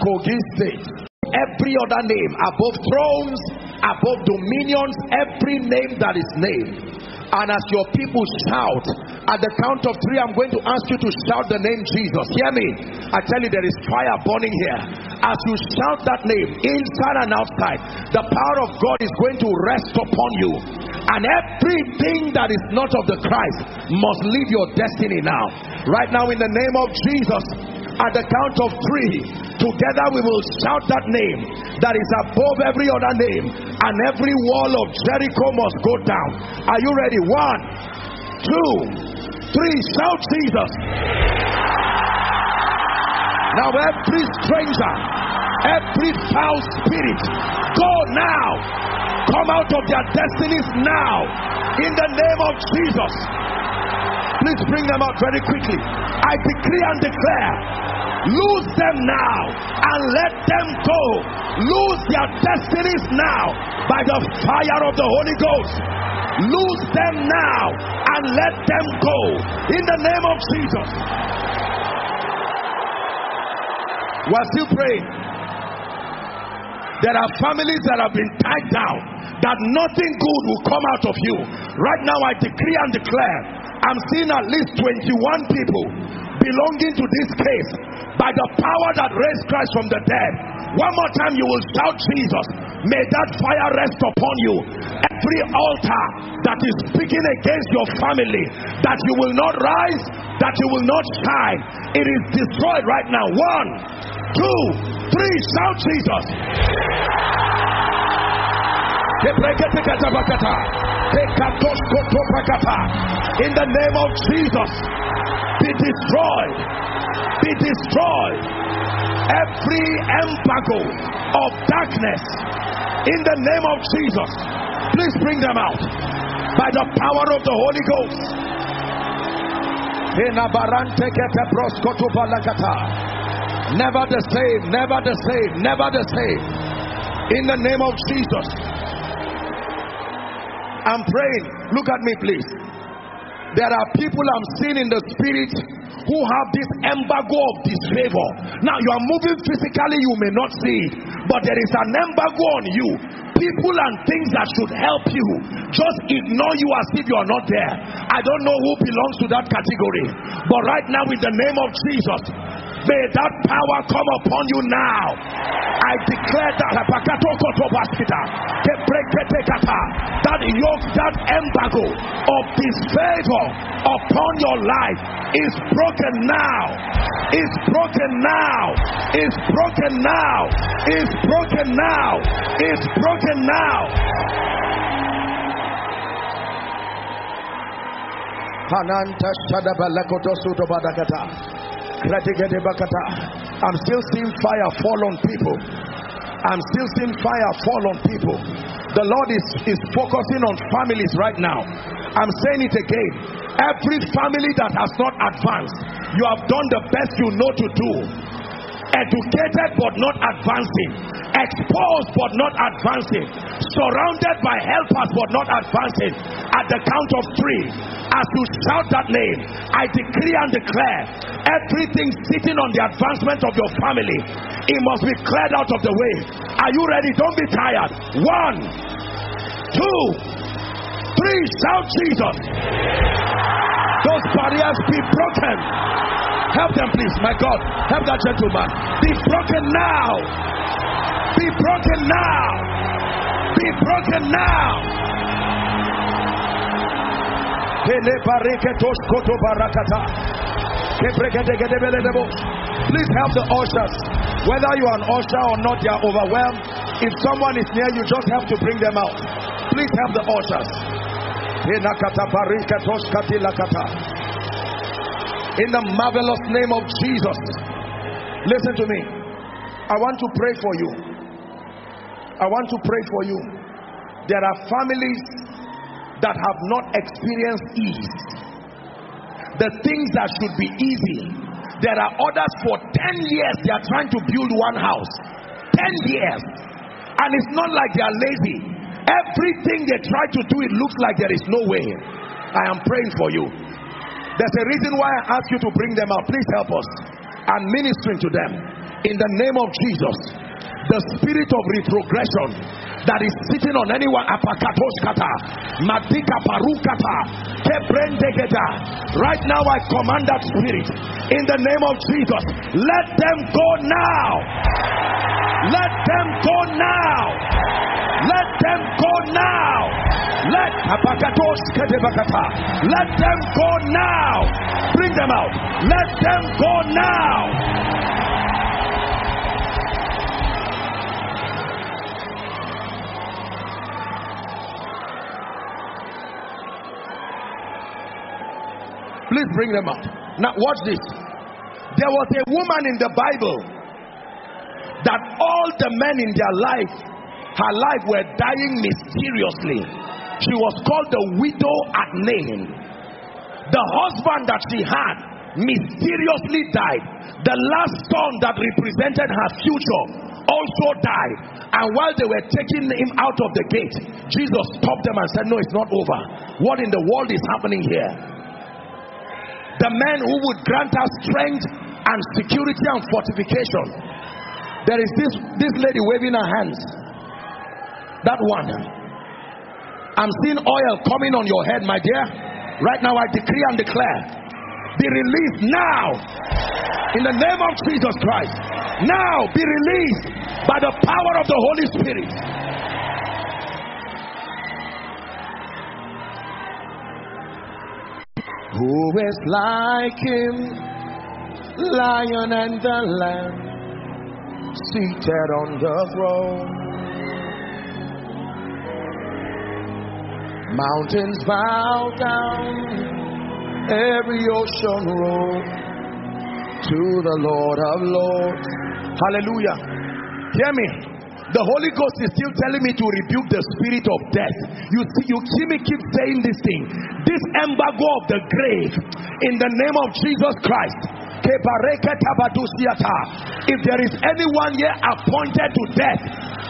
Kogi State, every other name above thrones, above dominions, every name that is named And as your people shout, at the count of three, I'm going to ask you to shout the name Jesus. Hear me. I tell you, there is fire burning here. As you shout that name, inside and outside, the power of God is going to rest upon you. And everything that is not of the Christ must leave your destiny now. Right now, in the name of Jesus, at the count of three, together we will shout that name that is above every other name, and every wall of Jericho must go down. Are you ready? One, two, three. Shout Jesus. Now, every stranger, every foul spirit, go now. Come out of their destinies now. In the name of Jesus. Please bring them out very quickly. I decree and declare lose them now and let them go. Lose their destinies now by the fire of the Holy Ghost. Lose them now and let them go in the name of Jesus. We're still praying. There are families that have been tied down, that nothing good will come out of you. Right now, I decree and declare I'm seeing at least 21 people belonging to this case by the power that raised Christ from the dead. One more time, you will shout Jesus. May that fire rest upon you. Every altar that is speaking against your family, that you will not rise, that you will not shine, it is destroyed right now. One, two, three, shout Jesus. In the name of Jesus, be destroyed, be destroyed. Every embargo of darkness in the name of Jesus, please bring them out by the power of the Holy Ghost. Never the same, never the same, never the same. In the name of Jesus. I'm praying. Look at me, please. There are people I'm seeing in the spirit who have this embargo of disfavor. Now you are moving physically, you may not see it, but there is an embargo on you. People and things that should help you just ignore you as if you are not there. I don't know who belongs to that category, but right now, in the name of Jesus, May that power come upon you now. I declare that that yoke, that embargo of disfavor upon your life is broken now. Is broken now. Is broken now. Is broken now. Is broken now. Hananta Shadaba Lakotosu Badakata. I'm still seeing fire fall on people. I'm still seeing fire fall on people. The Lord is, is focusing on families right now. I'm saying it again. Every family that has not advanced, you have done the best you know to do. Educated but not advancing. Exposed but not advancing. Surrounded by helpers but not advancing. At the count of three, as you shout that name, I decree and declare everything sitting on the advancement of your family, it must be cleared out of the way. Are you ready? Don't be tired. One, two, three. Shout Jesus. Those barriers be broken. Help them, please. My God, help that gentleman. Be broken now. Be broken now. Be broken now. Please help the ushers. Whether you are an usher or not, they are overwhelmed. If someone is near you, just have to bring them out. Please help the ushers. In the marvelous name of Jesus. Listen to me. I want to pray for you. I want to pray for you. There are families that have not experienced ease. The things that should be easy. There are others for 10 years they are trying to build one house. 10 years. And it's not like they are lazy. Everything they try to do, it looks like there is no way. I am praying for you. There's a reason why I ask you to bring them out. Please help us. And ministering to them. In the name of Jesus. The spirit of retrogression that is sitting on anyone apakatoskata madika parukata right now i command that spirit in the name of jesus. Let them go now. Let them go now. Let them go now. Let let them go now. Bring them out. Let them go now Please bring them out. Now, watch this. There was a woman in the Bible that all the men in their life, her life, were dying mysteriously. She was called the widow at Nain. The husband that she had mysteriously died. The last son that represented her future also died. And while they were taking him out of the gate, Jesus stopped them and said, No, it's not over. What in the world is happening here? The men who would grant us strength and security and fortification. There is this, this lady waving her hands. That one. I'm seeing oil coming on your head, my dear. Right now, I decree and declare be released now in the name of Jesus Christ. Now be released by the power of the Holy Spirit. Who is like him, lion and the lamb, seated on the throne? Mountains bow down, every ocean roll to the Lord of Lords. Hallelujah. Hear me. The Holy Ghost is still telling me to rebuke the spirit of death. You see, you see me keep saying this thing. This embargo of the grave in the name of Jesus Christ. If there is anyone here appointed to death,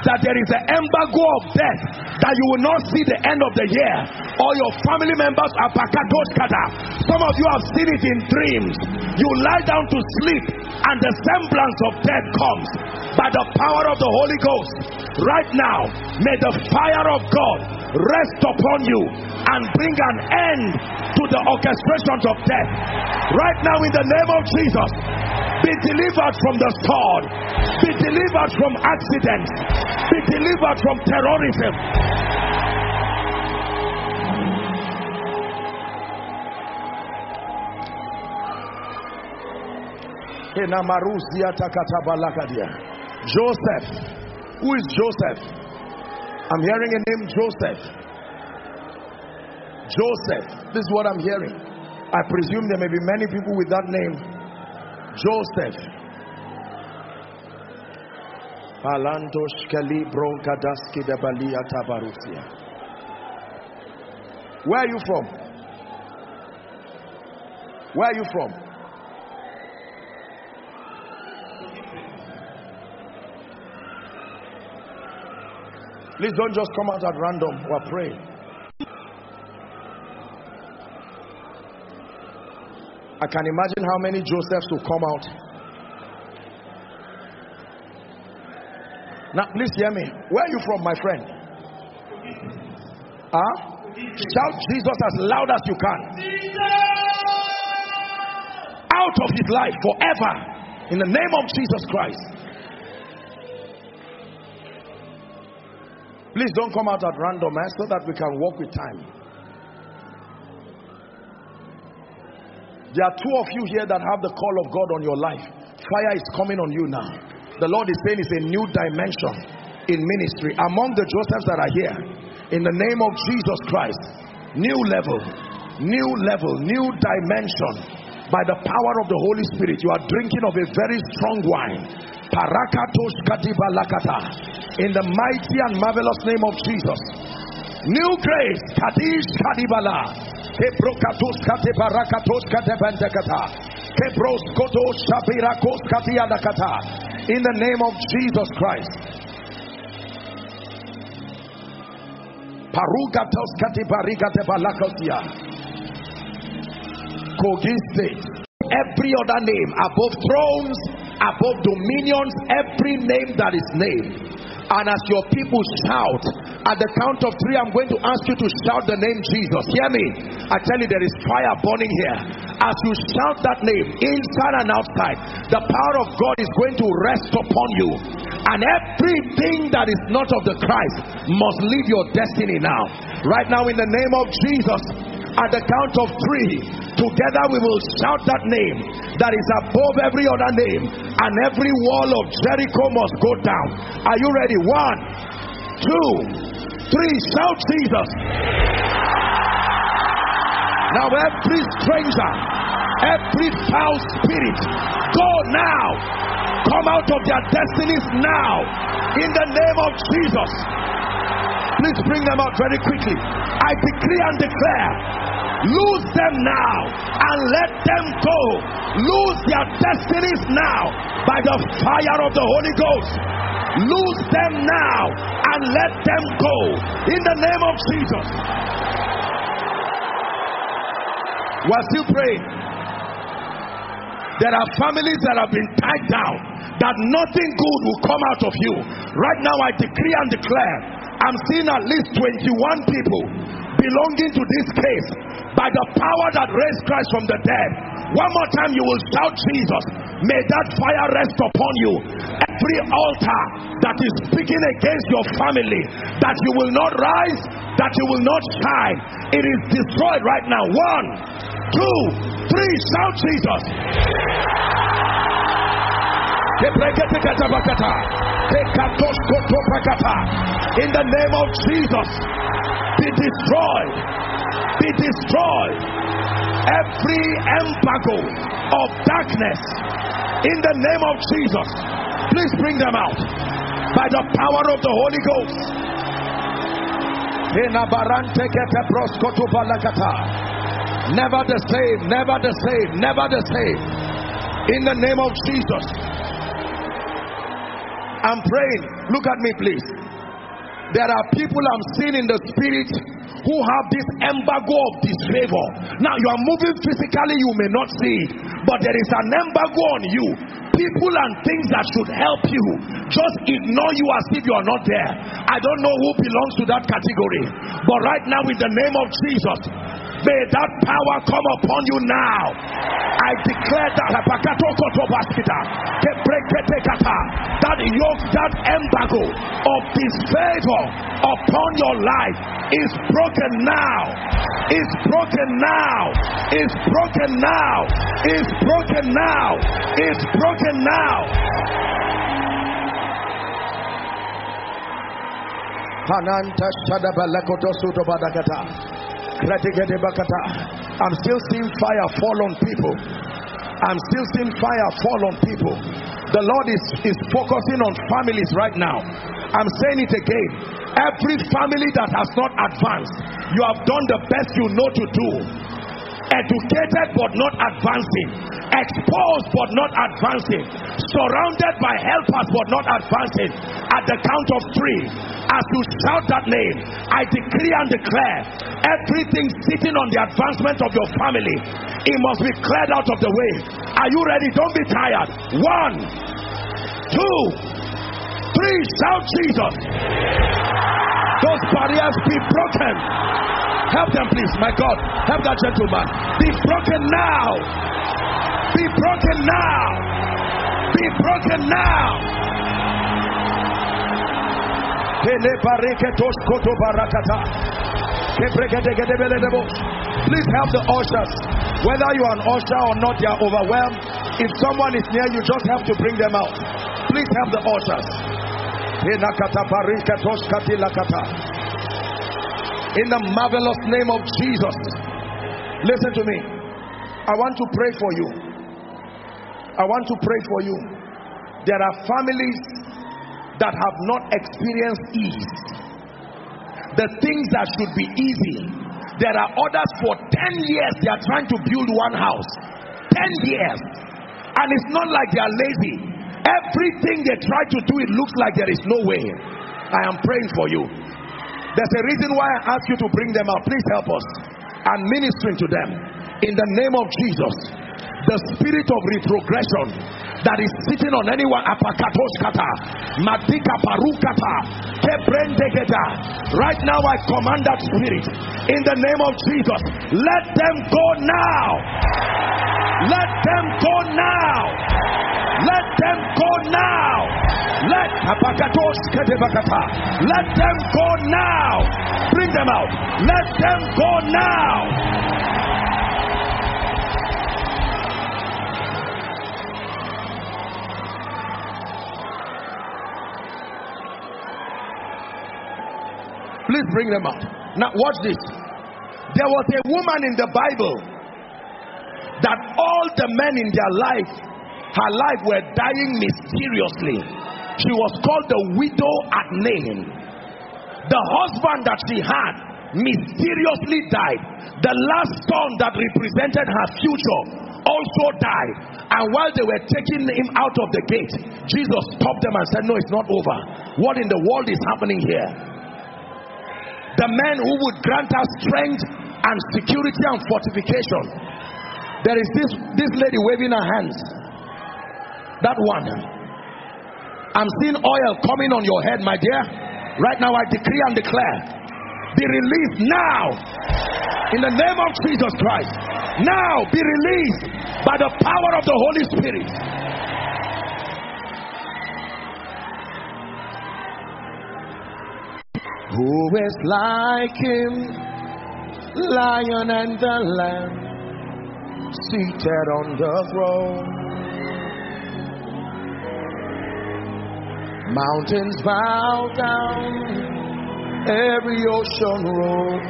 that there is an embargo of death, that you will not see the end of the year, or your family members are Some of you have seen it in dreams. You lie down to sleep, and the semblance of death comes by the power of the Holy Ghost. Right now, may the fire of God rest upon you and bring an end to the orchestrations of death. Right now, in the name of Jesus, be delivered from the sword, be delivered from accidents, be delivered from terrorism. Joseph. Who is Joseph? I'm hearing a name Joseph. Joseph. This is what I'm hearing. I presume there may be many people with that name. Joseph. Where are you from? Where are you from? Please don't just come out at random. We're praying. I can imagine how many Josephs will come out. Now, please hear me. Where are you from, my friend? Huh? Shout Jesus as loud as you can. Out of his life forever. In the name of Jesus Christ. Please don't come out at random eh, so that we can walk with time. There are two of you here that have the call of God on your life. Fire is coming on you now. The Lord is saying it's a new dimension in ministry. Among the Josephs that are here, in the name of Jesus Christ, new level, new level, new dimension. By the power of the Holy Spirit, you are drinking of a very strong wine in the mighty and marvelous name of Jesus. New grace, Kadish Kadibala, Kebrokatus Katebarakatos Katebantakata, Kebros Kotos Shapirakos Katiadakata, in the name of Jesus Christ. Balakatia, Kogiste, every other name above thrones above dominions, every name that is named. And as your people shout, at the count of three, I'm going to ask you to shout the name Jesus. Hear me. I tell you, there is fire burning here. As you shout that name, inside and outside, the power of God is going to rest upon you. And everything that is not of the Christ must leave your destiny now. Right now, in the name of Jesus, at the count of three, together we will shout that name that is above every other name, and every wall of Jericho must go down. Are you ready? One, two, three. Shout Jesus. Now, every stranger, every foul spirit, go now. Come out of their destinies now. In the name of Jesus. Please bring them out very quickly. I decree and declare lose them now and let them go. Lose their destinies now by the fire of the Holy Ghost. Lose them now and let them go in the name of Jesus. We're still praying. There are families that have been tied down, that nothing good will come out of you. Right now, I decree and declare I'm seeing at least 21 people belonging to this case by the power that raised Christ from the dead. One more time, you will shout Jesus. May that fire rest upon you. Every altar that is speaking against your family, that you will not rise, that you will not shine, it is destroyed right now. One, two, three, shout Jesus. In the name of Jesus, be destroyed, be destroyed. Every embargo of darkness, in the name of Jesus, please bring them out by the power of the Holy Ghost. Never the same, never the same, never the same. In the name of Jesus. I'm praying. Look at me, please. There are people I'm seeing in the spirit who have this embargo of disfavor. Now you are moving physically, you may not see it, but there is an embargo on you. People and things that should help you just ignore you as if you are not there. I don't know who belongs to that category, but right now, in the name of Jesus, May that power come upon you now. I declare that that yoke, that embargo of disfavor upon your life is broken now. Is broken now. Is broken now. Is broken now. Is broken now. Hananta Shadabalakotosuto Badagata. I'm still seeing fire fall on people. I'm still seeing fire fall on people. The Lord is, is focusing on families right now. I'm saying it again. Every family that has not advanced, you have done the best you know to do. Educated but not advancing, exposed but not advancing, surrounded by helpers but not advancing. At the count of three, as you shout that name, I decree and declare everything sitting on the advancement of your family, it must be cleared out of the way. Are you ready? Don't be tired. One, two, three. Shout Jesus. Those barriers be broken. Help them, please. My God, help that gentleman. Be broken now. Be broken now. Be broken now. Please help the ushers. Whether you are an usher or not, they are overwhelmed. If someone is near you, just have to bring them out. Please help the ushers. In the marvelous name of Jesus. Listen to me. I want to pray for you. I want to pray for you. There are families that have not experienced ease. The things that should be easy. There are others for 10 years they are trying to build one house. 10 years. And it's not like they are lazy. Everything they try to do, it looks like there is no way. I am praying for you. There's a reason why I ask you to bring them out. Please help us. And ministering to them. In the name of Jesus. The spirit of retrogression that is sitting on anyone. Apakatoskata madika parukata kebrendegeta right now i command that spirit in the name of jesus. Let them go now. Let them go now. Let them go now. Let let them go now. Bring them out. Let them go now Please bring them out. Now, watch this. There was a woman in the Bible that all the men in their life, her life, were dying mysteriously. She was called the widow at Nain. The husband that she had mysteriously died. The last son that represented her future also died. And while they were taking him out of the gate, Jesus stopped them and said, No, it's not over. What in the world is happening here? The men who would grant us strength and security and fortification. There is this, this lady waving her hands. That one. I'm seeing oil coming on your head, my dear. Right now, I decree and declare be released now in the name of Jesus Christ. Now be released by the power of the Holy Spirit. Who is like him, lion and the lamb, seated on the throne? Mountains bow down, every ocean roll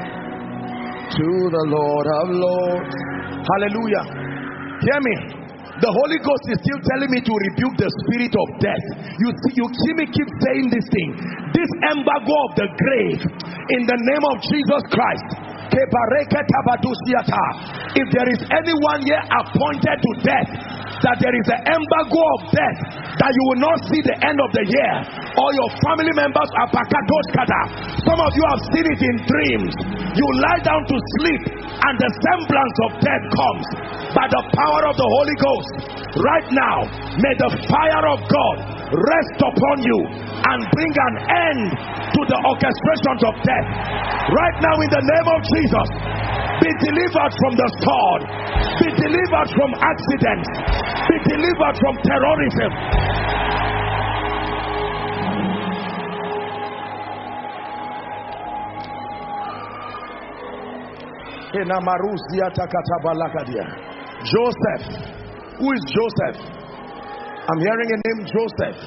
to the Lord of Lords. Hallelujah. Hear me. The Holy Ghost is still telling me to rebuke the spirit of death. You see, you see me keep saying this thing. This embargo of the grave in the name of Jesus Christ. If there is anyone here appointed to death, that there is an embargo of death, that you will not see the end of the year, or your family members are pakatoskata. Some of you have seen it in dreams. You lie down to sleep, and the semblance of death comes by the power of the Holy Ghost. Right now, may the fire of God rest upon you and bring an end to the orchestrations of death. Right now, in the name of Jesus, be delivered from the sword, be delivered from accidents, be delivered from terrorism. Joseph. Who is Joseph? I'm hearing a name Joseph.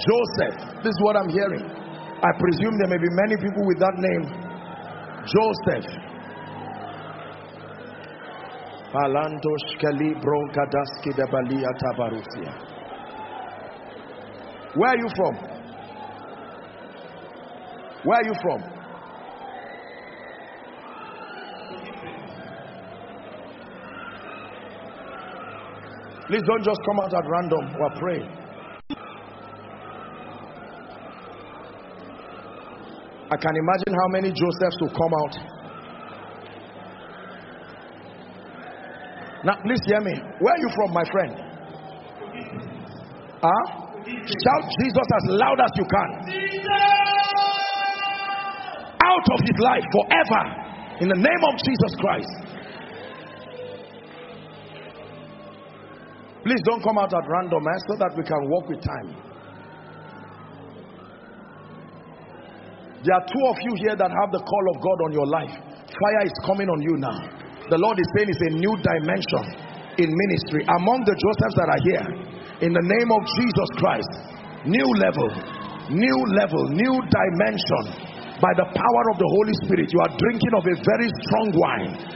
Joseph. This is what I'm hearing. I presume there may be many people with that name. Joseph. Where are you from? Where are you from? Please don't just come out at random. We're praying. I can imagine how many Josephs will come out. Now, please hear me. Where are you from, my friend? Huh? Shout Jesus as loud as you can. Out of his life forever. In the name of Jesus Christ. Please don't come out at random eh, so that we can walk with time. There are two of you here that have the call of God on your life. Fire is coming on you now. The Lord is saying it's a new dimension in ministry. Among the Josephs that are here, in the name of Jesus Christ, new level, new level, new dimension. By the power of the Holy Spirit, you are drinking of a very strong wine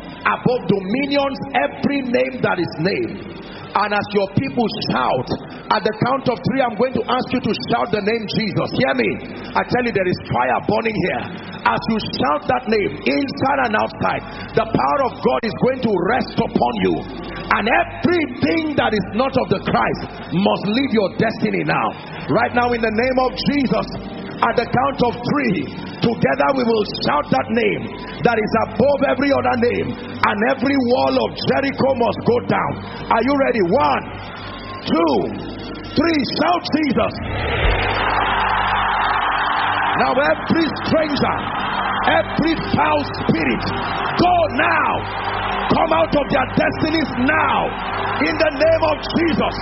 above dominions, every name that is named. And as your people shout, at the count of three, I'm going to ask you to shout the name Jesus. Hear me. I tell you, there is fire burning here. As you shout that name, inside and outside, the power of God is going to rest upon you. And everything that is not of the Christ must leave your destiny now. Right now, in the name of Jesus, at the count of three, together we will shout that name that is above every other name, and every wall of Jericho must go down. Are you ready? One, two, three. Shout Jesus. Now, every stranger, every foul spirit, go now. Come out of their destinies now. In the name of Jesus.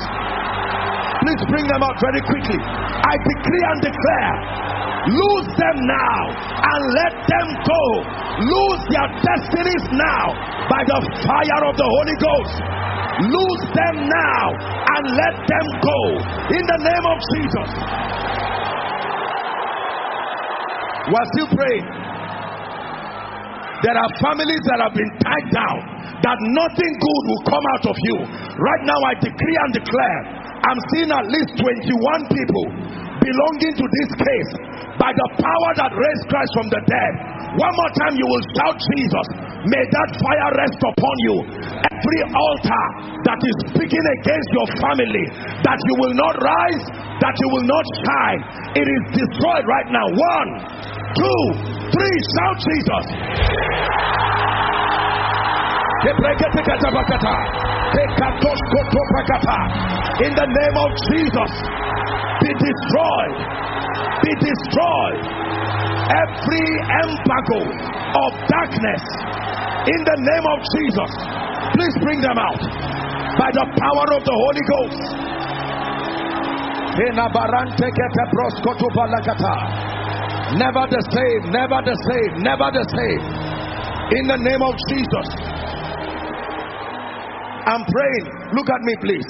Please bring them out very quickly. I decree and declare lose them now and let them go. Lose their destinies now by the fire of the Holy Ghost. Lose them now and let them go in the name of Jesus. We're still praying. There are families that have been tied down, that nothing good will come out of you. Right now, I decree and declare I'm seeing at least 21 people belonging to this case by the power that raised Christ from the dead. One more time, you will shout Jesus. May that fire rest upon you. Every altar that is speaking against your family, that you will not rise, that you will not shine, it is destroyed right now. One, two, three, shout Jesus. In the name of Jesus, be destroyed. Be destroyed. Every embargo of darkness in the name of Jesus. Please bring them out by the power of the Holy Ghost. Never the same, never the same, never the same. In the name of Jesus. I'm praying. Look at me, please.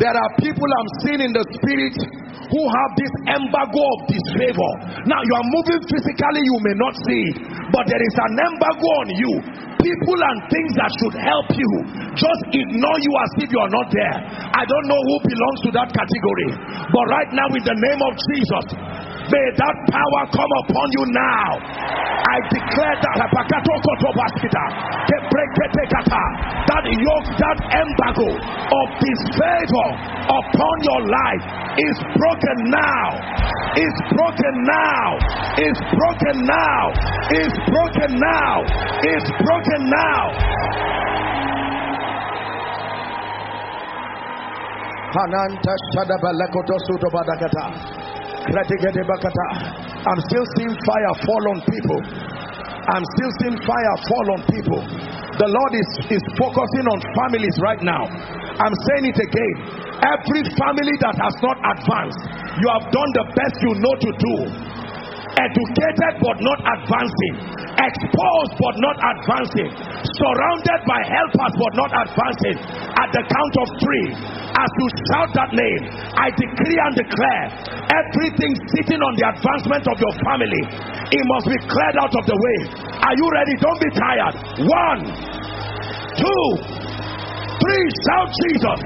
There are people I'm seeing in the spirit who have this embargo of disfavor. Now you are moving physically, you may not see it, but there is an embargo on you. People and things that should help you just ignore you as if you are not there. I don't know who belongs to that category, but right now, in the name of Jesus, May that power come upon you now. I declare that that yoke, that embargo of disfavor upon your life is broken now. Is broken now. Is broken now. Is broken now. Is broken now. Hananta Shadabalakoto Sudobadakata. I'm still seeing fire fall on people. I'm still seeing fire fall on people. The Lord is, is focusing on families right now. I'm saying it again. Every family that has not advanced, you have done the best you know to do. Educated but not advancing, exposed but not advancing, surrounded by helpers but not advancing. At the count of three, as you shout that name, I decree and declare everything sitting on the advancement of your family, it must be cleared out of the way. Are you ready? Don't be tired. One, two, three. Shout Jesus.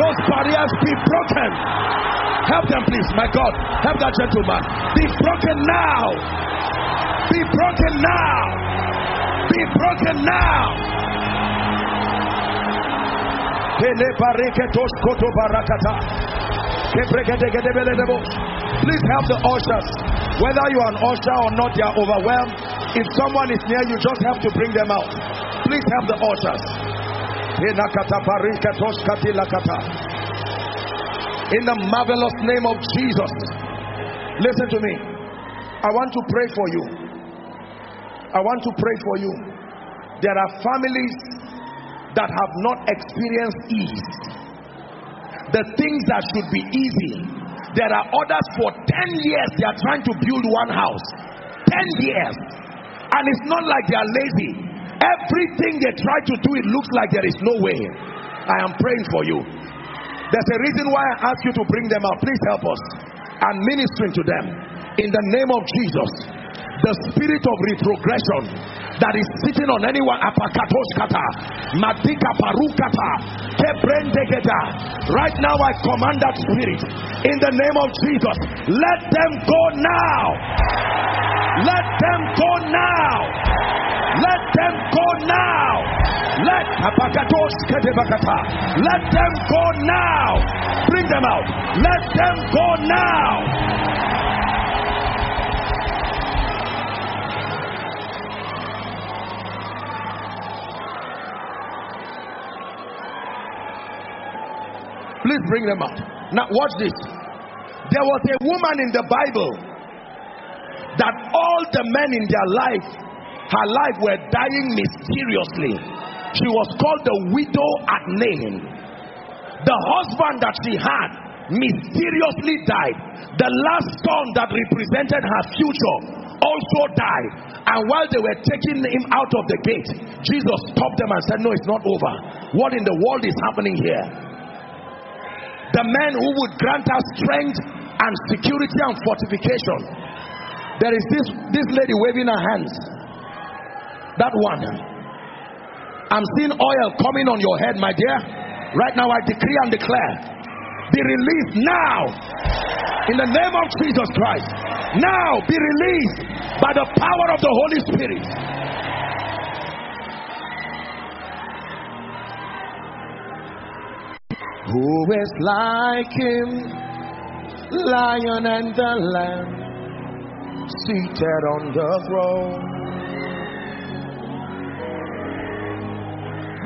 Those barriers be broken. Help them, please. My God, help that gentleman. Be broken now. Be broken now. Be broken now. Please help the ushers. Whether you are an usher or not, they are overwhelmed. If someone is near you, just have to bring them out. Please help the ushers. In the marvelous name of Jesus. Listen to me. I want to pray for you. I want to pray for you. There are families that have not experienced ease. The things that should be easy. There are others for 10 years they are trying to build one house. 10 years. And it's not like they are lazy. Everything they try to do, it looks like there is no way. I am praying for you. There's a reason why I ask you to bring them out. Please help us. And ministering to them. In the name of Jesus. The spirit of retrogression that is sitting on anyone apakatoskata madika parukata. Right now i command that spirit. In the name of jesus let them go now. Let them go now. Let them go now. Let let them go now. Bring them out. Let them go now Please bring them out. Now, watch this. There was a woman in the Bible that all the men in their life, her life, were dying mysteriously. She was called the widow at Nain. The husband that she had mysteriously died. The last son that represented her future also died. And while they were taking him out of the gate, Jesus stopped them and said, No, it's not over. What in the world is happening here? The men who would grant us strength and security and fortification. There is this, this lady waving her hands. That one. I'm seeing oil coming on your head, my dear. Right now, I decree and declare be released now in the name of Jesus Christ. Now be released by the power of the Holy Spirit. Who is like him, lion and the lamb, seated on the throne?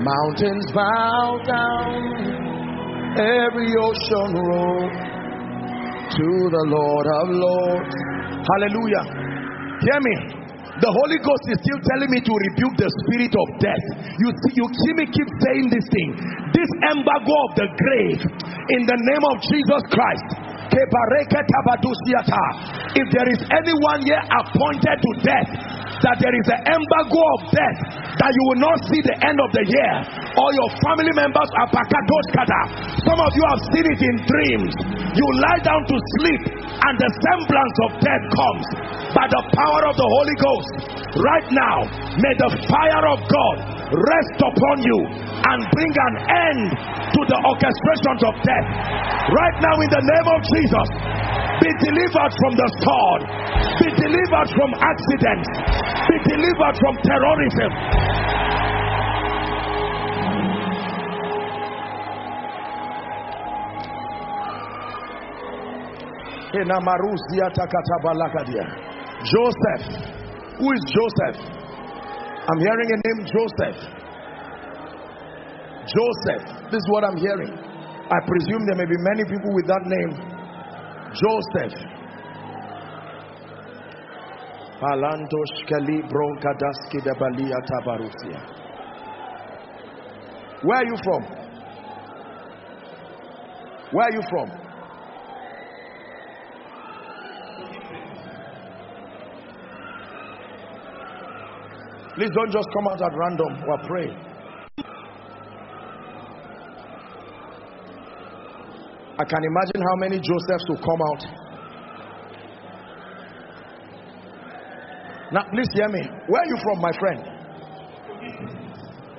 Mountains bow down, every ocean roll to the Lord of Lords. Hallelujah. Hear me. The Holy Ghost is still telling me to rebuke the spirit of death. You see, you see me keep saying this thing. This embargo of the grave in the name of Jesus Christ. If there is anyone here appointed to death, that there is an embargo of death that you will not see the end of the year. Or your family members are pakadoskata some of you have seen it in dreams. You lie down to sleep and the semblance of death comes by the power of the Holy Ghost. Right now may the fire of God rest upon you and bring an end to the orchestrations of death. Right now in the name of Jesus be delivered from the sword, be delivered from accidents, be delivered from terrorism. Joseph. Who is Joseph? I'm hearing a name Joseph. Joseph. This is what I'm hearing. I presume there may be many people with that name Joseph. Tabarusia. Where are you from? Where are you from? Please don't just come out at random. We're praying. I can imagine how many Josephs will come out. Now, please hear me. Where are you from, my friend?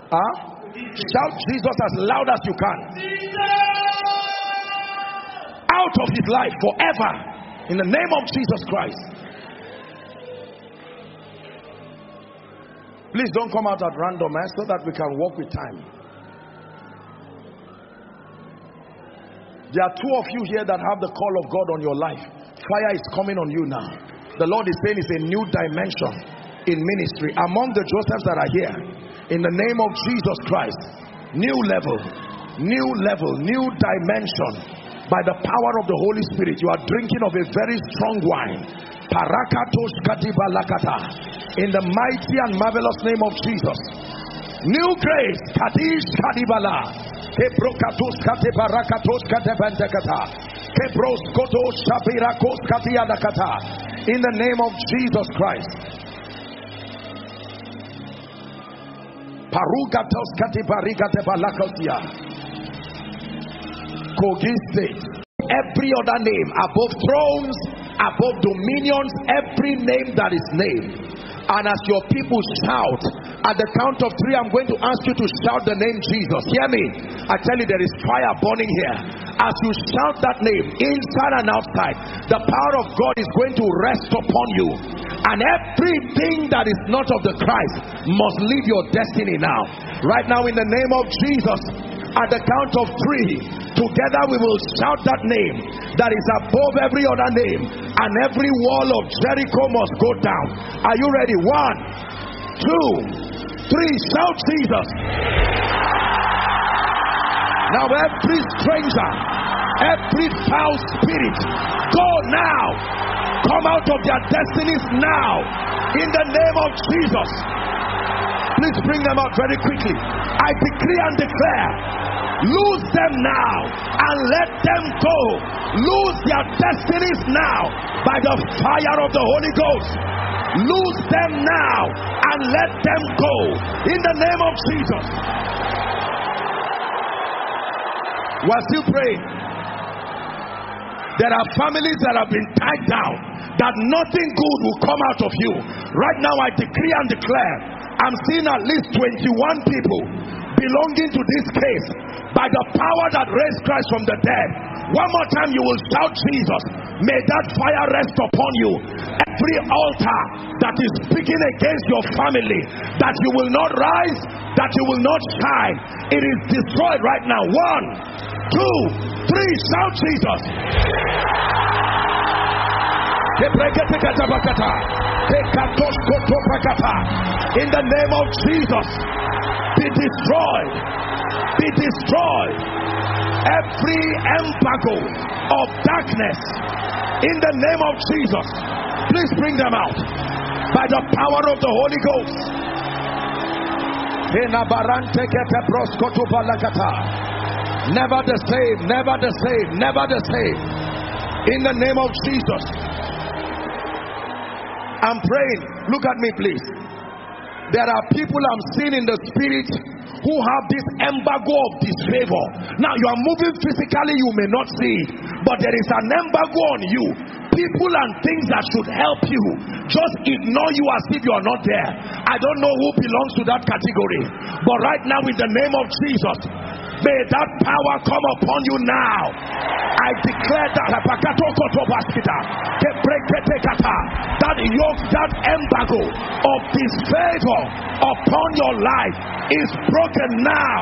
Huh? Shout Jesus as loud as you can. Out of his life forever. In the name of Jesus Christ. Please don't come out at random, man, so that we can walk with time. There are two of you here that have the call of God on your life. Fire is coming on you now. The Lord is saying it's a new dimension in ministry. Among the Josephs that are here, in the name of Jesus Christ, new level, new level, new dimension. By the power of the Holy Spirit, you are drinking of a very strong wine. In the mighty and marvelous name of Jesus. New grace. Kadish Kadibala. Kebrokatos kate barakatos kate bentekata. Kebros koto shabirakos katiadakata. In the name of Jesus Christ. Kogi state. Every other name above thrones, above dominions, every name that is named And as your people shout, at the count of three, I'm going to ask you to shout the name Jesus. Hear me. I tell you, there is fire burning here. As you shout that name, inside and outside, the power of God is going to rest upon you. And everything that is not of the Christ must leave your destiny now. Right now, in the name of Jesus, at the count of three, together we will shout that name that is above every other name, and every wall of Jericho must go down. Are you ready? One, two, three. Shout Jesus. Now, every stranger, every foul spirit, go now. Come out of their destinies now. In the name of Jesus. Please bring them out very quickly. I decree and declare lose them now and let them go. Lose their destinies now by the fire of the Holy Ghost. Lose them now and let them go in the name of Jesus. We're still praying. There are families that have been tied down that nothing good will come out of you. Right now, I decree and declare I'm seeing at least 21 people belonging to this case by the power that raised Christ from the dead. One more time, you will shout Jesus. May that fire rest upon you. Every altar that is speaking against your family, that you will not rise, that you will not shine, it is destroyed right now. One, two, three, shout Jesus. In the name of Jesus, be destroyed, be destroyed. Every embargo of darkness in the name of Jesus, please bring them out by the power of the Holy Ghost. Never the same, never the same, never the same. In the name of Jesus. I'm praying. Look at me, please. There are people I'm seeing in the spirit who have this embargo of disfavor. Now you are moving physically, you may not see it, but there is an embargo on you. People and things that should help you just ignore you as if you are not there. I don't know who belongs to that category, but right now, in the name of Jesus, may that power come upon you now. I declare that that yoke, that embargo of disfavor upon your life is broken now.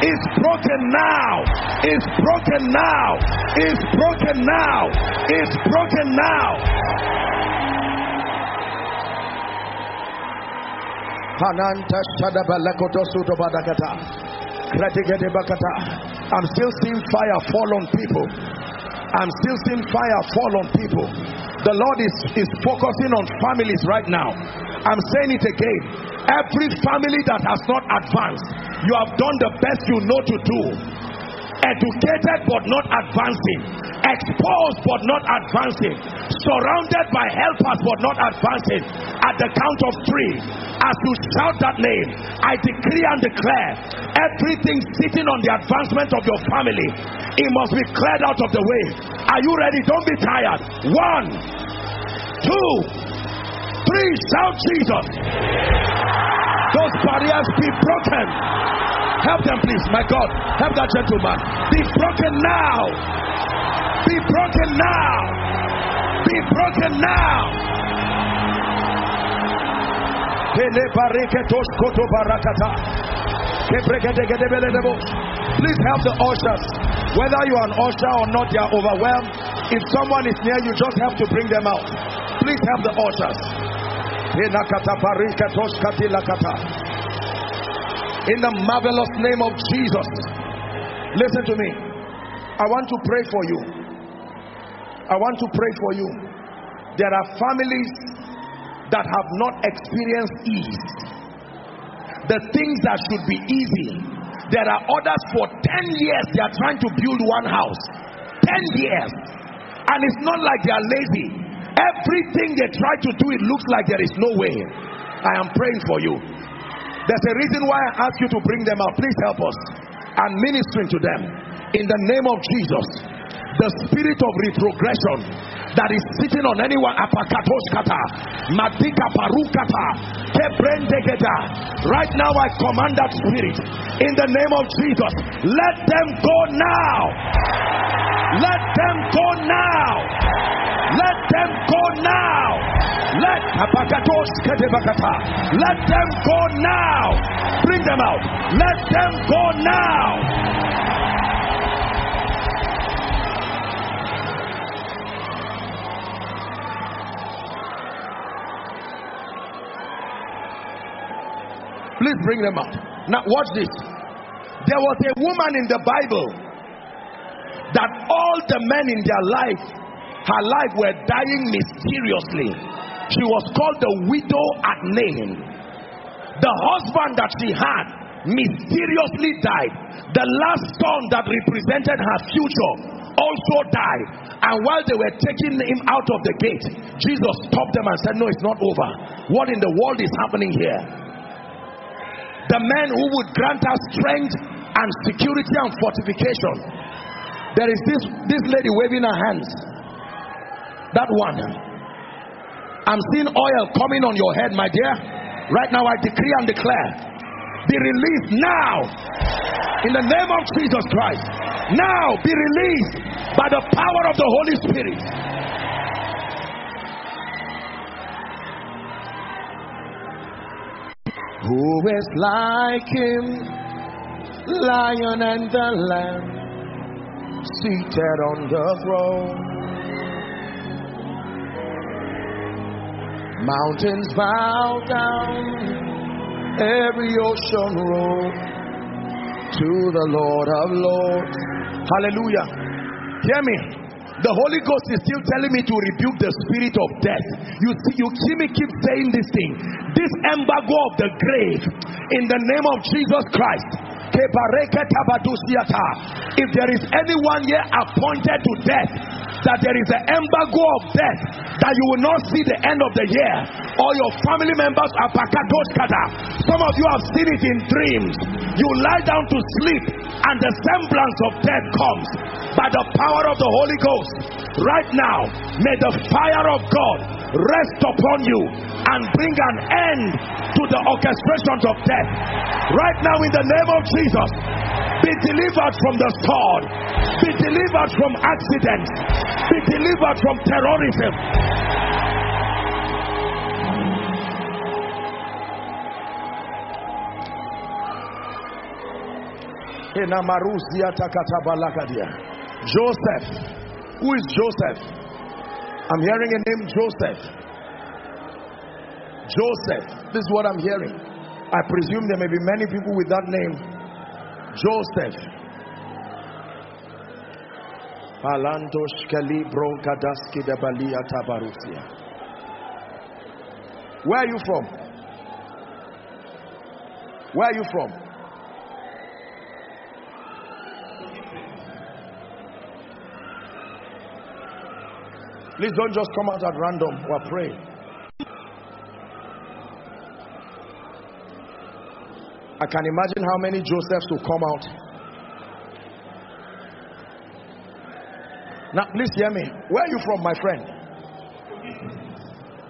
Is broken now. Is broken now. Is broken now. Is broken now. Hananta Shadabalakotosuto Badakata. I'm still seeing fire fall on people. I'm still seeing fire fall on people. The Lord is, is focusing on families right now. I'm saying it again. Every family that has not advanced, you have done the best you know to do. Educated but not advancing, exposed but not advancing, surrounded by helpers but not advancing. At the count of three, as you shout that name, I decree and declare everything sitting on the advancement of your family, it must be cleared out of the way. Are you ready? Don't be tired. One, two, three. Shout Jesus. Those barriers be broken. Help them, please. My God, help that gentleman. Be broken now. Be broken now. Be broken now. Please help the ushers. Whether you are an usher or not, they are overwhelmed. If someone is near you, just have to bring them out. Please help the ushers. In the marvelous name of Jesus. Listen to me. I want to pray for you. I want to pray for you. There are families that have not experienced ease. The things that should be easy. There are others for 10 years they are trying to build one house. 10 years. And it's not like they are lazy. Everything they try to do, it looks like there is no way. I am praying for you. There's a reason why I ask you to bring them out. Please help us. And ministering to them. In the name of Jesus. The spirit of retrogression that is sitting on anyone apakatoskata madika parukata kebrendegeta right now i command that spirit in the name of jesus let them go now let them go now let them go now. Let let them go now. Bring them out. Let them go now. Please bring them out. Now, watch this. There was a woman in the Bible that all the men in their life, her life were dying mysteriously. She was called the widow at Nain. The husband that she had mysteriously died. The last son that represented her future also died. And while they were taking him out of the gate, Jesus stopped them and said, No, it's not over. What in the world is happening here? the man who would grant us strength and security and fortification. There is this, this lady waving her hands. That one. I'm seeing oil coming on your head, my dear. Right now, I decree and declare be released now in the name of Jesus Christ. Now be released by the power of the Holy Spirit. Who is like him, lion and the lamb, seated on the throne? Mountains bow down, every ocean roll to the Lord of Lords. Hallelujah. Hear me. The Holy Ghost is still telling me to rebuke the spirit of death. You see, you see me keep saying this thing. This embargo of the grave in the name of Jesus Christ. If there is anyone here appointed to death, that there is an embargo of death that you will not see the end of the year or your family members are some of you have seen it in dreams. You lie down to sleep and the semblance of death comes by the power of the Holy Ghost. Right now may the fire of God rest upon you and bring an end to the orchestrations of death. Right now in the name of Jesus be delivered from the sword be delivered from accidents be delivered from terrorism Joseph. Who is Joseph? I'm hearing a name Joseph. Joseph. This is what I'm hearing. I presume there may be many people with that name. Joseph. Where are you from? Where are you from? Please don't just come out at random. We're praying. I can imagine how many Josephs will come out. Now, please hear me. Where are you from, my friend?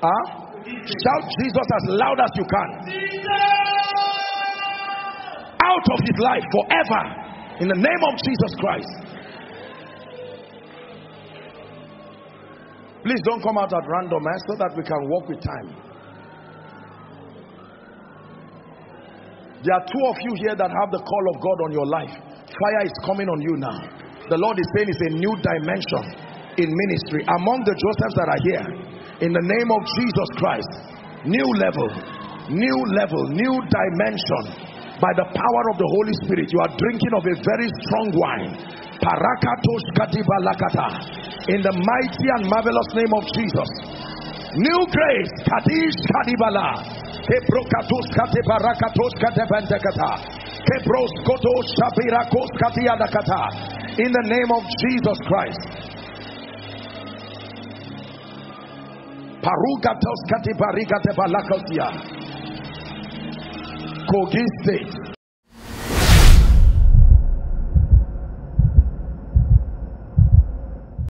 Huh? Shout Jesus as loud as you can. Out of his life forever. In the name of Jesus Christ. Please don't come out at random eh, so that we can walk with time. There are two of you here that have the call of God on your life. Fire is coming on you now. The Lord is saying it's a new dimension in ministry. Among the Josephs that are here, in the name of Jesus Christ, new level, new level, new dimension. By the power of the Holy Spirit, you are drinking of a very strong wine. Parakatos katibalakata in the mighty and marvelous name of Jesus. New grace, Kadish Kadibala, Kebrokatos Katebarakatos Katebentekata, Kebros Kotos Shabirakos Katiadakata, in the name of Jesus Christ. Parugatos Katibarika Tebalakosia, Kogi State.